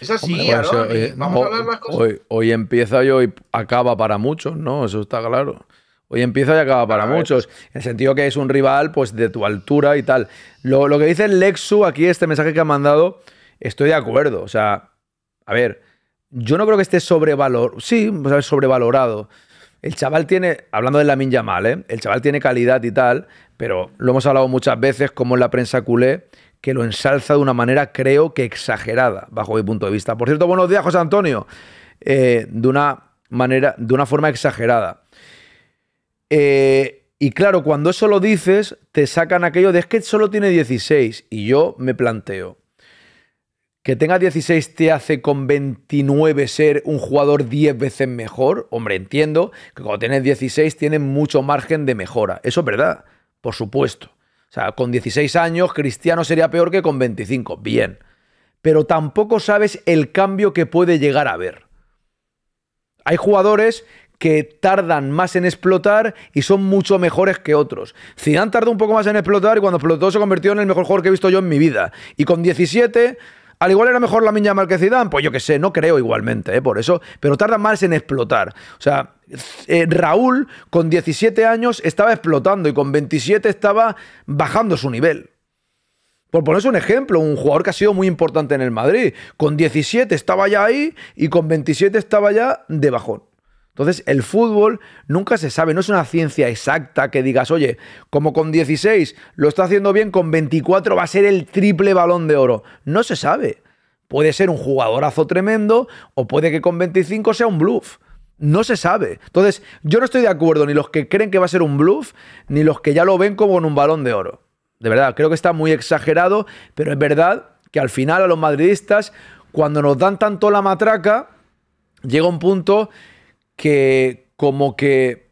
Es así, Hombre, bueno, oye, Vamos a hablar las cosas. hoy, hoy empieza y hoy acaba para muchos, ¿no? Eso está claro. Hoy empieza y acaba para muchos. En el sentido que es un rival, pues, de tu altura y tal. Lo, lo que dice Lexu aquí, este mensaje que ha mandado, estoy de acuerdo. O sea, a ver, yo no creo que esté sobrevalorado. Sí, pues, a ver, sobrevalorado. El chaval tiene, hablando de la Minja mal, ¿eh? El chaval tiene calidad y tal, pero lo hemos hablado muchas veces, como en la prensa culé, que lo ensalza de una manera, creo que exagerada, bajo mi punto de vista. Por cierto, buenos días, José Antonio. Eh, de una manera, de una forma exagerada. Eh, y claro, cuando eso lo dices, te sacan aquello de es que solo tiene 16. Y yo me planteo, que tenga 16 te hace con 29 ser un jugador 10 veces mejor. Hombre, entiendo que cuando tienes 16 tienes mucho margen de mejora. Eso es verdad, por supuesto. O sea, con 16 años Cristiano sería peor que con 25. Bien. Pero tampoco sabes el cambio que puede llegar a haber. Hay jugadores que tardan más en explotar y son mucho mejores que otros. Zidane tardó un poco más en explotar y cuando explotó se convirtió en el mejor jugador que he visto yo en mi vida. Y con 17, al igual era mejor la mal que Zidane, pues yo qué sé, no creo igualmente, ¿eh? por eso, pero tarda más en explotar. O sea, eh, Raúl con 17 años estaba explotando y con 27 estaba bajando su nivel. Por ponerse un ejemplo, un jugador que ha sido muy importante en el Madrid. Con 17 estaba ya ahí y con 27 estaba ya de bajón. Entonces, el fútbol nunca se sabe, no es una ciencia exacta que digas, oye, como con 16 lo está haciendo bien, con 24 va a ser el triple balón de oro. No se sabe. Puede ser un jugadorazo tremendo o puede que con 25 sea un bluff. No se sabe. Entonces, yo no estoy de acuerdo ni los que creen que va a ser un bluff, ni los que ya lo ven como en un balón de oro. De verdad, creo que está muy exagerado, pero es verdad que al final a los madridistas, cuando nos dan tanto la matraca, llega un punto que como que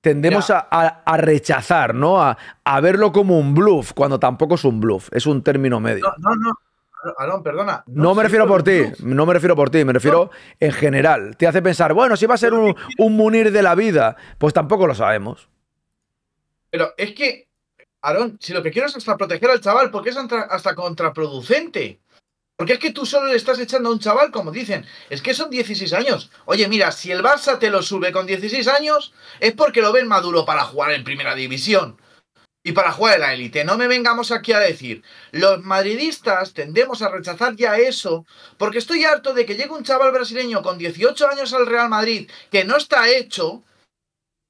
tendemos a, a- a rechazar, ¿no? A, a verlo como un bluff, cuando tampoco es un bluff, es un término medio. No, no. Aarón, perdona. No, me refiero por ti, no me refiero por ti, me refiero en general. Te hace pensar, bueno, si va a ser un, un Munir de la vida, pues tampoco lo sabemos. Pero es que, Aarón, si lo que quiero es hasta proteger al chaval, porque es hasta contraproducente. Porque es que tú solo le estás echando a un chaval, como dicen, es que son 16 años. Oye, mira, si el Barça te lo sube con 16 años, es porque lo ven maduro para jugar en primera división. Y para jugar en la élite, no me vengamos aquí a decir, los madridistas tendemos a rechazar ya eso, porque estoy harto de que llegue un chaval brasileño con 18 años al Real Madrid, que no está hecho,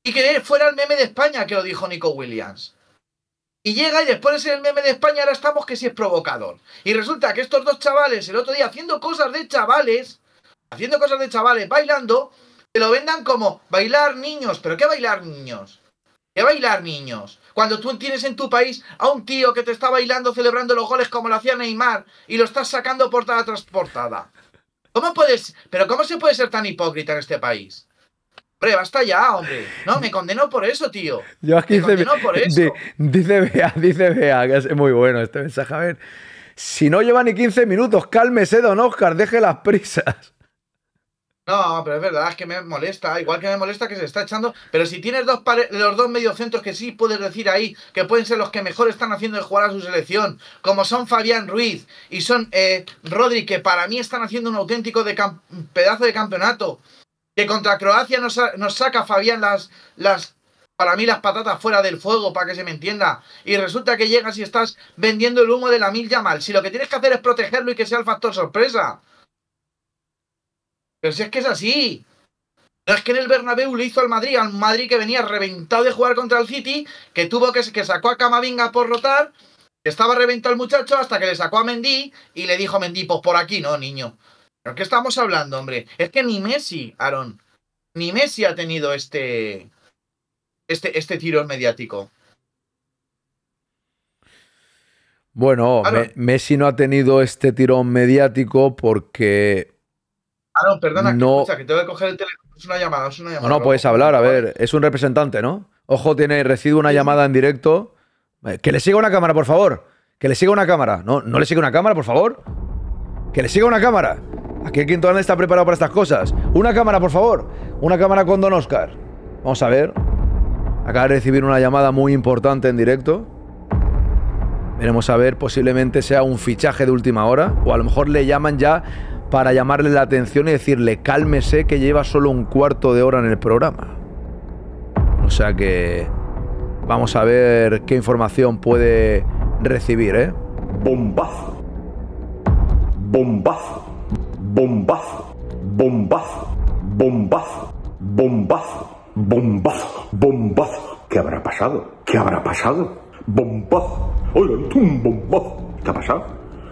y que fuera el meme de España, que lo dijo Nico Williams. Y llega y después de ser el meme de España, ahora estamos que si es provocador. Y resulta que estos dos chavales, el otro día haciendo cosas de chavales, haciendo cosas de chavales, bailando, te lo vendan como bailar niños. ¿Pero qué bailar niños? ¿Qué bailar niños? Cuando tú tienes en tu país a un tío que te está bailando, celebrando los goles como lo hacía Neymar, y lo estás sacando portada tras portada. ¿Cómo puedes? ¿Pero cómo se puede ser tan hipócrita en este país? Hombre, basta ya, hombre. No, me condeno por eso, tío. Llevas Me 15 condeno por eso. di- Dice Bea, dice Bea, que es muy bueno este mensaje. A ver, si no lleva ni 15 minutos, cálmese, don Oscar, deje las prisas. No, pero es verdad, es que me molesta. Igual que me molesta que se está echando. Pero si tienes dos pare- los dos mediocentros que sí puedes decir ahí, que pueden ser los que mejor están haciendo de jugar a su selección, como son Fabián Ruiz y son eh, Rodri, que para mí están haciendo un auténtico de pedazo de campeonato. Que contra Croacia nos, nos saca Fabián las, las, para mí las patatas fuera del fuego, para que se me entienda. Y resulta que llegas y estás vendiendo el humo de la mil mal. Si lo que tienes que hacer es protegerlo y que sea el factor sorpresa. Pero si es que es así. No es que en el Bernabéu le hizo al Madrid, al Madrid que venía reventado de jugar contra el City, que tuvo que, que sacó a Camavinga por rotar, estaba reventado el muchacho hasta que le sacó a Mendy y le dijo a Mendy, pues por aquí no, niño. ¿Pero qué estamos hablando, hombre? Es que ni Messi, Aaron, ni Messi ha tenido este este este tiro mediático. Bueno. Me- Messi no ha tenido este tirón mediático porque Aaron, perdona, que, No. escucha, que tengo que coger el teléfono. Es una llamada, es una No, llamada. no, Lo puedes hablar, a ver, es un representante, ¿no? Ojo, tiene, recibe una llamada en directo. Eh, Que le siga una cámara, por favor. Que le siga una cámara. No, no le siga una cámara, por favor. Que le siga una cámara. Aquí el Quinto está preparado para estas cosas. Una cámara, por favor. Una cámara con Don Oscar. Vamos a ver. Acaba de recibir una llamada muy importante en directo. Veremos a ver, posiblemente sea un fichaje de última hora. O a lo mejor le llaman ya para llamarle la atención y decirle, cálmese que lleva solo un cuarto de hora en el programa. O sea que vamos a ver qué información puede recibir, ¿eh? Bombazo. Bombazo. Bombazo. Bombazo. Bombazo. Bombazo. Bombazo. Bombazo. ¿Qué habrá pasado? ¿Qué habrá pasado? Bombazo. Oigan, tú un bombazo. ¿Qué ha pasado?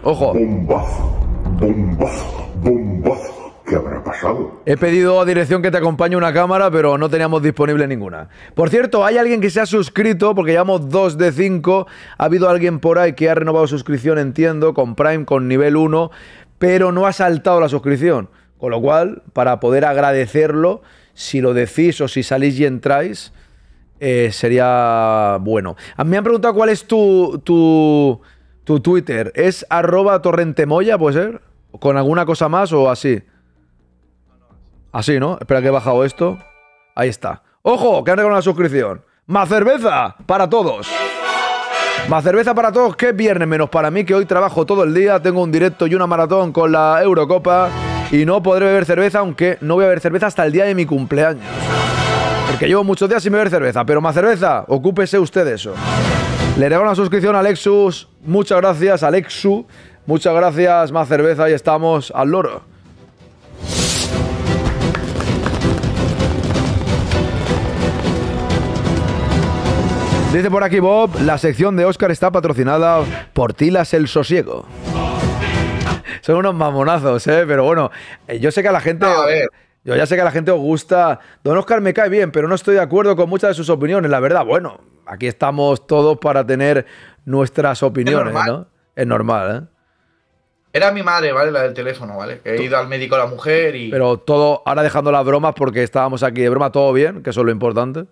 Ojo. Bombazo. Bombazo. Bombazo. ¿Qué habrá pasado? He pedido a dirección que te acompañe una cámara, pero no teníamos disponible ninguna. Por cierto, hay alguien que se ha suscrito, porque llevamos dos de cinco. Ha habido alguien por ahí que ha renovado suscripción, entiendo, con Prime, con nivel 1, pero no ha saltado la suscripción. Con lo cual, para poder agradecerlo, si lo decís o si salís y entráis, eh, sería bueno. A mí me han preguntado cuál es tu, tu, tu Twitter. ¿Es arroba torrentemoya, puede ser? ¿Con alguna cosa más o así? Así, ¿no? Espera que he bajado esto. Ahí está. ¡Ojo! Que han regalado una suscripción. ¡Más cerveza! Para todos. Más cerveza para todos, que es viernes, menos para mí, que hoy trabajo todo el día, tengo un directo y una maratón con la Eurocopa y no podré beber cerveza, aunque no voy a beber cerveza hasta el día de mi cumpleaños. Porque llevo muchos días sin beber cerveza, pero más cerveza, ocúpese usted de eso. Le regalo una suscripción a Alexus, muchas gracias, Alexu, muchas gracias, más cerveza y estamos al loro. Dice por aquí Bob, la sección de Oscar está patrocinada por Tilas el Sosiego. Son unos mamonazos, ¿eh? Pero bueno, eh, yo sé que a la gente... a ver. Yo ya sé que a la gente os gusta... Don Oscar me cae bien, pero no estoy de acuerdo con muchas de sus opiniones. La verdad, bueno, aquí estamos todos para tener nuestras opiniones. ¿no? Es normal, ¿eh? Era mi madre, ¿vale? La del teléfono, ¿vale? Que he ido al médico la mujer y. Pero todo, ahora dejando las bromas porque estábamos aquí de broma, todo bien, que eso es lo importante.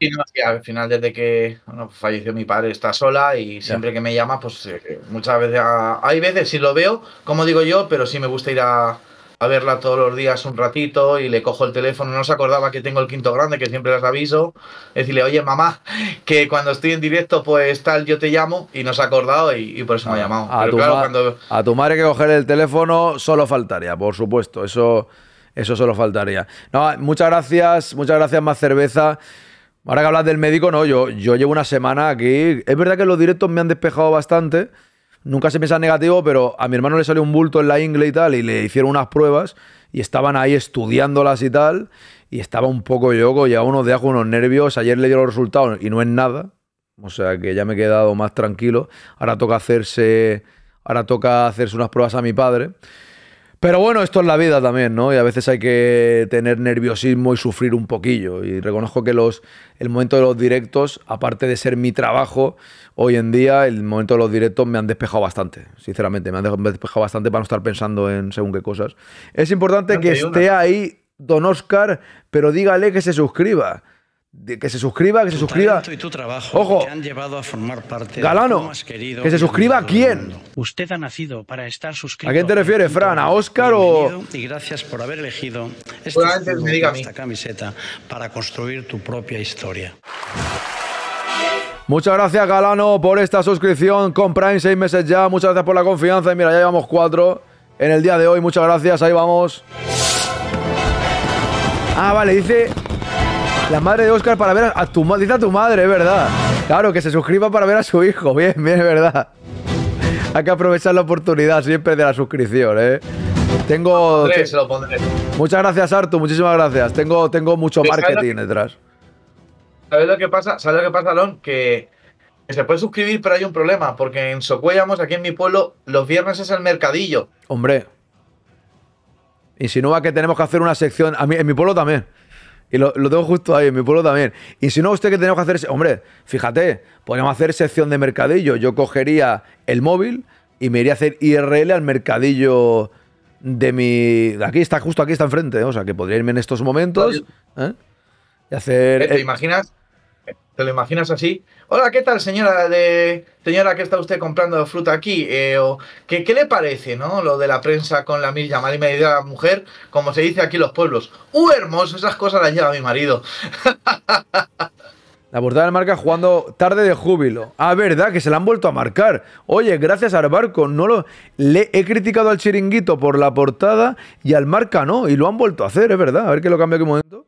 Y no, sí, al final, desde que bueno, falleció mi padre, está sola y siempre que me llama, pues eh, muchas veces. ah, hay veces sí lo veo, como digo yo, pero sí me gusta ir a, a verla todos los días un ratito y le cojo el teléfono. No se acordaba que tengo el quinto grande, que siempre les aviso. Decirle, oye, mamá, que cuando estoy en directo, pues tal, yo te llamo y no se ha acordado y, y por eso me ha llamado. A Pero tu, claro, cuando. a tu madre que coger el teléfono solo faltaría, por supuesto. Eso, eso solo faltaría. No, muchas gracias, muchas gracias, más cerveza. Ahora que hablas del médico, no, yo, yo llevo una semana aquí. Es verdad que los directos me han despejado bastante. Nunca se piensa negativo, pero a mi hermano le salió un bulto en la ingle y tal, y le hicieron unas pruebas y estaban ahí estudiándolas y tal. Y estaba un poco loco, llevaba unos días con unos nervios. Ayer le dieron los resultados y no es nada. O sea que ya me he quedado más tranquilo. Ahora toca hacerse. Ahora toca hacerse unas pruebas a mi padre. Pero bueno, esto es la vida también, ¿no? Y a veces hay que tener nerviosismo y sufrir un poquillo. Y reconozco que los, el momento de los directos, aparte de ser mi trabajo, hoy en día, el momento de los directos me han despejado bastante. Sinceramente, me han despejado bastante para no estar pensando en según qué cosas. Es importante que esté ahí don Oscar, pero dígale que se suscriba. De- que se suscriba, que se suscriba. Talento y tu trabajo Ojo. te han llevado a formar parte Galano, más querido que se suscriba a quién. Usted ha nacido para estar suscrito. ¿A quién te refieres, Fran? ¿A Oscar o.? Y gracias por haber elegido este me diga esta camiseta para construir tu propia historia. Muchas gracias, Galano, por esta suscripción con Prime, seis meses ya. Muchas gracias por la confianza. Y mira, ya llevamos cuatro en el día de hoy. Muchas gracias, ahí vamos. Ah, vale, dice la madre de Oscar para ver a tu madre. Dice a tu madre, es verdad. Claro, que se suscriba para ver a su hijo. Bien, bien, es verdad. Hay que aprovechar la oportunidad siempre de la suscripción, ¿eh? Tengo. Pondré, se lo pondré. Muchas gracias, Artu. Muchísimas gracias. Tengo, tengo mucho ¿Sabes lo marketing que- detrás. ¿Sabes lo que pasa? ¿Sabes lo que pasa, Alon? Que que se puede suscribir, pero hay un problema, porque en Socuellamos, aquí en mi pueblo, los viernes es el mercadillo. Hombre. Insinúa que tenemos que hacer una sección. A mí, en mi pueblo también. Y lo, lo tengo justo ahí, en mi pueblo también. Insinúa usted que tenemos que hacer. Hombre, fíjate, podríamos hacer sección de mercadillo. Yo cogería el móvil y me iría a hacer IRL al mercadillo de mi. Aquí está, justo aquí está enfrente. O sea, que podría irme en estos momentos. ¿eh? Y hacer. ¿Te eh, imaginas? ¿Te lo imaginas así? Hola, ¿qué tal, señora de señora que está usted comprando fruta aquí? Eh, ¿qué, ¿Qué le parece, no? Lo de la prensa con la llamada y de la mujer, como se dice aquí en los pueblos. ¡Uh, hermoso! Esas cosas las lleva mi marido. La portada del marca jugando tarde de júbilo. Ah, verdad, que se la han vuelto a marcar. Oye, gracias al barco. No lo. Le he criticado al chiringuito por la portada y al marca no. Y lo han vuelto a hacer, es verdad. A ver que lo cambio aquí un momento.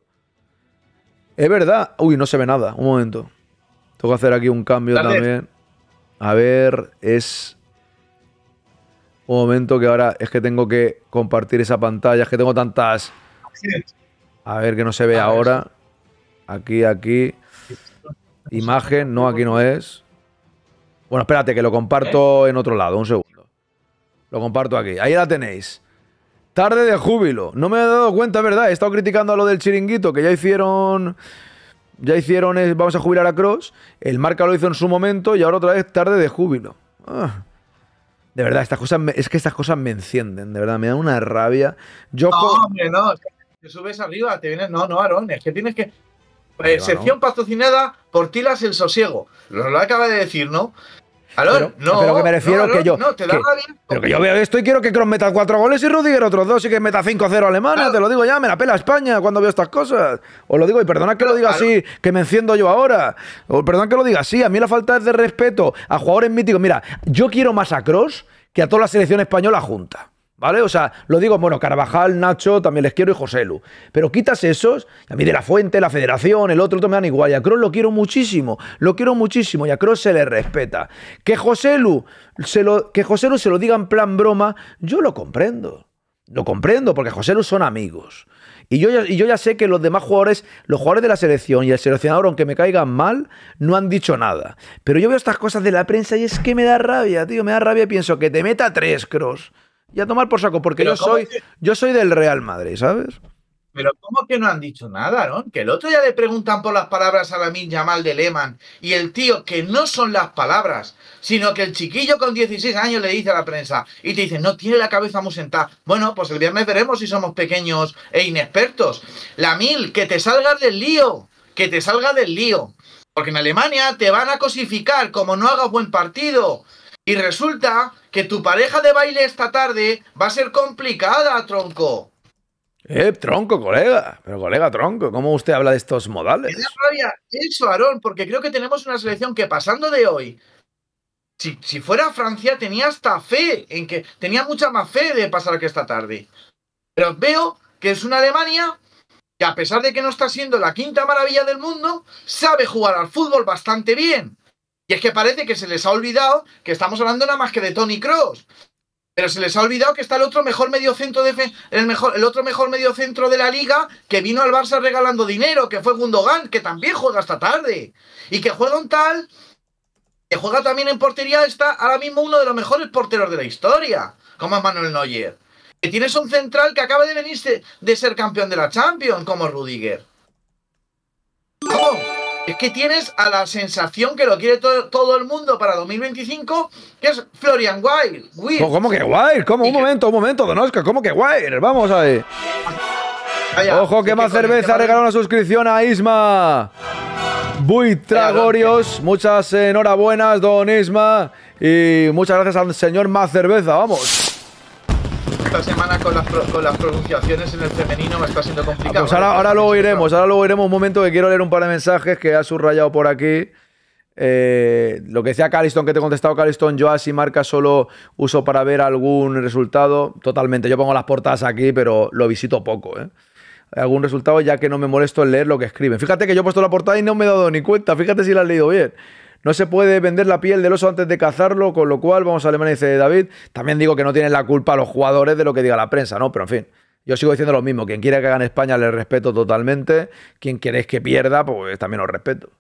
Es verdad. Uy, no se ve nada. Un momento. Tengo que hacer aquí un cambio Dale. también. A ver, es. Un momento que ahora es que tengo que compartir esa pantalla. Es que tengo tantas. A ver que no se ve ahora. Aquí, aquí. Imagen, no, aquí no es. Bueno, espérate, que lo comparto en otro lado, un segundo. Lo comparto aquí. Ahí la tenéis. Tarde de júbilo. No me he dado cuenta, es ¿verdad? He estado criticando a lo del chiringuito, que ya hicieron. Ya hicieron. eh, Vamos a jubilar a Cross. El marca lo hizo en su momento y ahora otra vez tarde de júbilo. Ah. De verdad, estas cosas me- es que estas cosas me encienden, de verdad, me dan una rabia. Yo No, co- hombre, no. es que Te subes arriba, te vienes. No, no, Aarón, es que tienes que. Eh, sección patrocinada por Tilas el Sosiego. Lo, lo acaba de decir, ¿no? Pero- no. pero que me refiero no, que yo- No, te da que- rabia. Pero que yo veo esto y quiero que Kroos meta cuatro goles y Rudiger otros dos y que meta 5-0 a Alemania, te lo digo ya, me la pela España cuando veo estas cosas. Os lo digo, y perdonad que lo diga así, que me enciendo yo ahora. O perdonad que lo diga así, a mí la falta es de respeto a jugadores míticos. Mira, yo quiero más a Cross que a toda la selección española junta. ¿Vale? O sea, lo digo, bueno, Carvajal, Nacho, también les quiero y Joselu. Pero quitas esos, a mí de la Fuente, la Federación, el otro, otro me dan igual. Y a Kroos lo quiero muchísimo, lo quiero muchísimo, y a Kroos se le respeta. Que Joselu se lo, que Joselu se lo diga en plan broma, yo lo comprendo. Lo comprendo, porque Joselu son amigos. Y yo, y yo ya sé que los demás jugadores, los jugadores de la selección y el seleccionador, aunque me caigan mal, no han dicho nada. Pero yo veo estas cosas de la prensa y es que me da rabia, tío, me da rabia y pienso que te meta tres, Cross. Y a tomar por saco, porque yo ¿cómo soy, yo soy del Real Madrid, ¿sabes? Pero ¿cómo que no han dicho nada, Aarón? Que el otro día le preguntan por las palabras a la Yamal de Lehmann y el tío que no son las palabras, sino que el chiquillo con 16 años le dice a la prensa y te dice, no tiene la cabeza muy sentada. Bueno, pues el viernes veremos si somos pequeños e inexpertos. La Mil, que te salgas del lío, que te salga del lío. Porque en Alemania te van a cosificar como no hagas buen partido. Y resulta que tu pareja de baile esta tarde va a ser complicada, tronco. Eh, tronco, colega. Pero colega, tronco, ¿cómo usted habla de estos modales? Me da rabia eso, Aarón, porque creo que tenemos una selección que pasando de hoy, si, si fuera Francia, tenía hasta fe, en que tenía mucha más fe de pasar que esta tarde. Pero veo que es una Alemania que a pesar de que no está siendo la quinta maravilla del mundo, sabe jugar al fútbol bastante bien. Y es que parece que se les ha olvidado que estamos hablando nada más que de Tony Cross. Pero se les ha olvidado que está el otro mejor mediocentro de el mejor el otro mejor mediocentro de la liga que vino al Barça regalando dinero, que fue Gundogan, que también juega esta tarde y que juega un tal que juega también en portería está ahora mismo uno de los mejores porteros de la historia, como Manuel Neuer. Que tienes un central que acaba de venirse de ser campeón de la Champions, como Rudiger. Es que tienes a la sensación que lo quiere to- todo el mundo para 2025, que es Florian Wild. ¿Cómo, cómo que guay? ¿Cómo? Un momento, un momento, Don Oscar, ¿cómo que guay? Vamos a ver. Vaya, Ojo que más cerveza regala una suscripción a Isma. Buitragorios, muchas enhorabuenas, don Isma. Y muchas gracias al señor Más Cerveza, vamos. Esta semana con las, con las pronunciaciones en el femenino me está siendo complicado. Pues ahora, ahora luego iremos, ahora luego iremos un momento que quiero leer un par de mensajes que ha subrayado por aquí. Eh, lo que decía Caliston, que te he contestado, Caliston, yo así marca solo uso para ver algún resultado. Totalmente, yo pongo las portadas aquí, pero lo visito poco. ¿eh? Algún resultado ya que no me molesto en leer lo que escriben. Fíjate que yo he puesto la portada y no me he dado ni cuenta, fíjate si la has leído bien. No se puede vender la piel del oso antes de cazarlo, con lo cual vamos a Alemania, dice David. También digo que no tienen la culpa los jugadores de lo que diga la prensa, ¿no? Pero en fin, yo sigo diciendo lo mismo. Quien quiera que gane España le respeto totalmente. Quien queréis que pierda, pues también os respeto.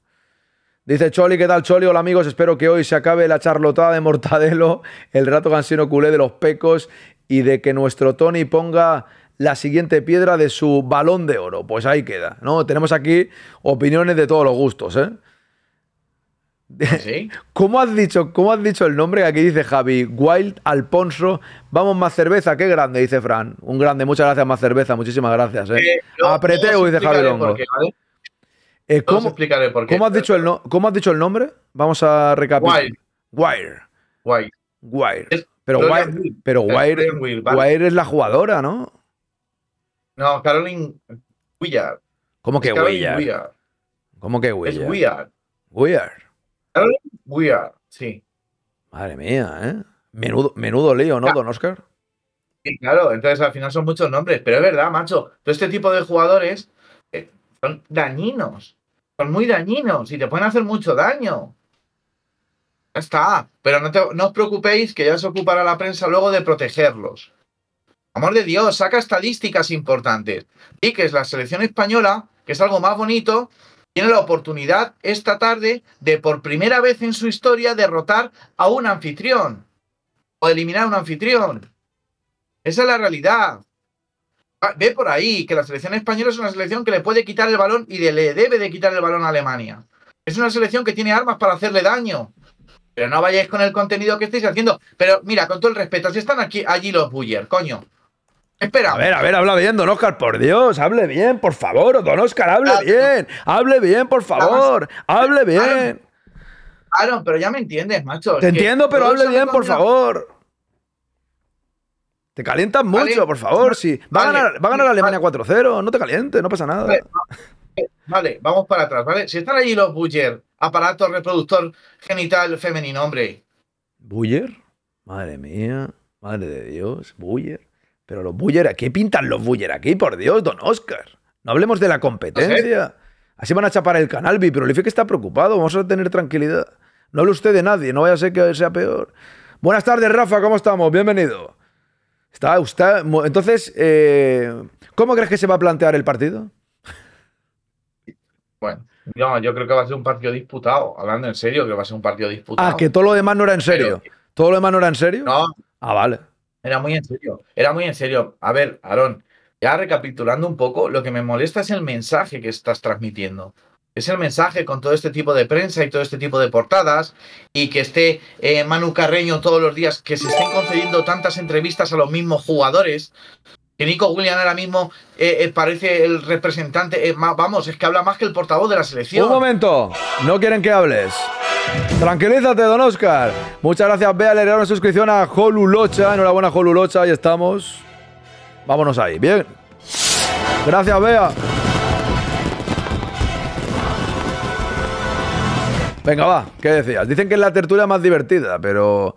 Dice Choli, ¿qué tal Choli? Hola amigos, espero que hoy se acabe la charlotada de Mortadelo, el rato cansino culé de los pecos y de que nuestro Tony ponga la siguiente piedra de su balón de oro. Pues ahí queda, ¿no? Tenemos aquí opiniones de todos los gustos, ¿eh? ¿Sí? ¿Cómo has dicho, cómo has dicho el nombre? Aquí dice Javi, Wild Alponso. Vamos más cerveza, qué grande, dice Fran. Un grande, muchas gracias, más cerveza, muchísimas gracias. ¿eh? Eh, Apreteo, dice Javi Longo. por qué, ¿vale? Eh, ¿cómo, explicaré por qué. cómo has dicho el no- ¿Cómo has dicho el nombre? Vamos a recapitular. Wild. Wire. Wire. Pero Wire, pero Es Wire. Wire es la jugadora, ¿no? No, Caroline Willard. ¿Cómo que Es Willard? Willard. ¿Cómo que Es Willard? Willard. Caroline Willard, sí. Madre mía, ¿eh? Menudo, menudo lío, ¿no, don Oscar? Sí, claro, entonces al final son muchos nombres, pero es verdad, macho. Todo este tipo de jugadores eh, son dañinos. Son muy dañinos y te pueden hacer mucho daño. Ya está. Pero no, te- no os preocupéis que ya se ocupará la prensa luego de protegerlos. Amor de Dios, saca estadísticas importantes. Y que es la selección española, que es algo más bonito, tiene la oportunidad esta tarde de por primera vez en su historia derrotar a un anfitrión. O eliminar a un anfitrión. Esa es la realidad. Ah, Ve por ahí que la selección española es una selección que le puede quitar el balón y le debe de quitar el balón a Alemania. Es una selección que tiene armas para hacerle daño. Pero no vayáis con el contenido que estáis haciendo. Pero mira, con todo el respeto, si están aquí allí los Buller, coño. Espera. A ver, a ver, habla bien, don Oscar, por Dios, hable bien, por favor, don Oscar, hable bien, hable bien, por favor, hable bien. Claro, pero ya me entiendes, macho. Te entiendo, pero hable bien, por favor. Te calientas mucho, Vale. por favor. Sí. Va, a Vale. ganar, va a ganar Alemania 4-0, no te calientes, no pasa nada. Vale, Vale, vamos para atrás, ¿vale? Si están allí los Buller, aparato reproductor genital femenino, hombre. ¿Buller? Madre mía, madre de Dios, Buller. Pero los Buller, ¿qué pintan los Buller aquí? Por Dios, don Oscar. No hablemos de la competencia. Así van a chapar el canal, pero el que está preocupado, vamos a tener tranquilidad. No hable usted de nadie, no vaya a ser que sea peor. Buenas tardes, Rafa, ¿cómo estamos? Bienvenido. Está usted. Entonces, eh, ¿cómo crees que se va a plantear el partido? Bueno, no, yo creo que va a ser un partido disputado. Hablando en serio, que va a ser un partido disputado. Ah, que todo lo demás no era en serio. ¿Todo lo demás no era en serio? No. Ah, vale. Era muy en serio. Era muy en serio. A ver, Aarón, ya recapitulando un poco, lo que me molesta es el mensaje que estás transmitiendo. Es el mensaje con todo este tipo de prensa y todo este tipo de portadas y que esté eh, Manu Carreño todos los días, que se estén concediendo tantas entrevistas a los mismos jugadores. Que Nico William ahora mismo eh, eh, parece el representante, eh, ma- vamos, es que habla más que el portavoz de la selección. Un momento, no quieren que hables. Tranquilízate, don Oscar. Muchas gracias, Bea. Le una suscripción a Jolulocha. Enhorabuena, Jolulocha. Ahí estamos. Vámonos ahí. Bien. Gracias, Bea. Venga, va. ¿Qué decías? Dicen que es la tertulia más divertida, pero.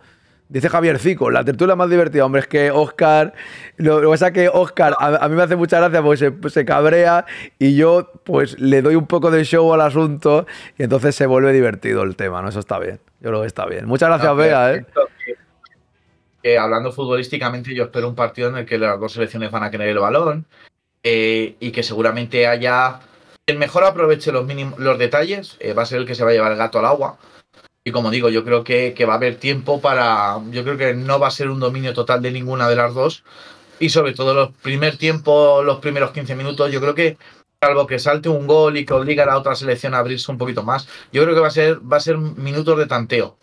Dice Javier Cico, la tertulia más divertida. Hombre, es que Oscar. Lo, lo que pasa es que Oscar a, a mí me hace mucha gracia porque se, se cabrea y yo, pues, le doy un poco de show al asunto y entonces se vuelve divertido el tema, ¿no? Eso está bien. Yo creo que está bien. Muchas gracias, No, ¿eh? que- que hablando futbolísticamente, yo espero un partido en el que las dos selecciones van a querer el balón eh, y que seguramente haya. El mejor aproveche los, mínimos, los detalles, eh, va a ser el que se va a llevar el gato al agua. Y como digo, yo creo que, que va a haber tiempo para. Yo creo que no va a ser un dominio total de ninguna de las dos. Y sobre todo los primer tiempo, los primeros 15 minutos, yo creo que, salvo que salte un gol y que obliga a la otra selección a abrirse un poquito más, yo creo que va a ser, va a ser minutos de tanteo.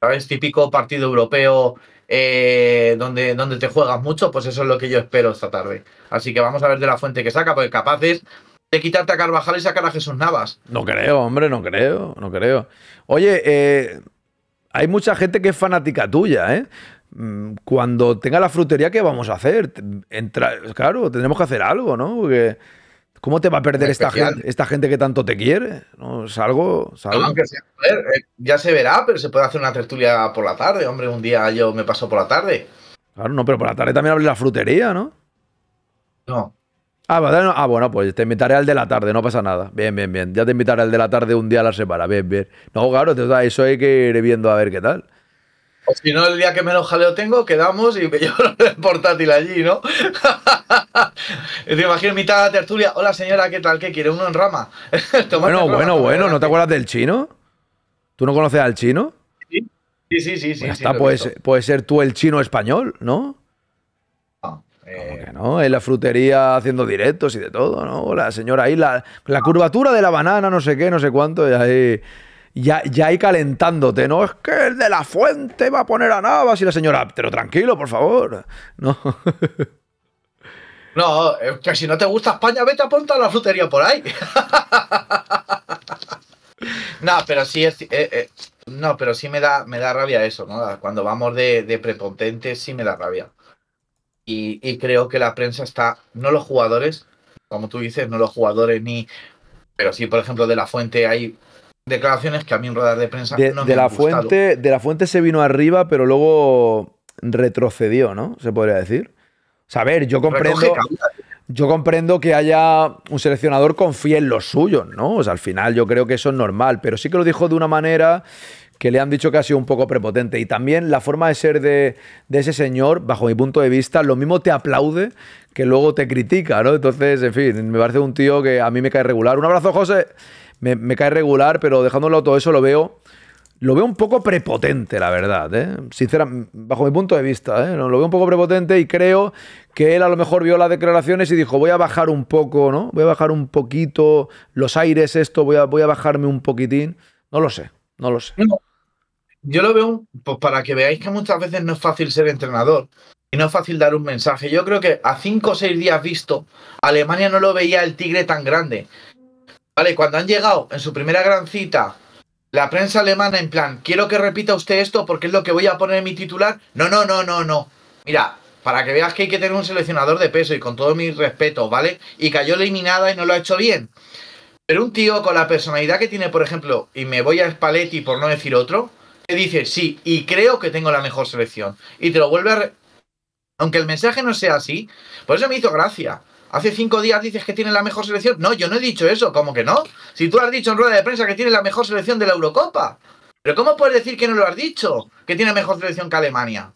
¿Sabes? Típico partido europeo eh, donde, donde te juegas mucho, pues eso es lo que yo espero esta tarde. Así que vamos a ver de la fuente que saca, porque capaces de quitarte a Carvajal y sacar a Jesús Navas. No creo, hombre, no creo, no creo. Oye, eh, hay mucha gente que es fanática tuya, ¿eh? Mm, Cuando tenga la frutería, ¿qué vamos a hacer? Entra- claro, tendremos que hacer algo, ¿no? Porque, ¿Cómo te va a perder esta gente, esta gente que tanto te quiere? ¿No? Es algo. es algo- Aunque sea, a ver, eh, ya se verá, pero se puede hacer una tertulia por la tarde, hombre. Un día yo me paso por la tarde. Claro, no, pero por la tarde también abre la frutería, ¿no? No. Ah, bueno, ah, bueno, pues te invitaré al de la tarde, no pasa nada. Bien, bien, bien. Ya te invitaré al de la tarde un día a la semana. Bien, bien. No, claro, te- eso hay que ir viendo a ver qué tal. O si no, el día que menos jaleo tengo, quedamos y me llevo el portátil allí, ¿no? Te imagino mitad de la tertulia. Hola señora, ¿qué tal? ¿Qué quiere? ¿Uno en rama? Bueno, bueno, bueno, en ¿no te acuerdas del chino? ¿Tú no conoces al chino? Sí, sí, sí, sí. Pues sí, está, puedes, puedes ser tú el chino español, ¿no? Eh, ¿Cómo que no? En la frutería haciendo directos y de todo, ¿no? La señora ahí, la, la curvatura de la banana, no sé qué, no sé cuánto, y ahí. Ya, ya ahí calentándote, ¿no? Es que el de la fuente va a poner a Navas y la señora, pero tranquilo, por favor. No. No, es que si no te gusta España, vete a apuntar a la frutería por ahí. no, pero sí es. eh, eh, no, pero sí me da, me da rabia eso, ¿no? Cuando vamos de, de prepotentes, sí me da rabia. Y, y creo que la prensa está, no los jugadores, como tú dices, no los jugadores ni. Pero sí, por ejemplo, de la fuente hay declaraciones que a mí en ruedas de prensa De, no de me la han gustado. fuente, de la fuente se vino arriba, pero luego retrocedió, ¿no? Se podría decir. O sea, a ver, yo comprendo. Yo comprendo que haya un seleccionador confíe en los suyos, ¿no? O sea, al final yo creo que eso es normal, pero sí que lo dijo de una manera que le han dicho que ha sido un poco prepotente. Y también la forma de ser de, ese señor, bajo mi punto de vista, lo mismo te aplaude que luego te critica, ¿no? Entonces, en fin, me parece un tío que a mí me cae regular. Un abrazo, José. Me, me cae regular, pero dejándolo todo eso lo veo. Lo veo un poco prepotente, la verdad, ¿eh? Sinceramente, bajo mi punto de vista, ¿eh? Lo veo un poco prepotente y creo que él a lo mejor vio las declaraciones y dijo, voy a bajar un poco, ¿no? Voy a bajar un poquito los aires, esto, voy a, voy a bajarme un poquitín. No lo sé, no lo sé. Yo lo veo pues, para que veáis que muchas veces no es fácil ser entrenador y no es fácil dar un mensaje. Yo creo que a cinco o seis días visto, Alemania no lo veía el tigre tan grande. Vale, cuando han llegado en su primera gran cita, la prensa alemana en plan, quiero que repita usted esto porque es lo que voy a poner en mi titular. No, no, no, no, no. Mira, para que veas que hay que tener un seleccionador de peso y con todo mi respeto, ¿vale? Y cayó eliminada y no lo ha hecho bien. Pero un tío con la personalidad que tiene, por ejemplo, y me voy a Spalletti por no decir otro, te dice, sí, y creo que tengo la mejor selección. Y te lo vuelve a... re- Aunque el mensaje no sea así, por eso me hizo gracia. Hace cinco días dices que tiene la mejor selección. No, yo no he dicho eso, ¿cómo que no? Si tú has dicho en rueda de prensa que tiene la mejor selección de la Eurocopa. Pero ¿cómo puedes decir que no lo has dicho? Que tiene mejor selección que Alemania.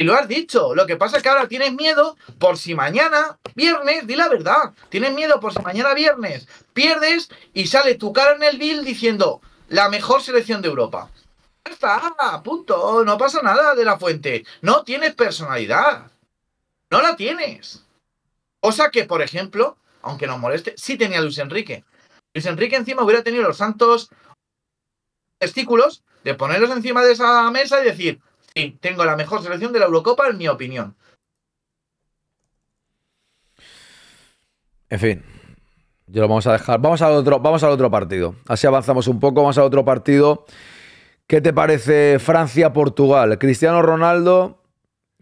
Y lo has dicho. Lo que pasa es que ahora tienes miedo por si mañana, viernes, di la verdad. Tienes miedo por si mañana, viernes, pierdes y sale tu cara en el bill diciendo la mejor selección de Europa. Ya está, punto. No pasa nada de la fuente. No tienes personalidad. No la tienes. Cosa que, por ejemplo, aunque nos moleste, sí tenía Luis Enrique. Luis Enrique encima hubiera tenido los santos testículos de ponerlos encima de esa mesa y decir, sí, tengo la mejor selección de la Eurocopa en mi opinión. En fin, yo lo vamos a dejar. Vamos al otro, vamos al otro partido. Así avanzamos un poco. Vamos al otro partido. ¿Qué te parece Francia-Portugal? Cristiano Ronaldo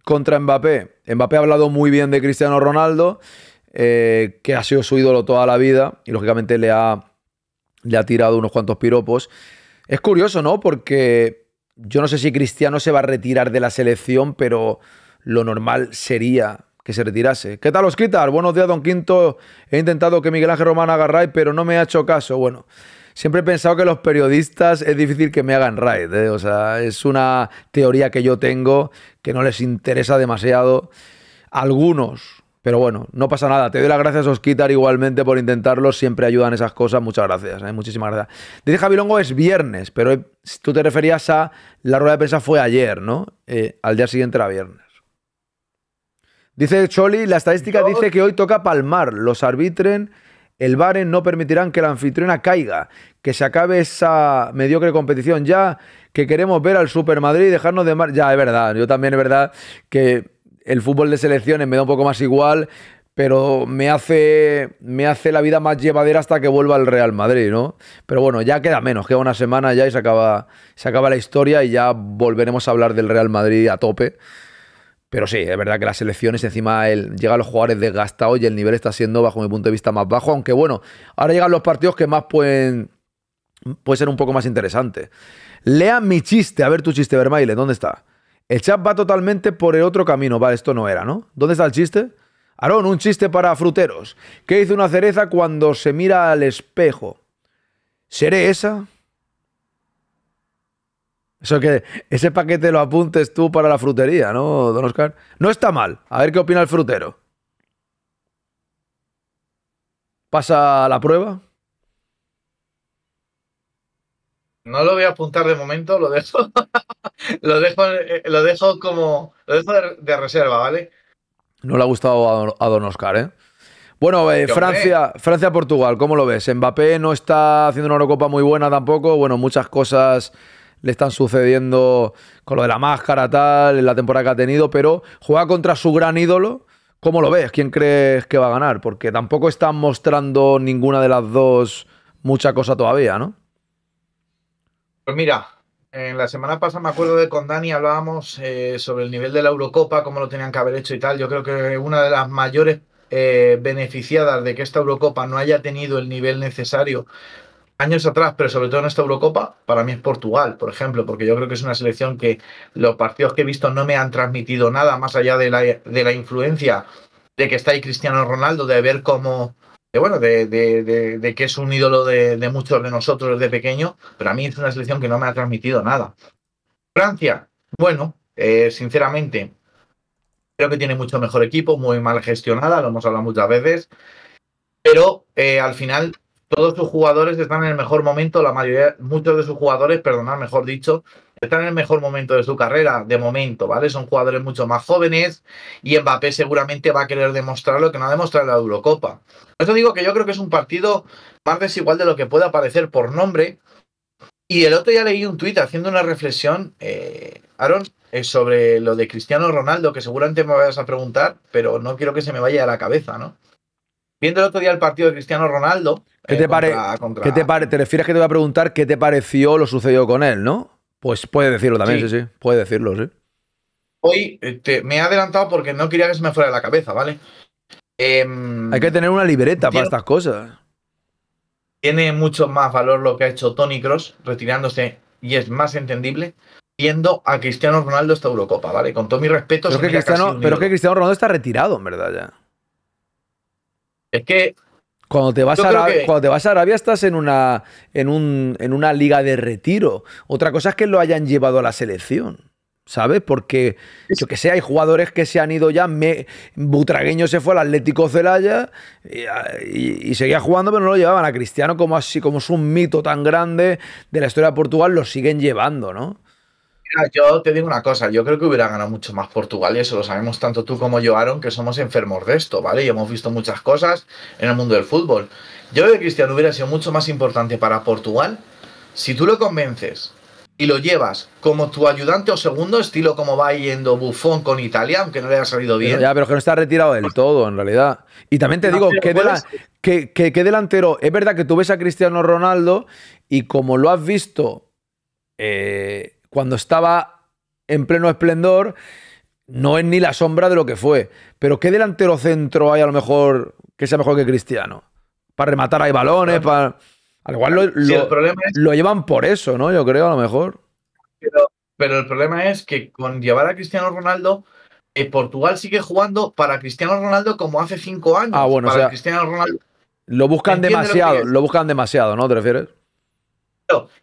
contra Mbappé. Mbappé ha hablado muy bien de Cristiano Ronaldo, eh, que ha sido su ídolo toda la vida y lógicamente le ha, le ha tirado unos cuantos piropos. Es curioso, ¿no? Porque yo no sé si Cristiano se va a retirar de la selección, pero lo normal sería que se retirase. ¿Qué tal, Osquitar? Buenos días, don Quinto. He intentado que Miguel Ángel Román haga raid, pero no me ha hecho caso. Bueno, siempre he pensado que los periodistas es difícil que me hagan raid. ¿eh? O sea, es una teoría que yo tengo que no les interesa demasiado. Algunos, pero bueno, no pasa nada. Te doy las gracias, Osquitar, igualmente por intentarlo. Siempre ayudan esas cosas. Muchas gracias. ¿eh? Muchísimas gracias. Dice Javi Longo, es viernes, pero tú te referías a la rueda de prensa fue ayer, ¿no? Eh, al día siguiente era viernes. Dice Choli, la estadística dice que hoy toca palmar. Los arbitren el Baren no permitirán que la anfitriona caiga, que se acabe esa mediocre competición ya, que queremos ver al Super Madrid y dejarnos de mar... Ya, es verdad, yo también es verdad que el fútbol de selecciones me da un poco más igual, pero me hace, me hace la vida más llevadera hasta que vuelva al Real Madrid, ¿no? Pero bueno, ya queda menos, queda una semana ya y se acaba, se acaba la historia y ya volveremos a hablar del Real Madrid a tope. Pero sí, es verdad que las selecciones encima el, llegan los jugadores desgastados y el nivel está siendo, bajo mi punto de vista, más bajo. Aunque bueno, ahora llegan los partidos que más pueden, puede ser un poco más interesante. Lea mi chiste, a ver tu chiste, Vermaile, ¿dónde está? El chat va totalmente por el otro camino. Vale, esto no era, ¿no? ¿Dónde está el chiste? Aarón, un chiste para fruteros. ¿Qué dice una cereza cuando se mira al espejo? ¿Seré esa? Eso que ese paquete lo apuntes tú para la frutería, ¿no, don Oscar? No está mal. A ver qué opina el frutero. ¿Pasa la prueba? No lo voy a apuntar de momento, lo dejo, lo dejo, eh, lo dejo como, lo dejo de, de reserva, ¿vale? No le ha gustado a, Don Oscar, ¿eh? Bueno, eh, Francia, Francia-Portugal, ¿cómo lo ves? Mbappé no está haciendo una Eurocopa muy buena tampoco. Bueno, muchas cosas le están sucediendo con lo de la máscara, tal, en la temporada que ha tenido, pero juega contra su gran ídolo. ¿Cómo lo ves? ¿Quién crees que va a ganar? Porque tampoco están mostrando ninguna de las dos mucha cosa todavía, ¿no? Pues mira, en la semana pasada me acuerdo de con Dani hablábamos eh, sobre el nivel de la Eurocopa, cómo lo tenían que haber hecho y tal. Yo creo que una de las mayores eh, beneficiadas de que esta Eurocopa no haya tenido el nivel necesario años atrás, pero sobre todo en esta Eurocopa, para mí es Portugal, por ejemplo, porque yo creo que es una selección que los partidos que he visto no me han transmitido nada más allá de la, de la influencia de que está ahí Cristiano Ronaldo, de ver cómo, de, bueno, de, de, que es un ídolo de, muchos de nosotros desde pequeño, pero a mí es una selección que no me ha transmitido nada. Francia, bueno, eh, sinceramente, creo que tiene mucho mejor equipo, muy mal gestionada, lo hemos hablado muchas veces, pero eh, al final todos sus jugadores están en el mejor momento, la mayoría, muchos de sus jugadores, perdonad, mejor dicho, están en el mejor momento de su carrera, de momento, ¿vale? Son jugadores mucho más jóvenes y Mbappé seguramente va a querer demostrar lo que no ha demostrado en la Eurocopa. Por eso digo que yo creo que es un partido más desigual de lo que pueda parecer por nombre. Y el otro día leí un tuit haciendo una reflexión, eh, Aaron, eh, sobre lo de Cristiano Ronaldo, que seguramente me vayas a preguntar, pero no quiero que se me vaya a la cabeza, ¿no? Viendo el otro día el partido de Cristiano Ronaldo. ¿Qué te, eh, ¿qué te, pare te refieres que te voy a preguntar qué te pareció lo sucedido con él, ¿no? Pues puede decirlo también, sí, sí, puede decirlo, sí. Hoy eh, me he adelantado porque no quería que se me fuera de la cabeza, ¿vale? Em, Hay que tener una libreta para estas cosas. Tiene mucho más valor lo que ha hecho Tony Cross retirándose y es más entendible viendo a Cristiano Ronaldo esta Eurocopa, ¿vale? Con todo mi respeto. Pero, que Cristiano, pero es que Cristiano Ronaldo está retirado, en verdad, ya. Es que cuando te, vas a Arabia, cuando te vas a Arabia estás en una, en, un, en una liga de retiro. Otra cosa es que lo hayan llevado a la selección. ¿Sabes? Porque, yo que sé, hay jugadores que se han ido ya. Me, Butragueño se fue al Atlético Celaya y, seguía jugando, pero no lo llevaban a Cristiano como así, como es un mito tan grande de la historia de Portugal, lo siguen llevando, ¿no? Yo te digo una cosa, yo creo que hubiera ganado mucho más Portugal y eso lo sabemos tanto tú como yo, Aaron, que somos enfermos de esto, ¿vale? Y hemos visto muchas cosas en el mundo del fútbol. Yo creo que Cristiano hubiera sido mucho más importante para Portugal si tú lo convences y lo llevas como tu ayudante o segundo, estilo como va yendo Buffon con Italia, aunque no le haya salido bien. ya, pero que no está retirado del todo, en realidad. Y también te digo, ¿qué, que, delantero? Es verdad que tú ves a Cristiano Ronaldo y como lo has visto... Eh, cuando estaba en pleno esplendor, no es ni la sombra de lo que fue. Pero ¿qué delantero centro hay a lo mejor que sea mejor que Cristiano? Para rematar hay balones, para... Al igual lo, lo, llevan por eso, ¿no? Yo creo, a lo mejor. Pero, el problema es que con llevar a Cristiano Ronaldo, eh, Portugal sigue jugando para Cristiano Ronaldo como hace cinco años. Ah, bueno, para o Cristiano Ronaldo. Lo buscan demasiado, lo, lo buscan demasiado, ¿no? ¿Te refieres?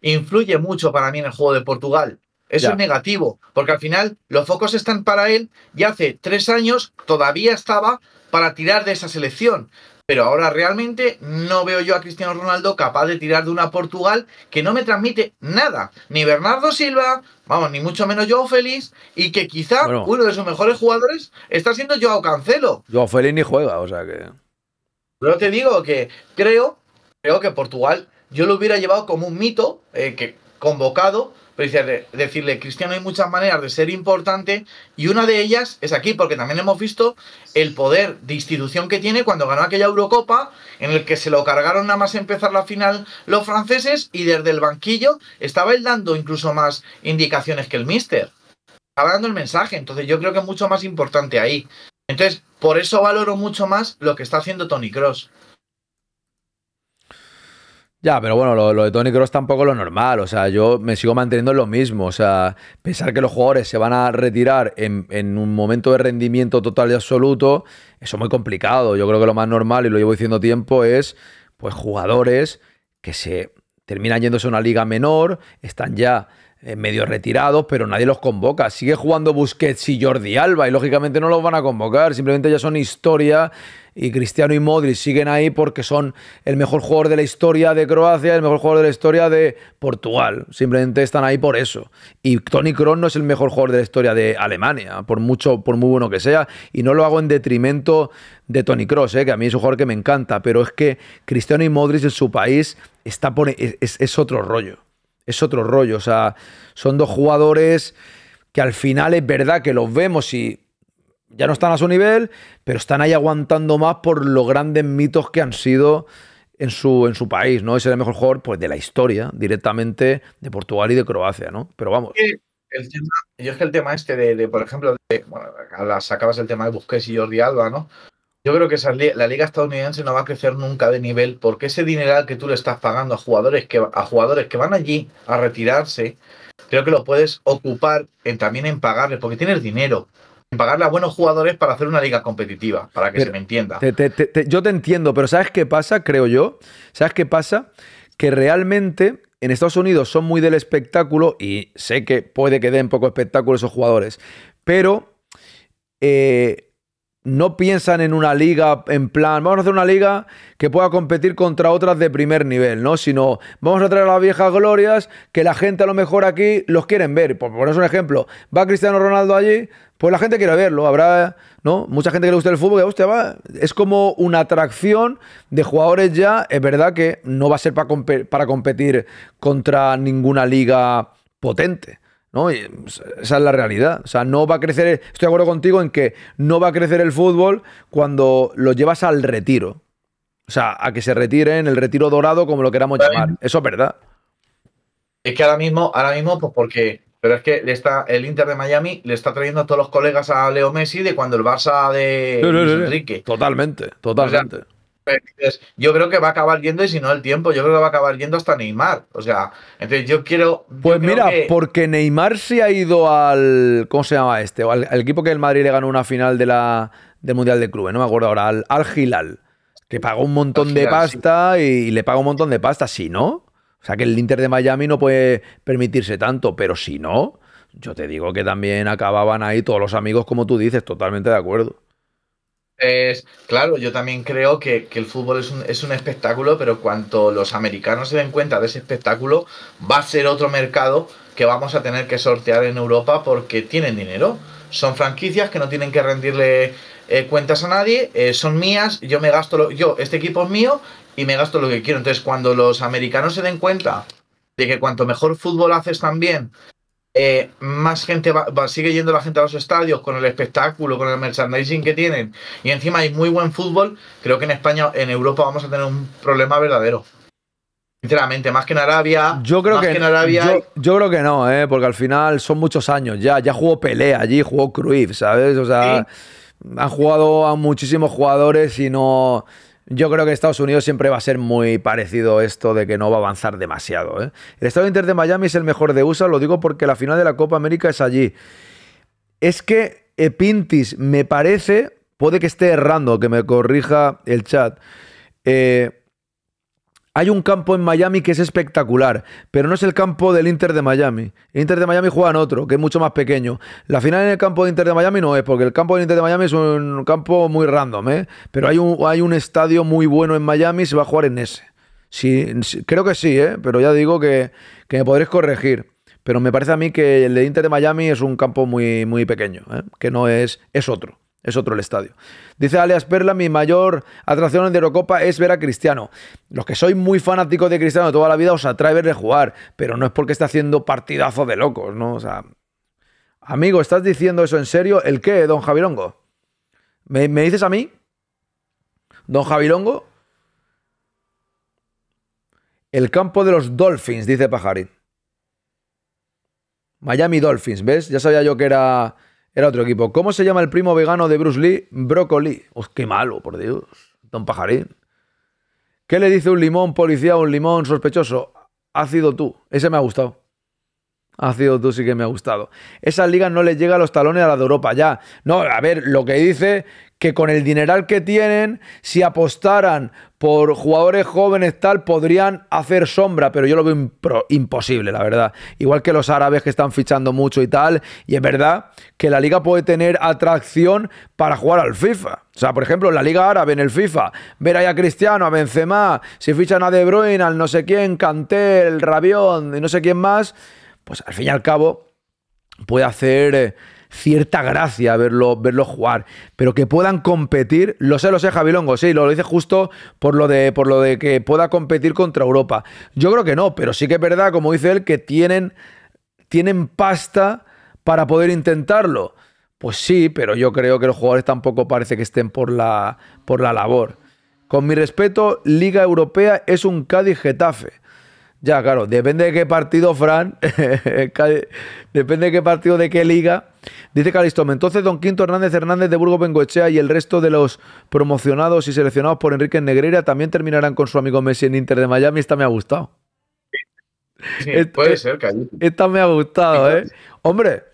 Influye mucho para mí en el juego de Portugal. Eso es negativo, porque al final los focos están para él y hace tres años todavía estaba para tirar de esa selección. Pero ahora realmente no veo yo a Cristiano Ronaldo capaz de tirar de una Portugal que no me transmite nada. Ni Bernardo Silva, vamos, ni mucho menos Joao Félix, y que quizá uno de sus mejores jugadores está siendo Joao Cancelo. Joao Félix ni juega, o sea que. Pero te digo que creo, creo que Portugal yo lo hubiera llevado como un mito eh, que convocado, pero decirle, decirle, Cristiano, hay muchas maneras de ser importante y una de ellas es aquí, porque también hemos visto el poder de institución que tiene cuando ganó aquella Eurocopa, en el que se lo cargaron nada más empezar la final los franceses y desde el banquillo estaba él dando incluso más indicaciones que el Mister. Estaba dando el mensaje, entonces yo creo que es mucho más importante ahí. Entonces, por eso valoro mucho más lo que está haciendo Tony Cross. Ya, pero bueno, lo, de Tony Cross tampoco es lo normal. O sea, yo me sigo manteniendo en lo mismo. O sea, pensar que los jugadores se van a retirar en, un momento de rendimiento total y absoluto, eso es muy complicado. Yo creo que lo más normal, y lo llevo diciendo tiempo, es pues jugadores que se terminan yéndose a una liga menor, están ya eh, medio retirados, pero nadie los convoca. Sigue jugando Busquets y Jordi Alba y lógicamente no los van a convocar, simplemente ya son historia y Cristiano y Modric siguen ahí porque son el mejor jugador de la historia de Croacia, el mejor jugador de la historia de Portugal. Simplemente están ahí por eso. Y Tony Kroos no es el mejor jugador de la historia de Alemania, por mucho, por muy bueno que sea. Y no lo hago en detrimento de Tony Kroos, ¿eh? que a mí es un jugador que me encanta, pero es que Cristiano y Modric en su país está por, es otro rollo es otro rollo. O sea, son dos jugadores que al final es verdad que los vemos y ya no están a su nivel, pero están ahí aguantando más por los grandes mitos que han sido en su, en su país, ¿no? Es el mejor jugador pues, de la historia, directamente de Portugal y de Croacia, ¿no? Pero vamos. Yo es que el tema este de, por ejemplo, bueno, sacabas el tema de Busquets y Jordi Alba, ¿no? Yo creo que la liga estadounidense no va a crecer nunca de nivel porque ese dineral que tú le estás pagando a jugadores que, a jugadores que van allí a retirarse, creo que lo puedes ocupar también en pagarles, porque tienes dinero, en pagarle a buenos jugadores para hacer una liga competitiva, para que se me entienda. yo te entiendo, pero ¿sabes qué pasa? Creo yo. ¿Sabes qué pasa? Que realmente en Estados Unidos son muy del espectáculo y sé que puede que den poco espectáculo esos jugadores, pero eh, no piensan en una liga en plan, vamos a hacer una liga que pueda competir contra otras de primer nivel, ¿no? Sino vamos a traer a las viejas glorias que la gente a lo mejor aquí los quieren ver. Por poner un ejemplo, va Cristiano Ronaldo allí, pues la gente quiere verlo. Habrá, ¿no? Mucha gente que le gusta el fútbol, que, va. Es como una atracción de jugadores ya. Es verdad que no va a ser para, para competir contra ninguna liga potente. ¿No? esa es la realidad. O sea, no va a crecer. Estoy de acuerdo contigo en que no va a crecer el fútbol cuando lo llevas al retiro. O sea, a que se retire en el retiro dorado, como lo queramos llamar. Eso es verdad. Es que ahora mismo, ahora mismo, pues porque. Pero es que le está, el Inter de Miami le está trayendo a todos los colegas a Leo Messi de cuando el Barça de Enrique. Totalmente, totalmente yo creo que va a acabar yendo y si no el tiempo, yo creo que va a acabar yendo hasta Neymar. O sea, entonces yo quiero. Pues mira, porque Neymar se ha ido al. ¿Cómo se llama este? Al, equipo que el Madrid le ganó una final de la, del Mundial de Clubes, no me acuerdo ahora, al, al Gilal, que pagó un montón de pasta y, le paga un montón de pasta. Si no, o sea que el Inter de Miami no puede permitirse tanto, pero si no, yo te digo que también acababan ahí todos los amigos, como tú dices, totalmente de acuerdo. Es, claro, yo también creo que, el fútbol es un, es un, espectáculo, pero cuanto los americanos se den cuenta de ese espectáculo, va a ser otro mercado que vamos a tener que sortear en Europa porque tienen dinero. Son franquicias que no tienen que rendirle eh, cuentas a nadie, eh, son mías, yo me gasto, lo, yo, este equipo es mío y me gasto lo que quiero. Entonces, cuando los americanos se den cuenta de que cuanto mejor fútbol haces también, eh, más gente va, sigue yendo la gente a los estadios con el espectáculo, con el merchandising que tienen, y encima hay muy buen fútbol, creo que en España, en Europa vamos a tener un problema verdadero. Sinceramente, más que en Arabia. Yo creo que, yo, creo que no, ¿eh? porque al final son muchos años ya. Ya jugó Pelé allí, jugó Cruyff, ¿sabes? O sea, han jugado a muchísimos jugadores y no yo creo que Estados Unidos siempre va a ser muy parecido esto de que no va a avanzar demasiado. ¿eh? El Estado Inter de Miami es el mejor de USA, lo digo porque la final de la Copa América es allí. Es que Pintis me parece, puede que esté errando, que me corrija el chat. Eh, hay un campo en Miami que es espectacular, pero no es el campo del Inter de Miami. El Inter de Miami juega en otro, que es mucho más pequeño. La final en el campo del Inter de Miami no es, porque el campo del Inter de Miami es un campo muy random, ¿eh? Pero hay un, estadio muy bueno en Miami y se va a jugar en ese. Sí, creo que sí, ¿eh? Pero ya digo que, me podréis corregir. Pero me parece a mí que el de Inter de Miami es un campo muy, muy pequeño, ¿eh? que no es, es otro. Es otro el estadio. Dice Alias Perla, mi mayor atracción de Eurocopa es ver a Cristiano. Los que soy muy fanáticos de Cristiano toda la vida os atrae verle jugar, pero no es porque esté haciendo partidazo de locos, ¿no? O sea, amigo, ¿estás diciendo eso en serio? ¿El qué, don Javirongo? ¿Me, me dices a mí? ¿Don Javirongo? El campo de los Dolphins, dice Pajarín. Miami Dolphins, ¿ves? Ya sabía yo que era, era otro equipo. ¿Cómo se llama el primo vegano de Bruce Lee? Broccoli. ¡Oh, qué malo, por Dios! Don Pajarín. ¿Qué le dice un limón policía a un limón sospechoso? Ha sido tú. Ese me ha gustado. Ha sido tú, sí que me ha gustado. Esa liga no le llega a los talones a la de Europa ya. No, a ver, lo que dice que con el dineral que tienen, si apostaran por jugadores jóvenes tal, podrían hacer sombra, pero yo lo veo imposible, la verdad. Igual que los árabes que están fichando mucho y tal, y es verdad que la liga puede tener atracción para jugar al FIFA. O sea, por ejemplo, la liga árabe en el FIFA, ver ahí a Cristiano, a Benzema, si fichan a De Bruyne, al no sé quién, Cantel, Rabión y no sé quién más, pues al fin y al cabo puede hacer... Cierta gracia verlo, verlo jugar, pero que puedan competir, lo sé, lo sé, Javilongo, sí, lo dice justo por lo, de, por lo de que pueda competir contra Europa. Yo creo que no, pero sí que es verdad, como dice él, que tienen, tienen pasta para poder intentarlo. Pues sí, pero yo creo que los jugadores tampoco parece que estén por la, por la labor. Con mi respeto, Liga Europea es un Cádiz Getafe. Ya, claro, depende de qué partido, Fran, depende de qué partido, de qué liga. Dice Calistome, entonces Don Quinto Hernández Hernández de Burgos Bengoechea y el resto de los promocionados y seleccionados por Enrique Negreira también terminarán con su amigo Messi en Inter de Miami. Esta me ha gustado. Sí, puede ser, Esta me ha gustado, ¿eh? Hombre,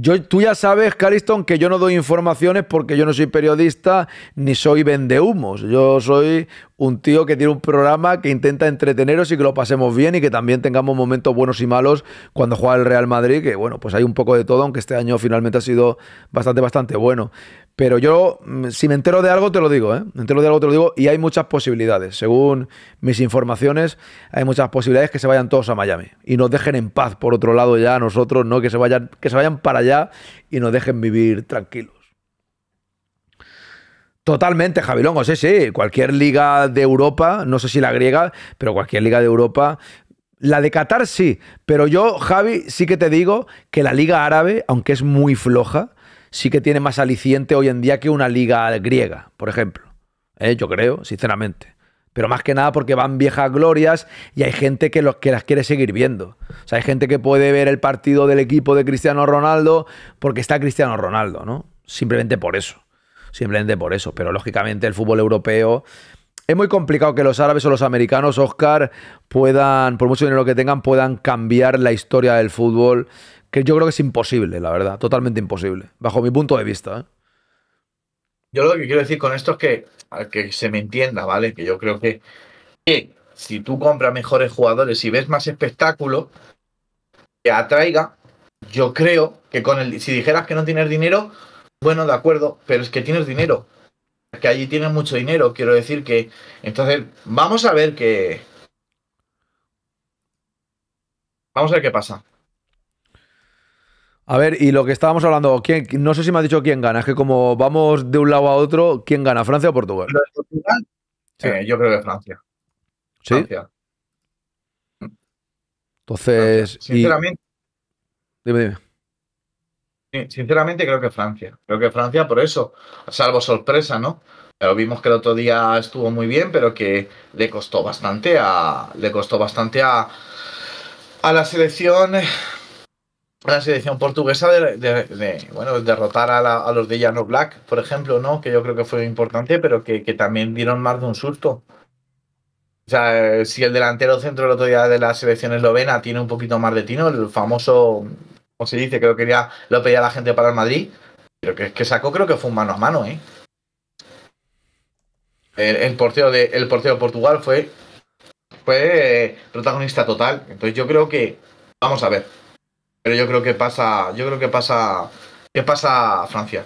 yo, tú ya sabes, Cariston, que yo no doy informaciones porque yo no soy periodista ni soy vendehumos. Yo soy un tío que tiene un programa que intenta entreteneros y que lo pasemos bien y que también tengamos momentos buenos y malos cuando juega el Real Madrid, que bueno, pues hay un poco de todo, aunque este año finalmente ha sido bastante, bastante bueno. Pero yo, mm, si me entero de algo, te lo digo, ¿eh? Me entero de algo, te lo digo, y hay muchas posibilidades. Según mis informaciones, hay muchas posibilidades que se vayan todos a Miami y nos dejen en paz, por otro lado, ya a nosotros, ¿no? Que se vayan, que se vayan para allá y nos dejen vivir tranquilos. Totalmente, Javilongo, sí, sí. Cualquier liga de Europa, no sé si la griega, pero cualquier liga de Europa. La de Qatar sí, pero yo, Javi, sí que te digo que la liga árabe, aunque es muy floja, sí que tiene más aliciente hoy en día que una liga griega, por ejemplo. ¿Eh? Yo creo, sinceramente. Pero más que nada porque van viejas glorias y hay gente que, los, que las quiere seguir viendo. O sea, hay gente que puede ver el partido del equipo de Cristiano Ronaldo porque está Cristiano Ronaldo, ¿no? Simplemente por eso. Simplemente por eso. Pero lógicamente el fútbol europeo es muy complicado que los árabes o los americanos, Oscar, puedan, por mucho dinero que tengan, puedan cambiar la historia del fútbol que yo creo que es imposible, la verdad, totalmente imposible, bajo mi punto de vista. ¿eh? Yo lo que quiero decir con esto es que, que se me entienda, ¿vale? Que yo creo que, si tú compras mejores jugadores y ves más espectáculo, que atraiga, yo creo que con el, si dijeras que no tienes dinero, bueno, de acuerdo, pero es que tienes dinero. Que allí tienes mucho dinero, quiero decir que. Entonces, vamos a ver qué. Vamos a ver qué pasa. A ver, y lo que estábamos hablando, ¿quién, no sé si me ha dicho quién gana, es que como vamos de un lado a otro, ¿quién gana, Francia o Portugal? Portugal? Sí. yo creo que Francia. ¿Sí? Francia. Entonces. Sinceramente. Dime, dime. sinceramente creo que Francia. Creo que Francia por eso, salvo sorpresa, ¿no? Pero vimos que el otro día estuvo muy bien, pero que le costó bastante a. Le costó bastante a. A la selección la selección portuguesa de, bueno, derrotar a, los de Llano Black, por ejemplo, ¿no? Que yo creo que fue importante, pero que, también dieron más de un susto. O sea, si el delantero centro el otro día de la selección eslovena tiene un poquito más de tino, el famoso, como se dice, que ya lo pedía la gente para el Madrid, pero que, que sacó creo que fue un mano a mano, ¿eh? El, el portero de el portero de Portugal fue, fue eh, protagonista total. Entonces yo creo que, vamos a ver, pero yo creo que pasa, yo creo que pasa, que pasa Francia.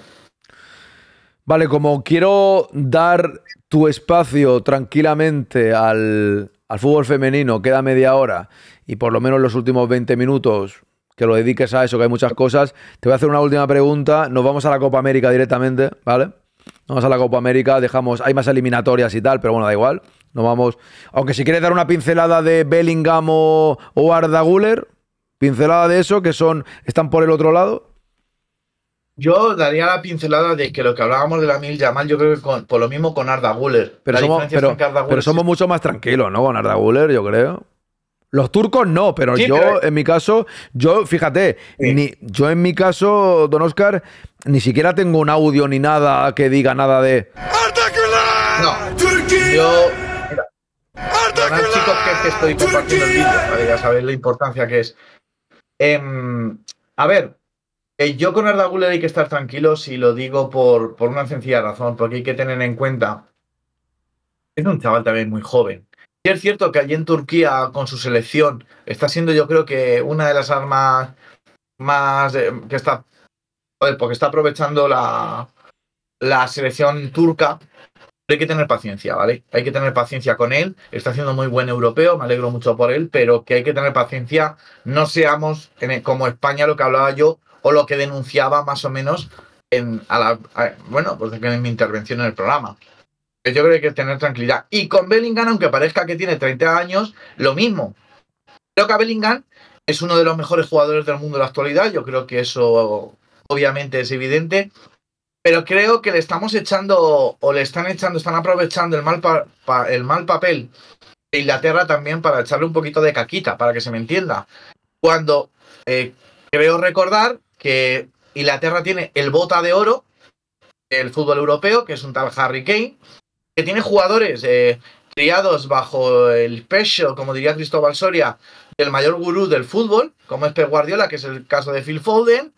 Vale, como quiero dar tu espacio tranquilamente al, fútbol femenino, queda media hora y por lo menos los últimos 20 minutos que lo dediques a eso, que hay muchas cosas. Te voy a hacer una última pregunta. Nos vamos a la Copa América directamente, ¿vale? Vamos a la Copa América, dejamos, hay más eliminatorias y tal, pero bueno, da igual. No vamos. Aunque si quieres dar una pincelada de Bellingham o, o Arda Güler, pincelada de eso, que son, están por el otro lado. Yo daría la pincelada de que lo que hablábamos de la Mil Yamal, yo creo que con- por lo mismo con Arda Güler. Pero, la somos, diferencia pero, es que Arda Güler pero somos mucho más tranquilos, ¿no? Con Arda Güler, yo creo. Los turcos no, pero Sí, yo, pero- en mi caso, yo, fíjate, ni, yo en mi caso, don Oscar, ni siquiera tengo un audio ni nada que diga nada de. No, yo. Mira, chicos, que, es que estoy compartiendo el vídeo, ¿vale? ya sabéis la importancia que es. Em, a ver, eh, yo con Arda Güler hay que estar tranquilos y lo digo por, por una sencilla razón, porque hay que tener en cuenta. Es un chaval también muy joven. Y es cierto que allí en Turquía, con su selección, está siendo yo creo que una de las armas más eh, que está. porque está aprovechando la, la selección turca hay que tener paciencia, ¿vale? Hay que tener paciencia con él. Está haciendo muy buen europeo, me alegro mucho por él, pero que hay que tener paciencia. No seamos como España, lo que hablaba yo, o lo que denunciaba más o menos en, a la, a- bueno, pues en mi intervención en el programa. Yo creo que hay que tener tranquilidad. Y con Bellingham, aunque parezca que tiene 30 años, lo mismo. Creo que Bellingham es uno de los mejores jugadores del mundo en la actualidad. Yo creo que eso obviamente es evidente. Pero creo que le estamos echando, o le están echando, están aprovechando el mal, pa- pa- el mal papel de Inglaterra también para echarle un poquito de caquita, para que se me entienda. Cuando eh, creo recordar que Inglaterra tiene el bota de oro del fútbol europeo, que es un tal Harry Kane, que tiene jugadores eh, criados bajo el pecho, como diría Cristóbal Soria, del mayor gurú del fútbol, como es Pep Guardiola, que es el caso de Phil Foden,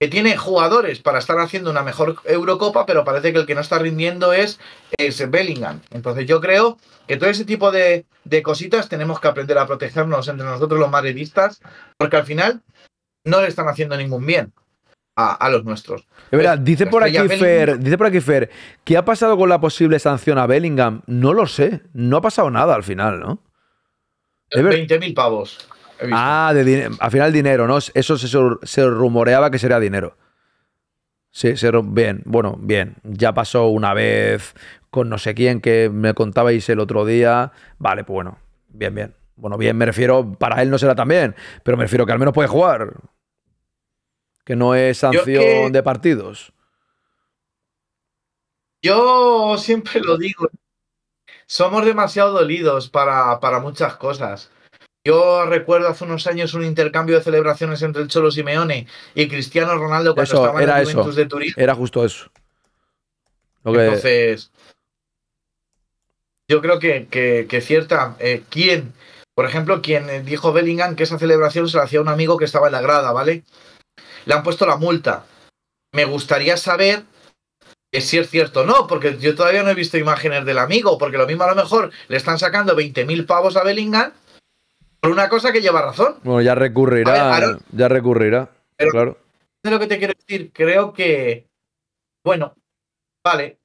que tiene jugadores para estar haciendo una mejor Eurocopa, pero parece que el que no está rindiendo es, es Bellingham. Entonces yo creo que todo ese tipo de, de cositas tenemos que aprender a protegernos entre nosotros los madridistas, porque al final no le están haciendo ningún bien a, a los nuestros. Es verdad, dice por aquí Fer, dice por aquí Fer, ¿qué ha pasado con la posible sanción a Bellingham? No lo sé, no ha pasado nada al final, ¿no? Es ver- 20.000 pavos. Ah, de al final dinero, ¿no? Eso se, se rumoreaba que sería dinero. Sí, se bien, bueno, bien. Ya pasó una vez con no sé quién que me contabais el otro día. Vale, pues bueno, bien, bien. Bueno, bien, me refiero, para él no será tan bien, pero me refiero que al menos puede jugar. Que no es sanción que- de partidos. Yo siempre lo digo, somos demasiado dolidos para, para muchas cosas. Yo recuerdo hace unos años un intercambio de celebraciones entre el Cholo Simeone y Cristiano Ronaldo cuando Eso, estaba en era eso. Juventus de Turín. Era justo eso. Que- Entonces, yo creo que, que, que cierta. eh, ¿Quién? Por ejemplo, quien dijo Bellingham que esa celebración se la hacía a un amigo que estaba en la grada, ¿vale? Le han puesto la multa. Me gustaría saber si es cierto o no, porque yo todavía no he visto imágenes del amigo, porque lo mismo a lo mejor le están sacando 20.000 pavos a Bellingham por una cosa que lleva razón. Bueno, ya recurrirá. A ver, Aaron- ya recurrirá. Pero- claro. de lo que te quiero decir. Creo que, bueno, vale.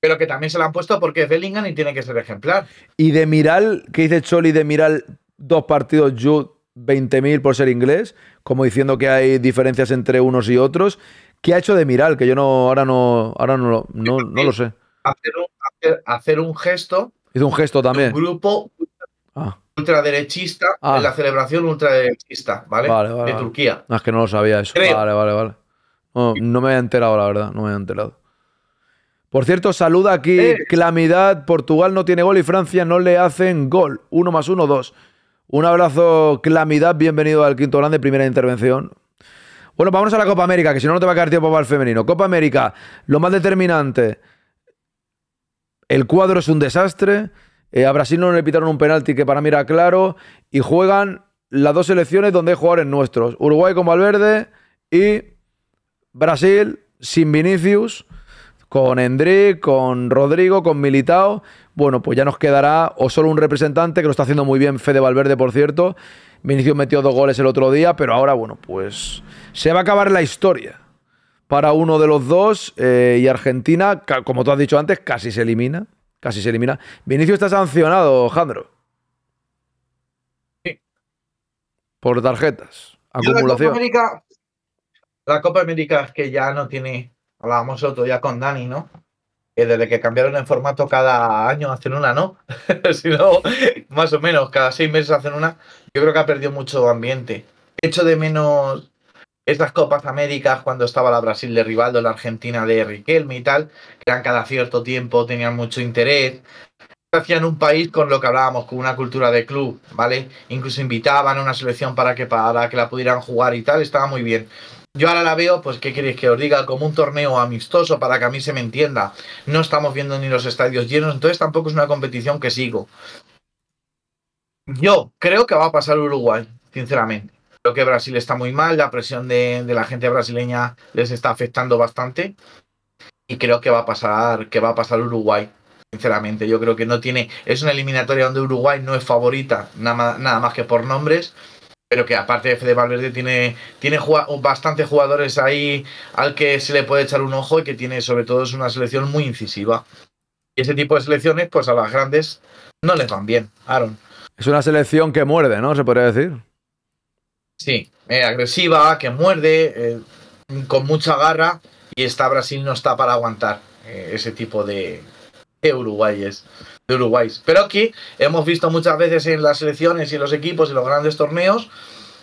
Pero que también se la han puesto porque es Bellingham y tiene que ser ejemplar. Y de Miral, ¿qué dice Choli de Miral? Dos partidos, Jude, 20.000 por ser inglés, como diciendo que hay diferencias entre unos y otros. ¿Qué ha hecho de Miral? Que yo no, ahora no, ahora no, lo- no, no lo sé. Hacer un, hacer, hacer un gesto, Hizo un gesto también. un grupo Ah, ultraderechista Ah. en la celebración ultraderechista, ¿vale? vale, vale. de. Turquía. No, es que no lo sabía eso. Creo. Vale, vale, vale. No, no me he enterado, la verdad. No me he enterado. Por cierto, saluda aquí Eh. Clamidad. Portugal no tiene gol y Francia no le hacen gol. Uno más uno, dos. Un abrazo, Clamidad. Bienvenido al quinto grande, primera intervención. Bueno, vámonos a la Copa América, que si no, no te va a quedar tiempo para el femenino. Copa América, lo más determinante. El cuadro es un desastre. Eh, a Brasil no le pitaron un penalti que para mí era claro. Y juegan las dos selecciones donde hay jugadores nuestros. Uruguay con Valverde y Brasil sin Vinicius, con Endrick, con Rodrigo, con Militao. Bueno, pues ya nos quedará o solo un representante, que lo está haciendo muy bien Fede Valverde, por cierto. Vinicius metió dos goles el otro día, pero ahora, bueno, pues se va a acabar la historia para uno de los dos eh, y Argentina, como tú has dicho antes, casi se elimina. Casi se elimina. Vinicius está sancionado, Jandro. Sí. Por tarjetas. Yo la Copa acumulación. América, la Copa América es que ya no tiene, hablábamos el otro día con Dani, ¿no? Que desde que cambiaron el formato cada año hacen una, ¿no? si no, más o menos, cada seis meses hacen una. Yo creo que ha perdido mucho ambiente. Echo de menos estas Copas Américas cuando estaba la Brasil de Rivaldo, la Argentina de Riquelme y tal, que eran cada cierto tiempo, tenían mucho interés. Hacían un país con lo que hablábamos, con una cultura de club, ¿vale? Incluso invitaban a una selección para que, para que la pudieran jugar y tal, estaba muy bien. Yo ahora la veo, pues, ¿qué queréis que os diga? Como un torneo amistoso para que a mí se me entienda. No estamos viendo ni los estadios llenos, entonces tampoco es una competición que sigo. Yo creo que va a pasar Uruguay, sinceramente. Creo que Brasil está muy mal, la presión de, la gente brasileña les está afectando bastante. Y creo que va a pasar, que va a pasar Uruguay. Sinceramente, yo creo que no tiene. Es una eliminatoria donde Uruguay no es favorita, nada más, que por nombres. Pero que aparte de Fede Valverde tiene, tiene bastantes jugadores ahí al que se le puede echar un ojo y que tiene, sobre todo, es una selección muy incisiva. Y ese tipo de selecciones, pues a las grandes no les van bien, Aaron. Es una selección que muerde, ¿no? Se podría decir. Sí, eh, agresiva, que muerde, eh, con mucha garra. Y esta Brasil no está para aguantar eh, ese tipo de, de uruguayes. De uruguayes. Pero aquí hemos visto muchas veces en las selecciones y en los equipos y los grandes torneos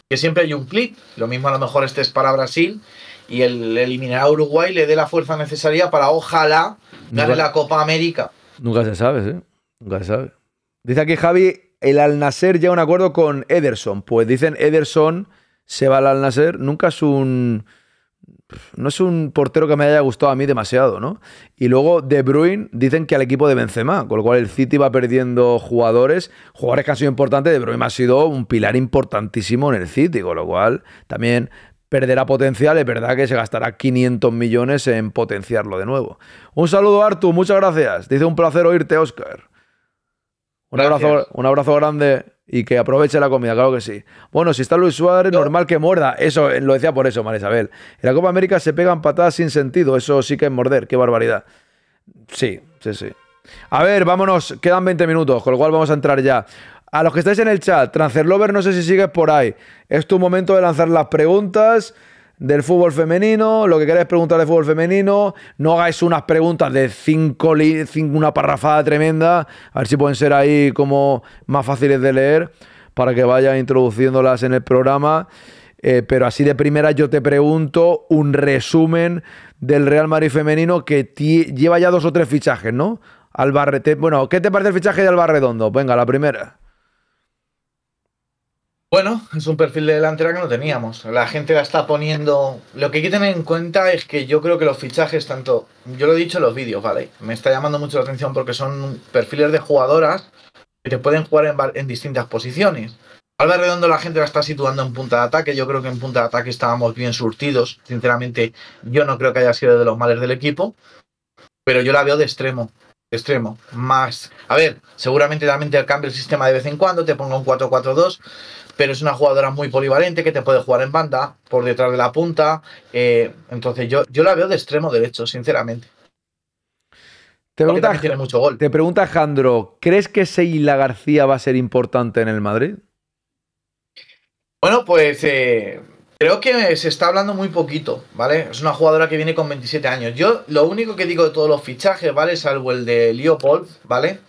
que siempre hay un clip. Lo mismo a lo mejor este es para Brasil. Y el eliminar a Uruguay le dé la fuerza necesaria para ojalá gane Nunca- la Copa América. Nunca se sabe, ¿sí? Nunca se sabe. Dice aquí Javi, el Al Nasser llega a un acuerdo con Ederson. Pues dicen Ederson se va al Al Nasser. Nunca es un. No es un portero que me haya gustado a mí demasiado, ¿no? Y luego De Bruyne dicen que al equipo de Benzema, con lo cual el City va perdiendo jugadores, jugadores que han sido importantes. De Bruyne ha sido un pilar importantísimo en el City, con lo cual también perderá potencial. Es verdad que se gastará 500 millones en potenciarlo de nuevo. Un saludo, Artu, muchas gracias. Dice un placer oírte, Oscar. Un Gracias. abrazo, un abrazo grande y que aproveche la comida, claro que sí. Bueno, si está Luis Suárez, normal que muerda. Eso eh, lo decía por eso, María Isabel. En la Copa América se pegan patadas sin sentido. Eso sí que es morder. Qué barbaridad. Sí, sí, sí. A ver, vámonos. Quedan 20 minutos, con lo cual vamos a entrar ya. A los que estáis en el chat, Transferlover, no sé si sigues por ahí. Es tu momento de lanzar las preguntas del fútbol femenino, lo que queráis preguntar de fútbol femenino. No hagáis unas preguntas de cinco, cinco una parrafada tremenda. A ver si pueden ser ahí como más fáciles de leer para que vaya introduciéndolas en el programa. Eh, pero así de primera yo te pregunto un resumen del Real Madrid femenino que lleva ya dos o tres fichajes, ¿no? Alba te- bueno, ¿qué te parece el fichaje de Alba Redondo? Venga, la primera. Bueno, es un perfil de delantera que no teníamos. La gente la está poniendo. Lo que hay que tener en cuenta es que yo creo que los fichajes, tanto. Yo lo he dicho en los vídeos, ¿vale? Me está llamando mucho la atención porque son perfiles de jugadoras que te pueden jugar en, en distintas posiciones. Alba Redondo la gente la está situando en punta de ataque. Yo creo que en punta de ataque estábamos bien surtidos. Sinceramente, yo no creo que haya sido de los males del equipo. Pero yo la veo de extremo. Extremo. Más. A ver, seguramente también te cambia el sistema de vez en cuando. Te ponga un 4-4-2 pero es una jugadora muy polivalente que te puede jugar en banda, por detrás de la punta. eh, entonces yo, yo la veo de extremo derecho, sinceramente. Te Porque pregunta, tiene mucho gol. te pregunta Jandro, ¿crees que Seila García va a ser importante en el Madrid? Bueno, pues eh, creo que se está hablando muy poquito, ¿vale? Es una jugadora que viene con 27 años. Yo lo único que digo de todos los fichajes, ¿vale? Salvo el de Leopold, ¿vale?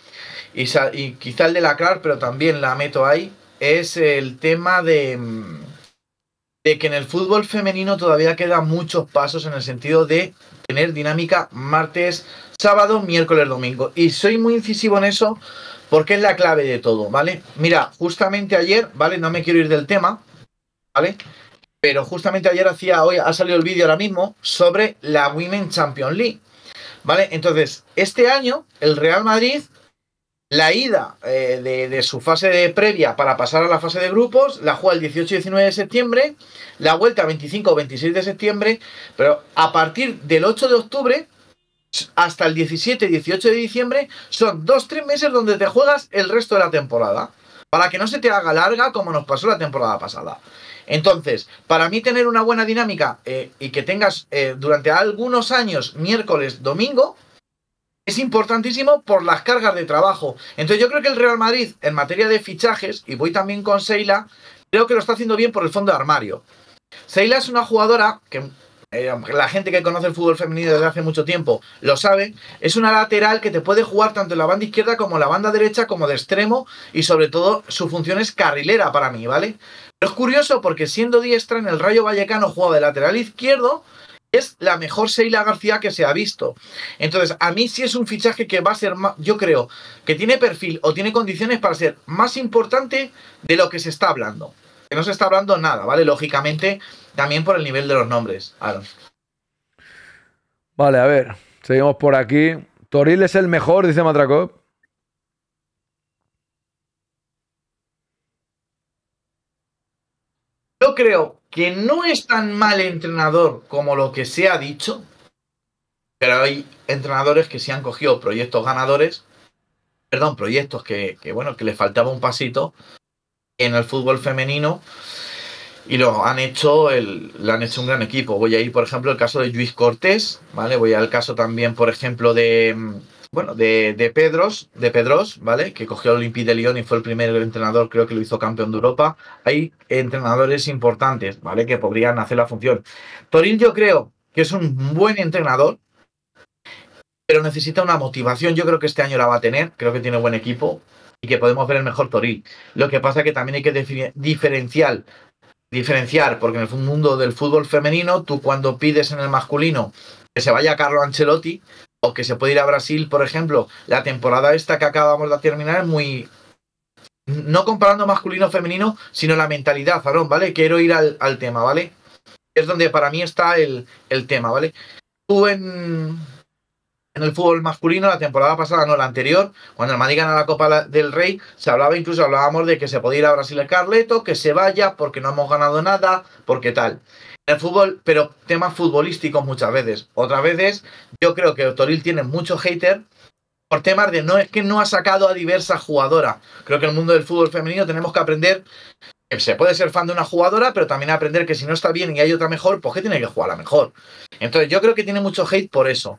Y, y quizá el de la Clark, pero también la meto ahí, es el tema de, de que en el fútbol femenino todavía quedan muchos pasos en el sentido de tener dinámica martes, sábado, miércoles, domingo. Y soy muy incisivo en eso porque es la clave de todo, ¿vale? Mira, justamente ayer, ¿vale? No me quiero ir del tema, ¿vale? Pero justamente ayer hacía, hoy ha salido el vídeo ahora mismo sobre la Women Champions League, ¿vale? Entonces, este año el Real Madrid, la ida eh, de, su fase de previa para pasar a la fase de grupos, la juega el 18 y 19 de septiembre, la vuelta 25 o 26 de septiembre, pero a partir del 8 de octubre hasta el 17 y 18 de diciembre son dos, tres meses donde te juegas el resto de la temporada. Para que no se te haga larga como nos pasó la temporada pasada. Entonces, para mí tener una buena dinámica eh, y que tengas eh, durante algunos años miércoles, domingo, es importantísimo por las cargas de trabajo. Entonces yo creo que el Real Madrid, en materia de fichajes, y voy también con Seila, creo que lo está haciendo bien por el fondo de armario. Seila es una jugadora que eh, la gente que conoce el fútbol femenino desde hace mucho tiempo lo sabe, es una lateral que te puede jugar tanto en la banda izquierda como en la banda derecha, como de extremo, y sobre todo su función es carrilera para mí, ¿vale? Pero es curioso porque siendo diestra en el Rayo Vallecano jugaba de lateral izquierdo, es la mejor Seila García que se ha visto. Entonces, a mí sí es un fichaje que va a ser más, yo creo, que tiene perfil o tiene condiciones para ser más importante de lo que se está hablando. Que no se está hablando nada, ¿vale? Lógicamente, también por el nivel de los nombres, Aaron. Vale, a ver, seguimos por aquí. Toril es el mejor, dice Matracop. Yo creo que no es tan mal entrenador como lo que se ha dicho, pero hay entrenadores que se han cogido proyectos ganadores, perdón, proyectos que, bueno, que le faltaba un pasito en el fútbol femenino y lo han hecho el, le han hecho un gran equipo. Voy a ir, por ejemplo, el caso de Luis Cortés, ¿vale? Voy al caso también, por ejemplo, de bueno, de, de Pedros, de Pedros, ¿vale? Que cogió al Olympique de Lyon y fue el primer entrenador, creo que lo hizo campeón de Europa. Hay entrenadores importantes, ¿vale? Que podrían hacer la función. Toril yo creo que es un buen entrenador, pero necesita una motivación. Yo creo que este año la va a tener, creo que tiene buen equipo y que podemos ver el mejor Toril. Lo que pasa que también hay que diferenciar diferenciar, porque en el mundo del fútbol femenino, tú cuando pides en el masculino que se vaya Carlo Ancelotti o que se puede ir a Brasil, por ejemplo, la temporada esta que acabamos de terminar es muy... No comparando masculino femenino, sino la mentalidad, Aaron, ¿vale? Quiero ir al, al tema, ¿vale? Es donde para mí está el, el tema, ¿vale? Tú en, en el fútbol masculino, la temporada pasada, no la anterior, cuando el Madrid gana la Copa del Rey, se hablaba incluso, hablábamos de que se podía ir a Brasil el Carleto, que se vaya porque no hemos ganado nada, porque tal. El fútbol, pero temas futbolísticos muchas veces. Otras veces, yo creo que Toril tiene mucho hater por temas de no es que no ha sacado a diversas jugadoras. Creo que en el mundo del fútbol femenino tenemos que aprender que se puede ser fan de una jugadora, pero también aprender que si no está bien y hay otra mejor, pues que tiene que jugar a mejor. Entonces yo creo que tiene mucho hate por eso.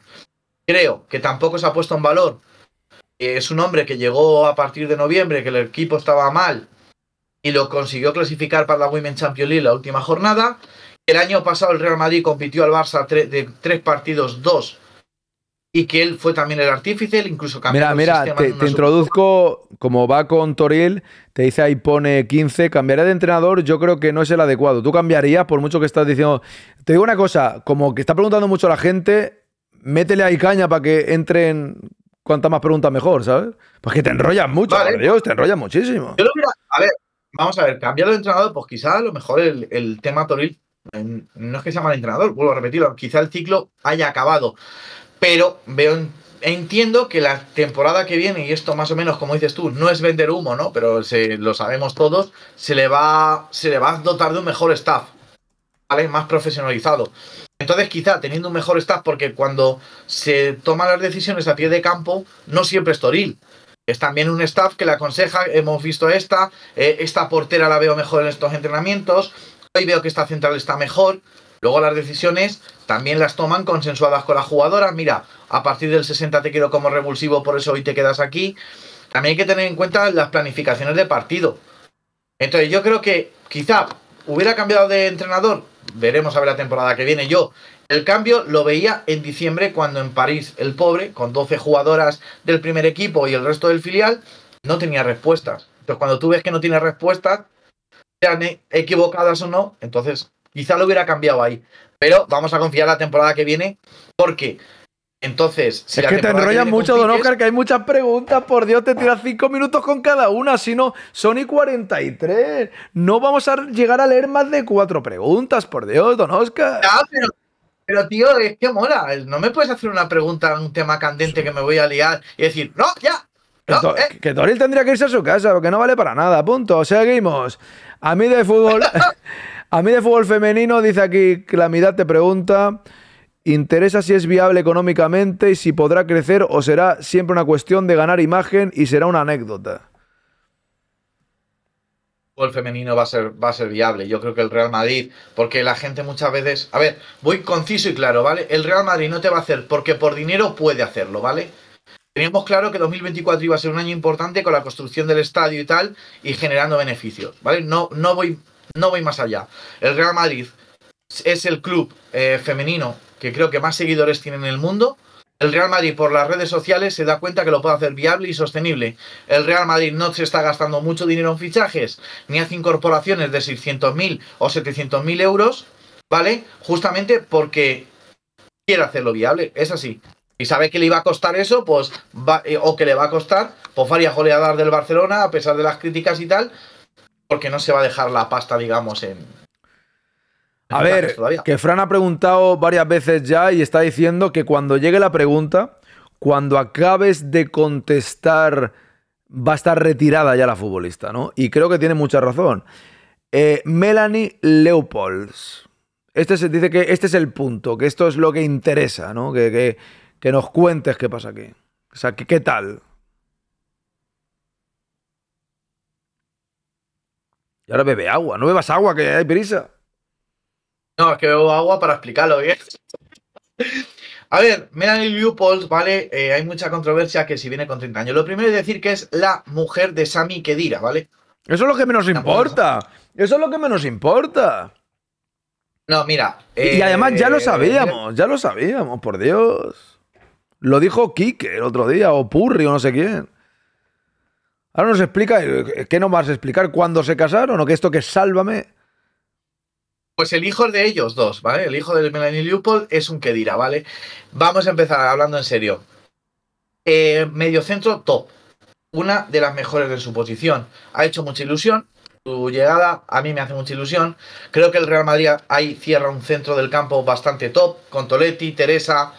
Creo que tampoco se ha puesto en valor. Es un hombre que llegó a partir de noviembre, que el equipo estaba mal y lo consiguió clasificar para la Women's Champions League la última jornada. El año pasado el Real Madrid compitió al Barça de tres partidos, dos, y que él fue también el artífice, incluso cambió Mira, mira, te, te introduzco, como va con Toril, te dice ahí pone 15, cambiaré de entrenador, yo creo que no es el adecuado. ¿Tú cambiarías por mucho que estás diciendo? Te digo una cosa, como que está preguntando mucho la gente, métele ahí caña para que entren cuantas más preguntas mejor, ¿sabes? Porque te enrollas mucho, por Dios, te enrollas muchísimo. Yo lo mira, a ver, vamos a ver, cambiar de entrenador, pues quizá a lo mejor el, el tema Toril, no es que sea mal entrenador, vuelvo a repetirlo, quizá el ciclo haya acabado, pero veo entiendo que la temporada que viene, y esto más o menos como dices tú, no es vender humo, ¿no? Pero se, lo sabemos todos, se le, va, se le va a dotar de un mejor staff, ¿vale? Más profesionalizado. Entonces, quizá teniendo un mejor staff, porque cuando se toman las decisiones a pie de campo, no siempre es Toril. Es también un staff que le aconseja, hemos visto esta, eh, esta portera la veo mejor en estos entrenamientos, hoy veo que esta central está mejor. Luego las decisiones también las toman consensuadas con la jugadora. Mira, a partir del 60 te quiero como revulsivo, por eso hoy te quedas aquí. También hay que tener en cuenta las planificaciones de partido. Entonces yo creo que quizá hubiera cambiado de entrenador, veremos a ver la temporada que viene. Yo el cambio lo veía en diciembre cuando en París el pobre, con 12 jugadoras del primer equipo y el resto del filial, no tenía respuestas. Entonces cuando tú ves que no tiene respuestas, sean equivocadas o no, entonces quizá lo hubiera cambiado ahí. Pero vamos a confiar la temporada que viene porque entonces, si es que te enrollas mucho, Don Oscar, que hay muchas preguntas. Por Dios, te tiras cinco minutos con cada una. Si no, son y 43. No vamos a llegar a leer más de cuatro preguntas, por Dios, Don Oscar. pero, pero, tío, es que mola. No me puedes hacer una pregunta, un tema candente que me voy a liar y decir, no, ya. No, eh". Que Toril tendría que irse a su casa, porque no vale para nada. Punto. Seguimos. A mí de fútbol. a mí de fútbol femenino, dice aquí Clamidad, te pregunta. Interesa si es viable económicamente y si podrá crecer o será siempre una cuestión de ganar imagen y será una anécdota. El femenino va a ser va a ser viable. Yo creo que el Real Madrid, porque la gente muchas veces, a ver, voy conciso y claro, ¿vale? El Real Madrid no te va a hacer porque por dinero puede hacerlo, ¿vale? Teníamos claro que 2024 iba a ser un año importante con la construcción del estadio y tal, y generando beneficios, ¿vale? No, no, voy, no voy más allá. El Real Madrid es el club eh, femenino que creo que más seguidores tiene en el mundo. El Real Madrid por las redes sociales se da cuenta que lo puede hacer viable y sostenible. El Real Madrid no se está gastando mucho dinero en fichajes, ni hace incorporaciones de 600.000 o 700.000 euros, ¿vale? Justamente porque quiere hacerlo viable, es así. Y sabe que le iba a costar eso, pues, va, eh, o que le va a costar, pues varias goleadas del Barcelona, a pesar de las críticas y tal, porque no se va a dejar la pasta, digamos, en, a ver, que Fran ha preguntado varias veces ya y está diciendo que cuando llegue la pregunta, cuando acabes de contestar, va a estar retirada ya la futbolista, ¿no? Y creo que tiene mucha razón. Eh, Melanie Leopolds. Este se dice que este es el punto, que esto es lo que interesa, ¿no? Que, que, nos cuentes qué pasa aquí. O sea, que, ¿qué tal? Y ahora bebe agua. No bebas agua, que hay prisa. No, es que bebo agua para explicarlo bien. A ver, Melanie Leopold, ¿vale? Eh, hay mucha controversia que si viene con 30 años. Lo primero es decir que es la mujer de Sami Kedira, ¿vale? Eso es lo que menos importa. Eso es lo que menos importa. No, mira. y además ya lo eh, sabíamos, ya lo sabíamos, por Dios. Lo dijo Kike el otro día, o Purri, o no sé quién. Ahora nos explica, eh, ¿qué nos vas a explicar? ¿Cuándo se casaron? ¿O que esto que es Sálvame? Pues el hijo de ellos dos, ¿vale? El hijo de Melanie Leopold es un Kedira, ¿vale? Vamos a empezar hablando en serio. Eh, mediocentro top. Una de las mejores de su posición. Ha hecho mucha ilusión. Su llegada a mí me hace mucha ilusión. Creo que el Real Madrid ahí cierra un centro del campo bastante top. Con Toletti, Teresa,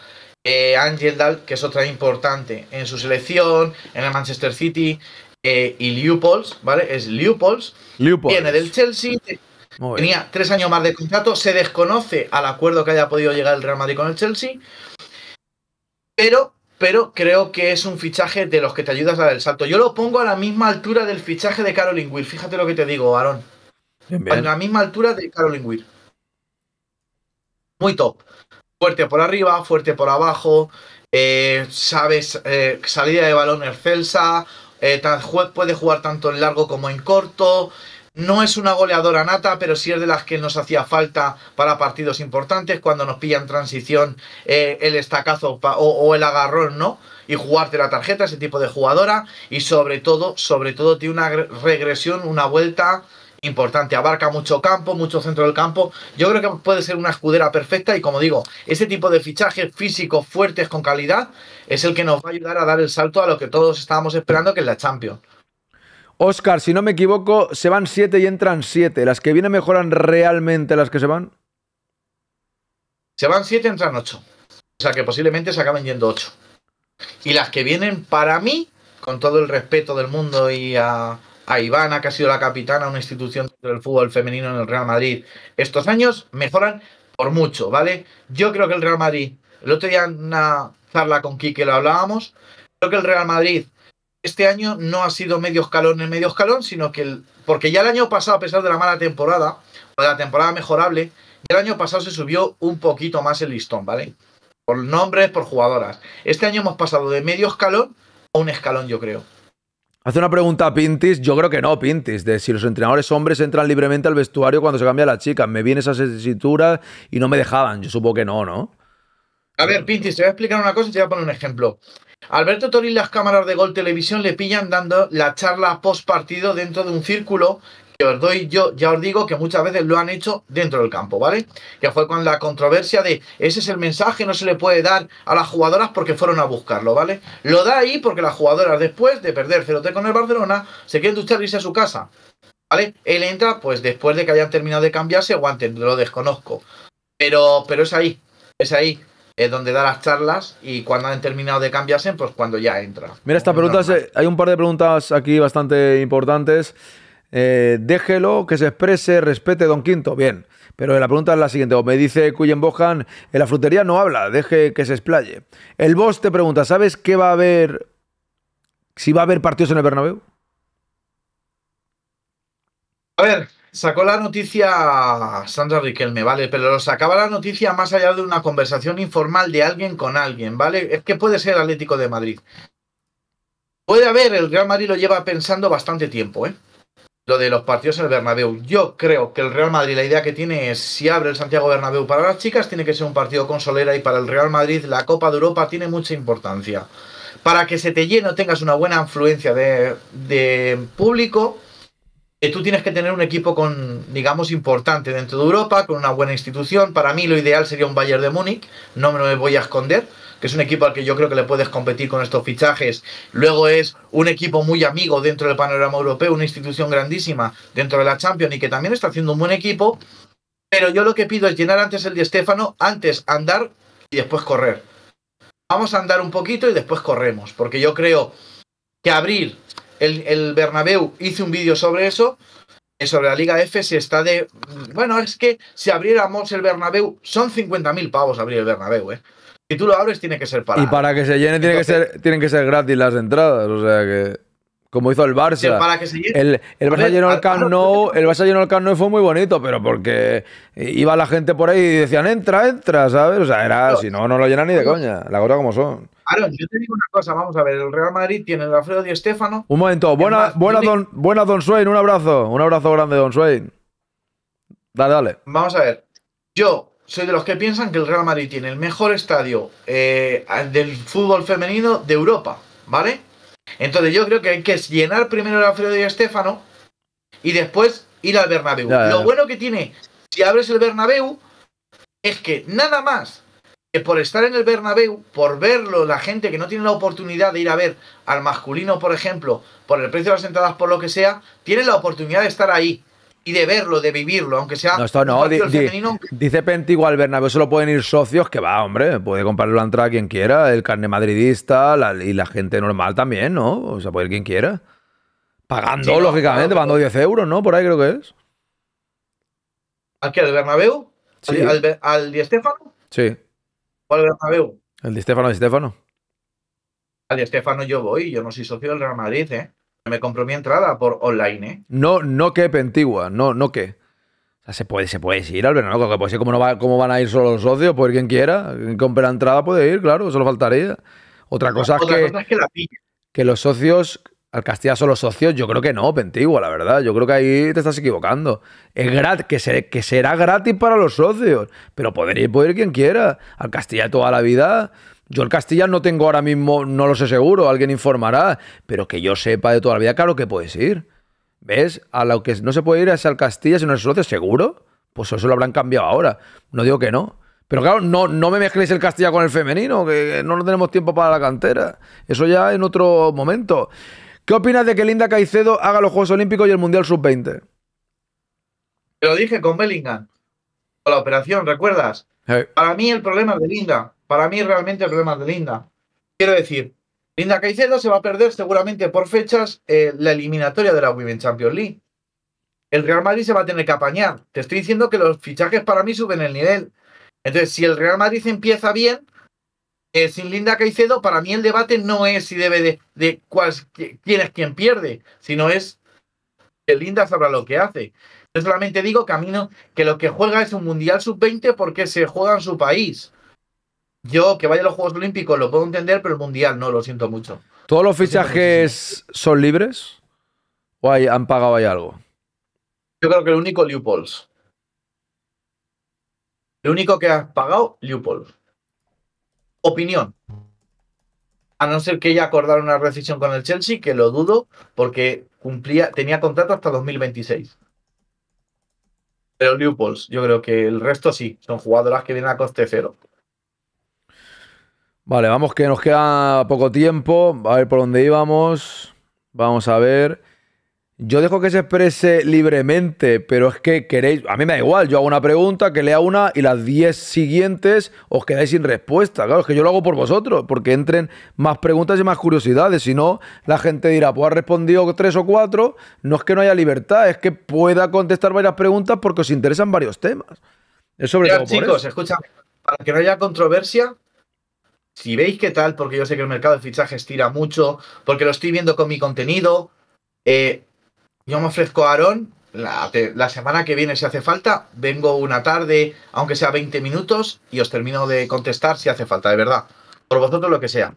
eh, Angel Dal, que es otra importante en su selección, en el Manchester City. Eh, y Leopolds, ¿vale? Es Leopolds. Viene del Chelsea, Tenía tres años más de contrato. Se desconoce al acuerdo que haya podido llegar el Real Madrid con el Chelsea. Pero, pero creo que es un fichaje de los que te ayudas a dar el salto. Yo lo pongo a la misma altura del fichaje de Caroline Weir. Fíjate lo que te digo, Aaron. A la misma altura de Caroline Weir. Muy top. Fuerte por arriba, fuerte por abajo. Eh, sabes, eh, salida de balón excelsa. Eh, puede jugar tanto en largo como en corto. No es una goleadora nata, pero sí es de las que nos hacía falta para partidos importantes, cuando nos pillan transición eh, el estacazo o, el agarrón, ¿no? Y jugarte la tarjeta, ese tipo de jugadora. Y sobre todo, sobre todo tiene una regresión, una vuelta importante. Abarca mucho campo, mucho centro del campo. Yo creo que puede ser una escudera perfecta y como digo, ese tipo de fichajes físicos fuertes con calidad es el que nos va a ayudar a dar el salto a lo que todos estábamos esperando que es la Champions. Oscar, si no me equivoco, se van siete y entran siete. ¿Las que vienen mejoran realmente las que se van? Se van siete, entran ocho. O sea que posiblemente se acaben yendo ocho. Y las que vienen, para mí, con todo el respeto del mundo y a, Ivana, que ha sido la capitana, una institución del fútbol femenino en el Real Madrid, estos años mejoran por mucho, ¿vale? Yo creo que el Real Madrid, el otro día en una charla con Quique lo hablábamos, creo que el Real Madrid este año no ha sido medio escalón en medio escalón, sino que el, porque ya el año pasado, a pesar de la mala temporada, o de la temporada mejorable, ya el año pasado se subió un poquito más el listón, ¿vale? Por nombres, por jugadoras. Este año hemos pasado de medio escalón a un escalón, yo creo. Hace una pregunta a Pintis, yo creo que no, Pintis, de si los entrenadores hombres entran libremente al vestuario cuando se cambia la chica. Me viene esa tesitura y no me dejaban. Yo supongo que no, ¿no? A ver, Pintis, te voy a explicar una cosa y te voy a poner un ejemplo. Alberto Tori las cámaras de Gol Televisión le pillan dando la charla post partido dentro de un círculo que os doy yo, ya os digo que muchas veces lo han hecho dentro del campo, ¿vale? Que fue con la controversia de ese es el mensaje, no se le puede dar a las jugadoras porque fueron a buscarlo, ¿vale? Lo da ahí porque las jugadoras después de perder 0-3 con el Barcelona se quieren duchar y irse a su casa, ¿vale? Él entra pues después de que hayan terminado de cambiarse o antes, lo desconozco. Pero, pero es ahí, es ahí es donde da las charlas y cuando han terminado de cambiarse, pues cuando ya entra. Mira, esta pregunta, hay un par de preguntas aquí bastante importantes. Eh, déjelo, que se exprese, respete Don Quinto. Bien, pero la pregunta es la siguiente. O me dice Cuyen Bojan, en la frutería no habla, deje que se explaye. El boss te pregunta, ¿sabes qué va a haber, si va a haber partidos en el Bernabéu? A ver, Sacó la noticia Sandra Riquelme, ¿vale? Pero lo sacaba la noticia más allá de una conversación informal de alguien con alguien, ¿vale? Es que puede ser Atlético de Madrid. Puede haber, el Real Madrid lo lleva pensando bastante tiempo, ¿eh? Lo de los partidos en el Bernabéu. Yo creo que el Real Madrid la idea que tiene es si abre el Santiago Bernabéu para las chicas tiene que ser un partido con solera y para el Real Madrid la Copa de Europa tiene mucha importancia. Para que se te llene o tengas una buena influencia de, de público, eh, tú tienes que tener un equipo con, digamos, importante dentro de Europa, con una buena institución. Para mí lo ideal sería un Bayern de Múnich, no me voy a esconder, que es un equipo al que yo creo que le puedes competir con estos fichajes. Luego es un equipo muy amigo dentro del panorama europeo, una institución grandísima dentro de la Champions y que también está haciendo un buen equipo. Pero yo lo que pido es llenar antes el Di Stéfano, antes andar y después correr. Vamos a andar un poquito y después corremos, porque yo creo que abrir el, el Bernabéu hice un vídeo sobre eso, sobre la Liga F se está de... Bueno, es que si abriéramos el Bernabéu, son 50.000 pavos abrir el Bernabéu, ¿eh? Si tú lo abres, tiene que ser para... Y para que se llene tiene que ser, tienen que ser gratis las entradas, o sea que... Como hizo el Barça. para que se llene- El, Barça ver, llenó el Camp Nou, el Barça llenó el Camp Nou y fue muy bonito, pero porque iba la gente por ahí y decían, entra, entra, ¿sabes? O sea, era, si no, no lo llenan ni de coña, la cosa como son. Aaron, yo te digo una cosa, vamos a ver, el Real Madrid tiene el Alfredo Di Stéfano, Un momento, buena, más, buena, tiene- don, buena Don Swain, un abrazo, un abrazo grande, Don Swain. Dale, dale. Vamos a ver. Yo soy de los que piensan que el Real Madrid tiene el mejor estadio eh, del fútbol femenino de Europa, ¿vale? Entonces yo creo que hay que llenar primero el Alfredo Di Stéfano y después ir al Bernabéu. Ya, ya, Lo bueno que tiene, si abres el Bernabéu, es que nada más que por estar en el Bernabéu, por verlo, la gente que no tiene la oportunidad de ir a ver al masculino, por ejemplo, por el precio de las entradas, por lo que sea, tiene la oportunidad de estar ahí y de verlo, de vivirlo, aunque sea No, esto no, di- di- dice Penti igual Bernabéu solo pueden ir socios, que va, hombre, puede comprarle la entrada quien quiera, el carne madridista la- y la gente normal también, ¿no? O sea, puede ir quien quiera. Pagando, Sí, lógicamente, pagando 10 euros, ¿no? Por ahí creo que es. ¿Al qué? ¿Al Bernabéu? Sí. ¿Al, al, al Di Stéfano Sí, o al Bernabéu? el Di Stefano, Di. Al Di Stéfano yo voy, yo no soy socio del Real Madrid, ¿eh? Me compro mi entrada por online, ¿eh? No, no que Pentigua, no, no que. O sea, se puede, se puede ir al Bernabéu, que puede ser como no va, cómo van a ir solo los socios, puede ir quien quiera, quien compre la entrada puede ir, claro, solo faltaría. Otra cosa es Otra que, cosa es que la pille. que los socios, al Castilla son los socios, yo creo que no, Pentigua, la verdad. Yo creo que ahí te estás equivocando. Es gratis, que, se- que será gratis para los socios, pero poder ir, puede ir quien quiera. Al Castilla toda la vida. Yo el Castilla no tengo ahora mismo, no lo sé seguro, alguien informará, pero que yo sepa de toda la vida, claro que puedes ir. ¿Ves? A lo que no se puede ir es al Castilla si no es socio, seguro. Pues eso lo habrán cambiado ahora. No digo que no. Pero claro, no, no me mezcléis el Castilla con el femenino, que no tenemos tiempo para la cantera. Eso ya en otro momento. ¿Qué opinas de que Linda Caicedo haga los Juegos Olímpicos y el Mundial Sub-20? Te lo dije con Bellingham, con la operación, ¿recuerdas? Para mí el problema es de Linda. Para mí realmente el problema de Linda. Quiero decir, Linda Caicedo se va a perder seguramente por fechas eh, la eliminatoria de la Women's Champions League. El Real Madrid se va a tener que apañar. Te estoy diciendo que los fichajes para mí suben el nivel. Entonces, si el Real Madrid empieza bien, eh, sin Linda Caicedo, para mí el debate no es si debe de, de cuál, quién es quien pierde, sino es que Linda sabrá lo que hace. Yo solamente digo que que lo que juega es un Mundial Sub-20 porque se juega en su país. Yo, que vaya a los Juegos Olímpicos, lo puedo entender, pero el Mundial no, lo siento mucho. ¿Todos los fichajes son libres? ¿O hay- han pagado ahí algo? Yo creo que el único Leopolds. El único que ha pagado, Leopold. Opinión. A no ser que ella acordara una rescisión con el Chelsea, que lo dudo, porque cumplía, tenía contrato hasta 2026. Pero Leopolds, yo creo que el resto sí, son jugadoras que vienen a coste cero. Vale, vamos que nos queda poco tiempo. A ver por dónde íbamos. Vamos a ver. Yo dejo que se exprese libremente, pero es que queréis. A mí me da igual, yo hago una pregunta, que lea una y las 10 siguientes os quedáis sin respuesta. Claro, es que yo lo hago por vosotros, porque entren más preguntas y más curiosidades. Si no, la gente dirá, pues ha respondido tres o cuatro. No es que no haya libertad, es que pueda contestar varias preguntas porque os interesan varios temas. Es sobre todo por chicos, eso. escucha, para que no haya controversia, si veis qué tal, porque yo sé que el mercado de fichajes tira mucho, porque lo estoy viendo con mi contenido, eh, yo me ofrezco a Aarón la, la semana que viene si hace falta, vengo una tarde, aunque sea 20 minutos, y os termino de contestar si hace falta, de verdad. Por vosotros lo que sea.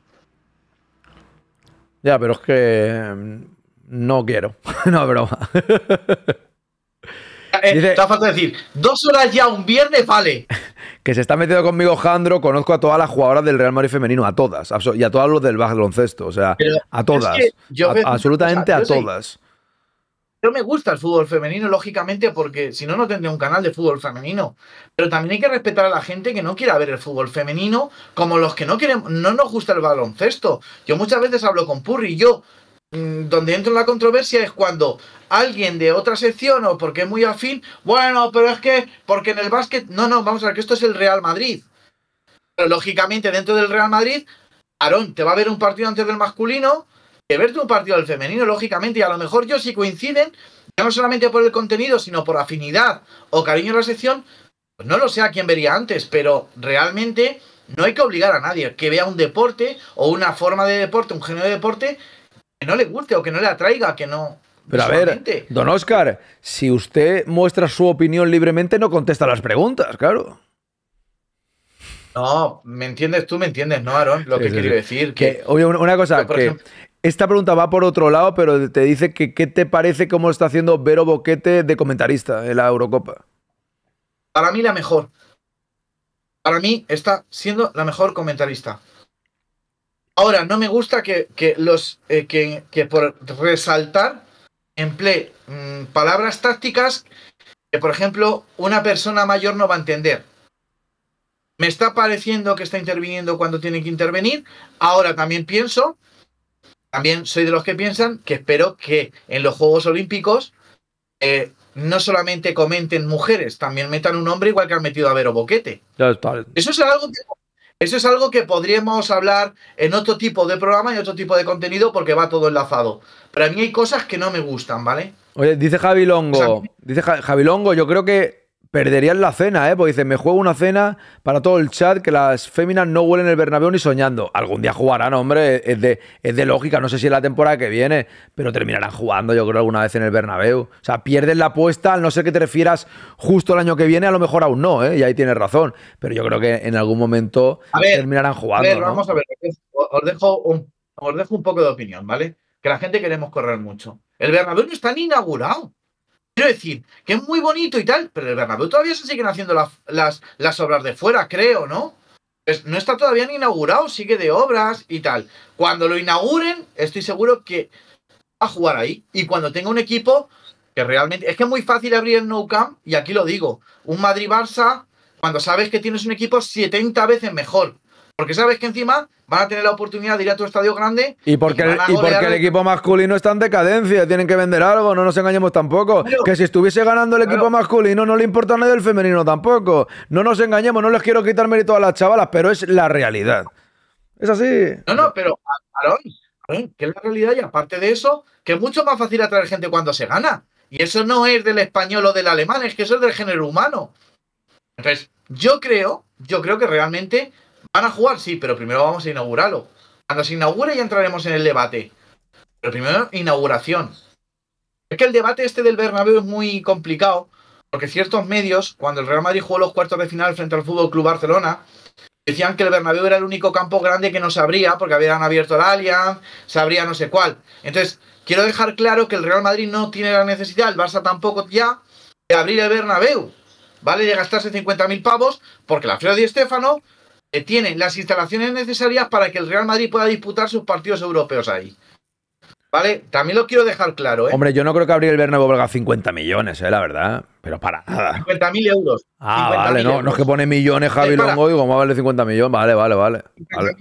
Ya, pero es que mm, no quiero. no, broma. Eh, Dice- te falta decir, dos horas ya un viernes, vale. que se está metiendo conmigo Jandro, conozco a todas las jugadoras del Real Madrid femenino, a todas, y a todas los del baloncesto, o sea, Pero a todas, es que yo a- veo- absolutamente a soy- todas. Yo me gusta el fútbol femenino, lógicamente, porque si no, no tendría un canal de fútbol femenino. Pero también hay que respetar a la gente que no quiera ver el fútbol femenino, como los que no quieren, no nos gusta el baloncesto. Yo muchas veces hablo con Purri, yo, donde entro en la controversia es cuando alguien de otra sección o porque es muy afín, bueno, pero es que, porque en el básquet, no, no, vamos a ver que esto es el Real Madrid. Pero lógicamente, dentro del Real Madrid, Aarón, te va a ver un partido antes del masculino que verte un partido del femenino, lógicamente, y a lo mejor yo si coinciden, no solamente por el contenido, sino por afinidad o cariño a la sección, pues no lo sé a quién vería antes, pero realmente no hay que obligar a nadie que vea un deporte o una forma de deporte, un género de deporte que no le guste o que no le atraiga, que no. Pero a ver, don Oscar, si usted muestra su opinión libremente, no contesta las preguntas, claro. No, ¿me entiendes tú? ¿Me entiendes, no, Aarón? Lo Sí, que sí, quiero sí. decir. Que, oye, una- cosa, que ejemplo- esta pregunta va por otro lado, pero te dice que qué te parece cómo está haciendo Vero Boquete de comentarista en la Eurocopa. Para mí la mejor. Para mí está siendo la mejor comentarista. Ahora, no me gusta que, que los eh, que, que por resaltar emplee mm, palabras tácticas que, por ejemplo, una persona mayor no va a entender. Me está pareciendo que está interviniendo cuando tiene que intervenir. Ahora también pienso, también soy de los que piensan que espero que en los Juegos Olímpicos eh, no solamente comenten mujeres, también metan un hombre igual que han metido a Vero Boquete. Eso es algo que, eso es algo que podríamos hablar en otro tipo de programa y otro tipo de contenido porque va todo enlazado. Pero a mí hay cosas que no me gustan, ¿vale? Oye, dice Javi Longo, O sea, dice Ja- Javi Longo, yo creo que perderían la cena, ¿eh? Porque dice, me juego una cena para todo el chat que las féminas no huelen el Bernabéu ni soñando. Algún día jugarán, hombre, es de, es de lógica, no sé si es la temporada que viene, pero terminarán jugando yo creo alguna vez en el Bernabéu. O sea, pierden la apuesta, al no ser que te refieras justo el año que viene, a lo mejor aún no, ¿eh? Y ahí tienes razón, pero yo creo que en algún momento A ver, terminarán A jugando, ver, ¿no? vamos a ver. os- Os dejo, un, os dejo un poco de opinión, ¿vale? Que la gente queremos correr mucho. El Bernabéu no está ni inaugurado. Quiero decir, que es muy bonito y tal, pero el Bernabéu todavía se siguen haciendo la- las, obras de fuera, creo, ¿no? No está todavía ni inaugurado, sigue de obras y tal. Cuando lo inauguren, estoy seguro que va a jugar ahí. Y cuando tenga un equipo que realmente. Es que es muy fácil abrir el Nou Camp, y aquí lo digo. Un Madrid-Barça, cuando sabes que tienes un equipo 70 veces mejor. Porque sabes que encima van a tener la oportunidad de ir a tu estadio grande. Y porque, el, y porque golear el el- equipo masculino está en decadencia, tienen que vender algo, no nos engañemos tampoco. que si estuviese ganando el equipo masculino no le importa a nadie el femenino tampoco. No nos engañemos, no les quiero quitar mérito a las chavalas, pero es la realidad. Es así. No, no, pero, Aarón, que es la realidad y aparte de eso, que es mucho más fácil atraer gente cuando se gana. Y eso no es del español o del alemán, es que eso es del género humano. Entonces, yo creo, yo creo que realmente van a jugar, sí, pero primero vamos a inaugurarlo. Cuando se inaugure ya entraremos en el debate. Pero primero, inauguración. Es que el debate este del Bernabéu es muy complicado, porque ciertos medios, cuando el Real Madrid jugó los cuartos de final frente al Fútbol Club Barcelona, decían que el Bernabéu era el único campo grande que no se abría, porque habían abierto el Allianz, se abría no sé cuál. Entonces, quiero dejar claro que el Real Madrid no tiene la necesidad, el Barça tampoco ya, de abrir el Bernabéu, ¿vale? De gastarse 50.000 pavos, porque la Alfredo Di Stéfano eh, tiene las instalaciones necesarias para que el Real Madrid pueda disputar sus partidos europeos ahí. ¿Vale? También lo quiero dejar claro, ¿eh? Hombre, yo no creo que abrir el Bernabéu valga 50 millones, eh, la verdad. Pero para nada. 50.000 euros. Ah, 50.000 vale, no, euros. no es que pone millones Javi. Longo, digo, ¿cómo vale 50 millones? Vale, vale, vale. vale.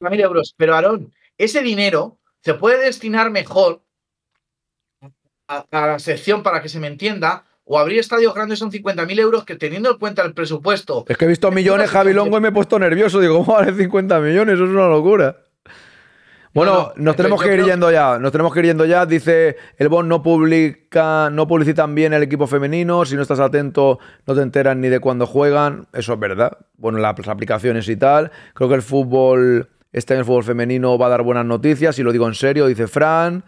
50.000 euros. Pero, Aarón, ese dinero se puede destinar mejor a, a la sección para que se me entienda. O abrir estadios grandes son 50.000 euros que teniendo en cuenta el presupuesto. Es que he visto millones Javi Longo y me he puesto nervioso. Digo, ¿cómo vale 50 millones? Eso es una locura. Bueno, nos tenemos que ir yendo ya. Nos tenemos que ir yendo ya. Dice, el BON no publica, no publicitan bien el equipo femenino. Si no estás atento, no te enteras ni de cuándo juegan. Eso es verdad. Bueno, las aplicaciones y tal. Creo que el fútbol, este año el fútbol femenino va a dar buenas noticias. Y lo digo en serio, dice Fran.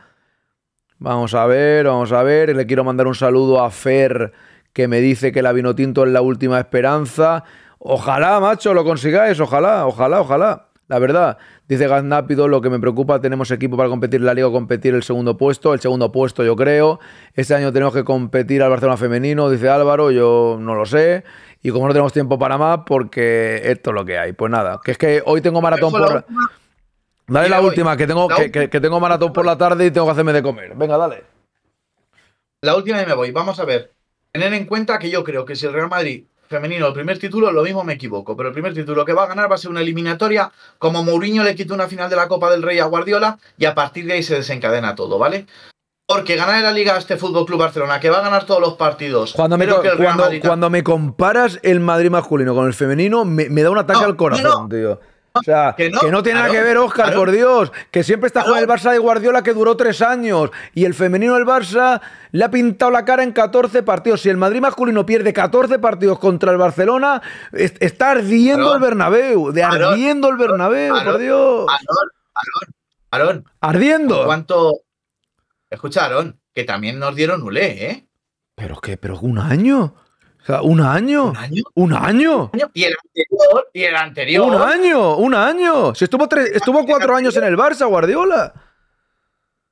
Vamos a ver, vamos a ver. Le quiero mandar un saludo a Fer, que me dice que la Vinotinto es la última esperanza. Ojalá, macho, lo consigáis. Ojalá, ojalá, ojalá. la verdad. Dice Gaznápido, lo que me preocupa, tenemos equipo para competir en la liga competir el segundo puesto. El segundo puesto, yo creo. Este año tenemos que competir al Barcelona femenino, dice Álvaro, yo no lo sé. Y como no tenemos tiempo para más, porque esto es lo que hay. Pues nada, que es que hoy tengo maratón la por... Dale la última, que tengo, que, que- que tengo maratón por la tarde y tengo que hacerme de comer. Venga, dale. La última y me voy. Vamos a ver. Tener en cuenta que yo creo que si el Real Madrid femenino el primer título, lo mismo me equivoco, pero el primer título que va a ganar va a ser una eliminatoria, como Mourinho le quitó una final de la Copa del Rey a Guardiola y a partir de ahí se desencadena todo, ¿vale? Porque ganar la Liga a este Fútbol Club Barcelona, que va a ganar todos los partidos. Cuando me, creo co- que el Real cuando, Madrid cuando me comparas el Madrid masculino con el femenino, me, me da un ataque No, al corazón, no. tío. O sea, que que no, tiene nada que claro, ver, Oscar, claro. por Dios. Que siempre está con el Barça de Guardiola que duró tres años. Y el femenino del Barça le ha pintado la cara en 14 partidos. Si el Madrid masculino pierde 14 partidos contra el Barcelona, es- está ardiendo el Bernabéu. De ardiendo el Bernabéu, por Dios. Aarón, Ardiendo. ¿cuánto? Escucha, Aarón, que también nos dieron Ulé, ¿eh? ¿Pero qué? ¿Pero un año? O sea, ¿un año? ¿Un año? ¿Un año? Y el anterior, y el anterior. Un año, un año. Si estuvo, tres, estuvo cuatro años en el Barça, Guardiola.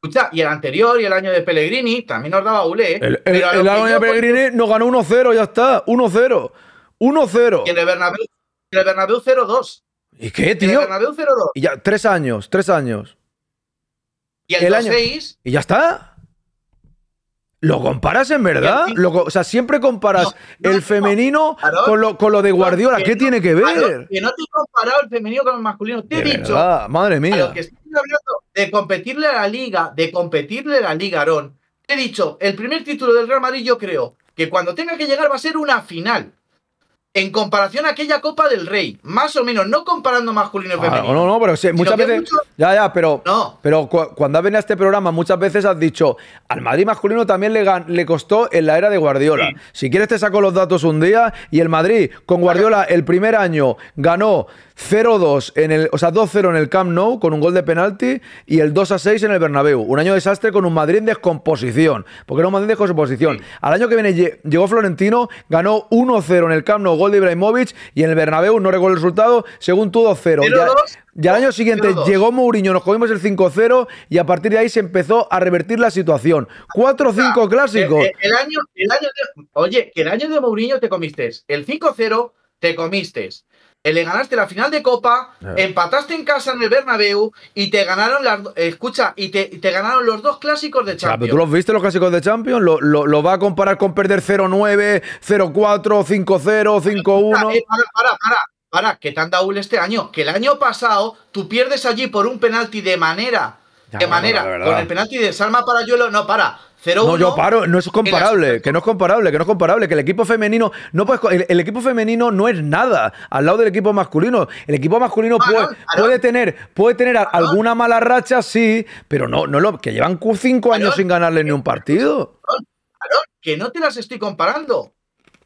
Escucha, y el anterior y el año de Pellegrini también nos daba Ulé. El, el, el año de Pellegrini nos ganó 1-0, ya está. 1-0. 1-0. Y el Bernabéu, en el Bernabéu 0-2. ¿Y qué, Y en el tío? Bernabéu 0-2. Y ya, tres años, tres años. Y el, El año- 2-6. ¿Y ya está? ¿Lo comparas en verdad? Lo o sea, siempre comparas el femenino con, lo, con lo de Guardiola. ¿Qué tiene que ver? Que no te he comparado el femenino con el masculino. Te he dicho. verdad, madre A mía. lo que estoy hablando de competirle a la liga, de competirle a la liga, Aarón. Te he dicho, el primer título del Real Madrid yo creo que cuando tenga que llegar va a ser una final. En comparación a aquella Copa del Rey. Más o menos, no comparando masculino y Ah, femenino. no, no, pero sí, muchas veces. mucho- Ya, ya, pero. No. Pero cu- cuando has venido a este programa, muchas veces has dicho. Al Madrid masculino también le, le costó en la era de Guardiola. Si quieres, te saco los datos un día. Y el Madrid, con Guardiola, el primer año ganó 0-2 en el. O sea, 2-0 en el Camp Nou con un gol de penalti. Y el 2-6 en el Bernabéu. Un año desastre con un Madrid en descomposición. Porque era un Madrid en descomposición. Al año que viene lle- llegó Florentino, ganó 1-0 en el Camp Nou, gol de Ibrahimovic. Y en el Bernabéu, no recuerdo el resultado, según tú 2-0. Ya- 0-2, y al año siguiente 0-2. llegó Mourinho, nos comimos el 5-0 y a partir de ahí se empezó a revertir la situación. 4-5 clásicos. El, el año, el año de- oye, que el año de Mourinho te comiste el 5-0, te comiste. Eh, Le ganaste la final de Copa, Ya. empataste en casa en el Bernabéu y te ganaron las, eh, escucha, y te, te ganaron los dos clásicos de Champions. ¿Tú los viste los clásicos de Champions? ¿Lo, lo, lo va a comparar con perder 0-9, 0-4, 5-0, 5-1? Eh, para, para, para, para, que te han dado un este año. Que el año pasado tú pierdes allí por un penalti de manera. De manera. con el penalti de Salma Parayuelo, no, para. 0-1. No, yo paro, no es comparable, que no es comparable, que no es comparable, que el equipo femenino no puedes el, el equipo femenino no es nada al lado del equipo masculino. El equipo masculino puede, puede tener puede tener alguna mala racha, sí, pero no no lo que llevan cinco años sin ganarle ni un partido. Que no te las estoy comparando.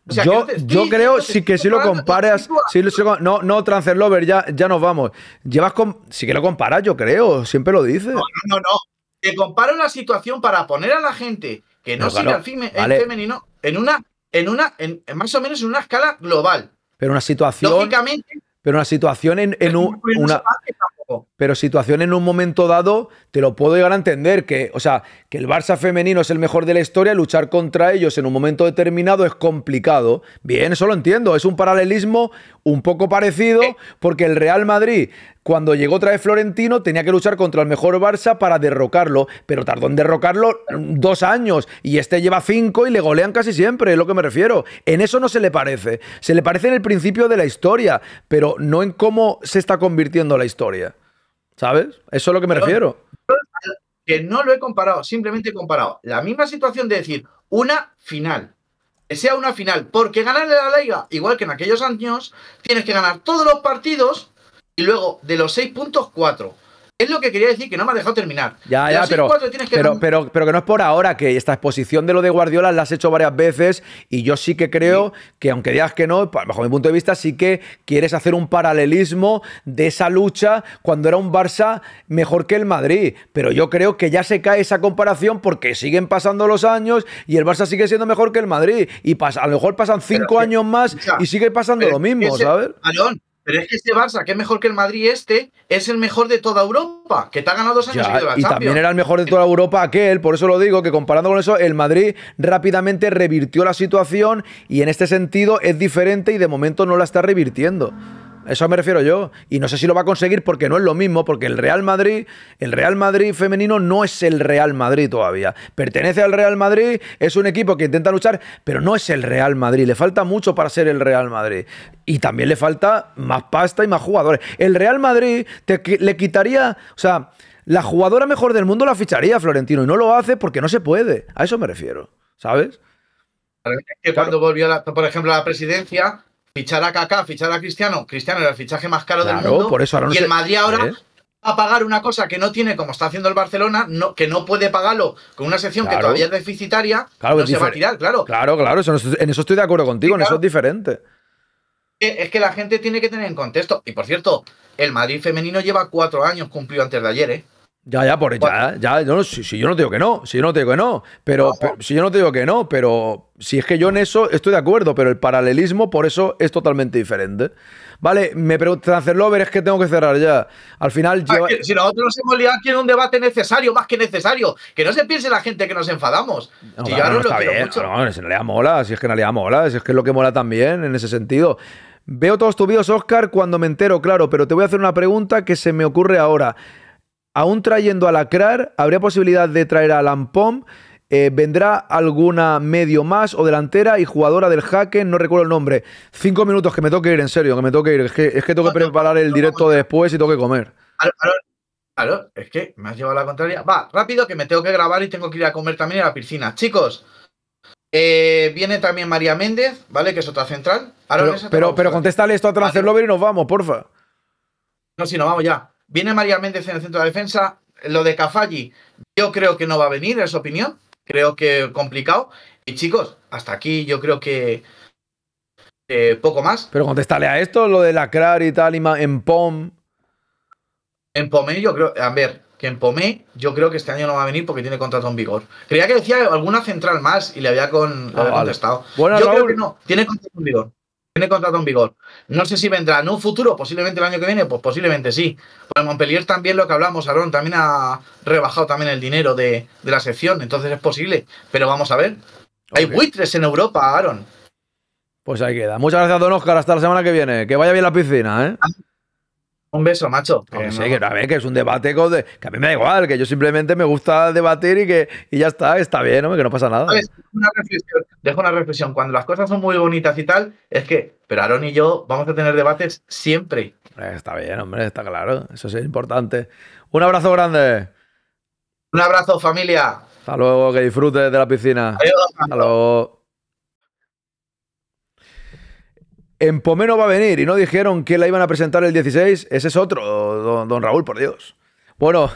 O sea, que yo, estoy yo creo sí que si lo comparas, si lo- si lo- no, no, Transfer Lover, ya, ya nos vamos. Llevas con, sí que lo comparas, yo creo, siempre lo dices. No, no, no. Te comparo la situación para poner a la gente que no, No, sigue claro, al fime- el vale. femenino en una, en una, en, más o menos en una escala global. Pero una situación, Lógicamente, pero una situación en, en un, una, pero situación en un momento dado, te lo puedo llegar a entender, que, o sea, que el Barça femenino es el mejor de la historia, luchar contra ellos en un momento determinado es complicado. Bien, eso lo entiendo, es un paralelismo un poco parecido, porque el Real Madrid, cuando llegó otra vez Florentino, tenía que luchar contra el mejor Barça para derrocarlo, pero tardó en derrocarlo mm, dos años, y este lleva cinco y le golean casi siempre, es lo que me refiero. En eso no se le parece, se le parece en el principio de la historia, pero no en cómo se está convirtiendo la historia. ¿Sabes? Eso es a lo que me Pero- refiero. que no lo he comparado, simplemente he comparado la misma situación de decir una final. Que sea una final, porque ganarle la liga, igual que en aquellos años, tienes que ganar todos los partidos y luego de los seis puntos, cuatro. Es lo que quería decir, que no me ha dejado terminar. Ya, ya, pero, que pero, pero, pero que no es por ahora, que esta exposición de lo de Guardiola la has hecho varias veces y yo sí que creo que, aunque digas que no, bajo mi punto de vista, sí que quieres hacer un paralelismo de esa lucha cuando era un Barça mejor que el Madrid. Pero yo creo que ya se cae esa comparación porque siguen pasando los años y el Barça sigue siendo mejor que el Madrid. Y pasa, a lo mejor pasan cinco años más y sigue pasando lo mismo, ese- ¿sabes? Aarón, Pero es que este Barça, que es mejor que el Madrid este, es el mejor de toda Europa, que te ha ganado dos años Ya, la y Champions. también era el mejor de toda Europa aquel, por eso lo digo, que comparando con eso, el Madrid rápidamente revirtió la situación y en este sentido es diferente y de momento no la está revirtiendo. Eso me refiero yo. Y no sé si lo va a conseguir porque no es lo mismo, porque el Real Madrid, el Real Madrid femenino no es el Real Madrid todavía. Pertenece al Real Madrid, es un equipo que intenta luchar, pero no es el Real Madrid. Le falta mucho para ser el Real Madrid. Y también le falta más pasta y más jugadores. El Real Madrid te, le quitaría, o sea, la jugadora mejor del mundo la ficharía Florentino y no lo hace porque no se puede. A eso me refiero, ¿sabes? Es que cuando volvió, la- por ejemplo, a la presidencia, fichar a Kaká, fichar a Cristiano, Cristiano era el fichaje más caro del mundo. por eso ahora no y el Madrid ahora ¿ves? va a pagar una cosa que no tiene, como está haciendo el Barcelona, no, que no puede pagarlo con una sección que todavía es deficitaria, Claro, no es se va a tirar, claro. Claro, claro, eso no estoy- en eso estoy de acuerdo contigo, en eso es diferente. Eh, Es que la gente tiene que tener en contexto. Y por cierto, el Madrid femenino lleva cuatro años cumplido antes de ayer, ¿eh? Ya, ya, por ya, ya, yo no, si, si yo no te digo que no, si yo no te digo que no, pero, pero- si yo no te digo que no, pero si es que yo en eso estoy de acuerdo, pero el paralelismo por eso es totalmente diferente. Vale, me pregunta Transferlover, es que tengo que cerrar ya. Al final Ah, lleva- que si nosotros nos hemos liado aquí en un debate necesario, más que necesario, que no se piense la gente que nos enfadamos. No, Si claro, yo no os lo quiero bien, mucho. no, en realidad mola, si es que en realidad mola, si es que es lo que mola también en ese sentido. Veo todos tus vídeos, Oscar, cuando me entero, claro, pero te voy a hacer una pregunta que se me ocurre ahora. Aún trayendo a la CRAR, ¿habría posibilidad de traer a Lampom? Eh, ¿Vendrá alguna medio más o delantera y jugadora del jaque? No recuerdo el nombre. Cinco minutos, que me toque ir, en serio, que me toque ir. Es que, es que tengo que preparar el directo después y tengo que comer. Claro, es que me has llevado la contraria. Va, rápido, que me tengo que grabar y tengo que ir a comer también a la piscina. Chicos, eh, viene también María Méndez, ¿vale? Que es otra central. Ahora Pero, pero, pero contéstale esto a Transferlover y nos vamos, porfa. No, si no, vamos ya. Viene María Méndez en el centro de defensa. Lo de Cafalli, yo creo que no va a venir, es opinión. Creo que complicado. Y chicos, hasta aquí yo creo que eh, poco más. Pero contéstale a esto, lo de la CRAR y tal, y en POM. En Pomé, yo creo, a ver, que en Pomé, yo creo que este año no va a venir porque tiene contrato en vigor. Creía que decía alguna central más y le había, con, le Ah, había contestado. Bueno, yo creo que no, tiene contrato en vigor. Tiene contrato en vigor. No sé si vendrá en un futuro, posiblemente el año que viene, pues posiblemente sí. Pues en Montpellier también lo que hablamos, Aaron, también ha rebajado también el dinero de, de la sección, entonces es posible. Pero vamos a ver. Hay buitres en Europa, Aaron. Pues ahí queda. Muchas gracias, don Oscar. Hasta la semana que viene. Que vaya bien la piscina, ¿eh? Un beso, macho. Que Que sí, no- que, a ver, que es un debate con de- que a mí me da igual, que yo simplemente me gusta debatir y que y ya está, está bien, hombre, que no pasa nada. ¿Sabes? Una reflexión, dejo una reflexión. Cuando las cosas son muy bonitas y tal, es que, pero Aaron y yo vamos a tener debates siempre. Está bien, hombre, está claro. Eso sí es importante. Un abrazo grande. Un abrazo, familia. Hasta luego, que disfrutes de la piscina. Adiós. Hasta luego. En Pomeno va a venir y no dijeron que la iban a presentar el 16. Ese es otro, don, Raúl, por Dios. Bueno,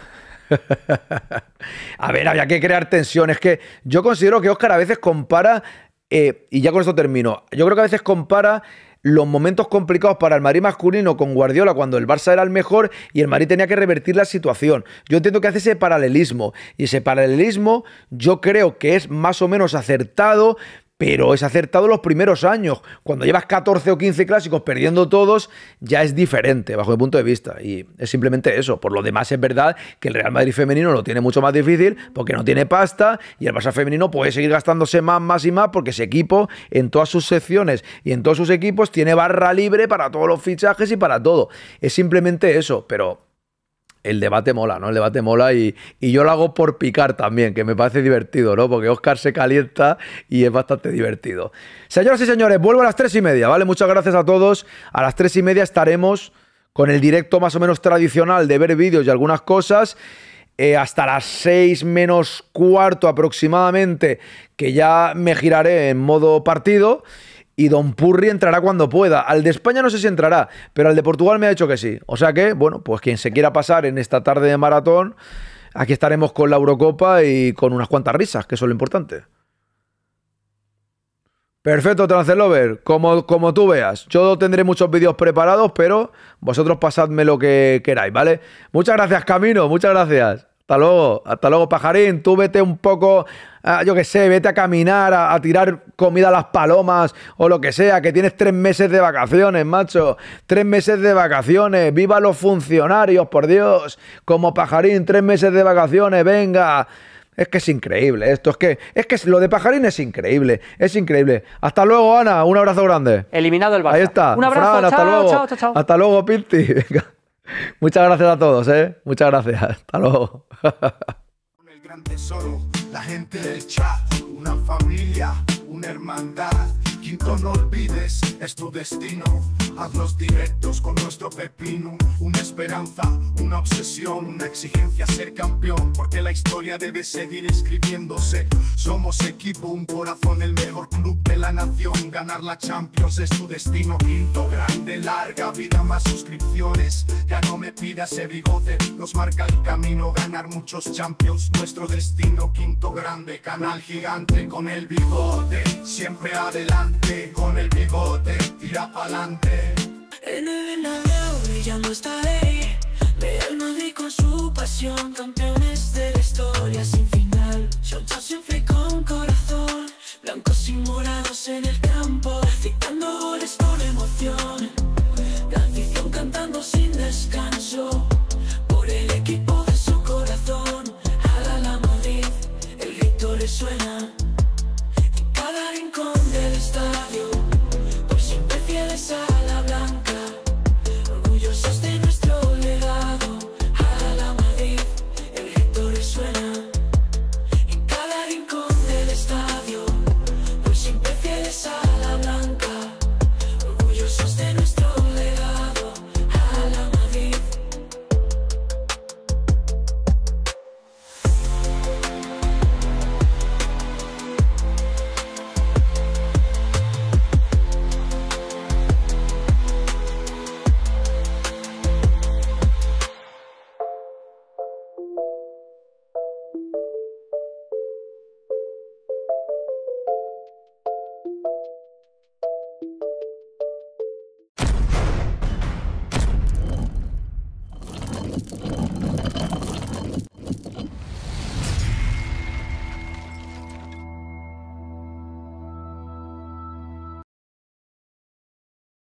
a ver, había que crear tensión. Es que yo considero que Oscar a veces compara, eh, y ya con esto termino, yo creo que a veces compara los momentos complicados para el Madrid masculino con Guardiola cuando el Barça era el mejor y el Madrid tenía que revertir la situación. Yo entiendo que hace ese paralelismo y ese paralelismo yo creo que es más o menos acertado, pero es acertado los primeros años. Cuando llevas 14 o 15 clásicos perdiendo todos, ya es diferente, bajo mi punto de vista. Y es simplemente eso. Por lo demás, es verdad que el Real Madrid femenino lo tiene mucho más difícil porque no tiene pasta y el Barça femenino puede seguir gastándose más, más y más porque ese equipo, en todas sus secciones y en todos sus equipos, tiene barra libre para todos los fichajes y para todo. Es simplemente eso, pero el debate mola, ¿no? El debate mola y, y yo lo hago por picar también, que me parece divertido, ¿no? Porque Oscar se calienta y es bastante divertido. Señoras y señores, vuelvo a las tres y media, ¿vale? Muchas gracias a todos. A las tres y media estaremos con el directo más o menos tradicional de ver vídeos y algunas cosas. eh, hasta las seis menos cuarto aproximadamente, que ya me giraré en modo partido. Y Don Purri entrará cuando pueda. Al de España no sé si entrará, pero al de Portugal me ha dicho que sí. O sea que, bueno, pues quien se quiera pasar en esta tarde de maratón, aquí estaremos con la Eurocopa y con unas cuantas risas, que eso es lo importante. Perfecto, Trancelover, como, como tú veas. Yo tendré muchos vídeos preparados, pero vosotros pasadme lo que queráis, ¿vale? Muchas gracias, Camino, muchas gracias. Hasta Hasta luego, hasta luego, pajarín. Tú vete un poco, ah, yo qué sé, vete a caminar, a, a tirar comida a las palomas o lo que sea, que tienes tres meses de vacaciones, macho. Tres meses de vacaciones. Viva los funcionarios, por Dios. Como pajarín, tres meses de vacaciones, venga. Es que es increíble esto, es que, es que lo de pajarín es increíble, es increíble. Hasta luego, Ana, un abrazo grande. Eliminado el Barça. Ahí está. Un abrazo, Fran, hasta chao, luego. chao, chao, chao. Hasta luego, Pinti. Venga. Muchas gracias a todos, ¿eh? Muchas gracias. Hasta luego. el gran tesoro, la gente del chat, una familia, una hermandad. Quinto, no olvides, es tu destino. Haz los directos con nuestro pepino. Una esperanza, una obsesión, una exigencia ser campeón. Porque la historia debe seguir escribiéndose. Somos equipo, un corazón, el mejor club de la nación. Ganar la Champions es tu destino. Quinto grande, larga vida, más suscripciones. Ya no me pidas ese bigote, nos marca el camino. Ganar muchos Champions, nuestro destino. Quinto grande, canal gigante con el bigote. Siempre adelante con el bigote, tira pa'lante. En el Bernabéu brillando está ahí. Real Madrid con su pasión Campeones de la historia sin final. Shota siempre y con corazón Blancos y morados en el campo Dictando goles por emoción. La afición cantando sin descanso Por el equipo de su corazón. A la Madrid El grito le suena estadio Por siempre fieles a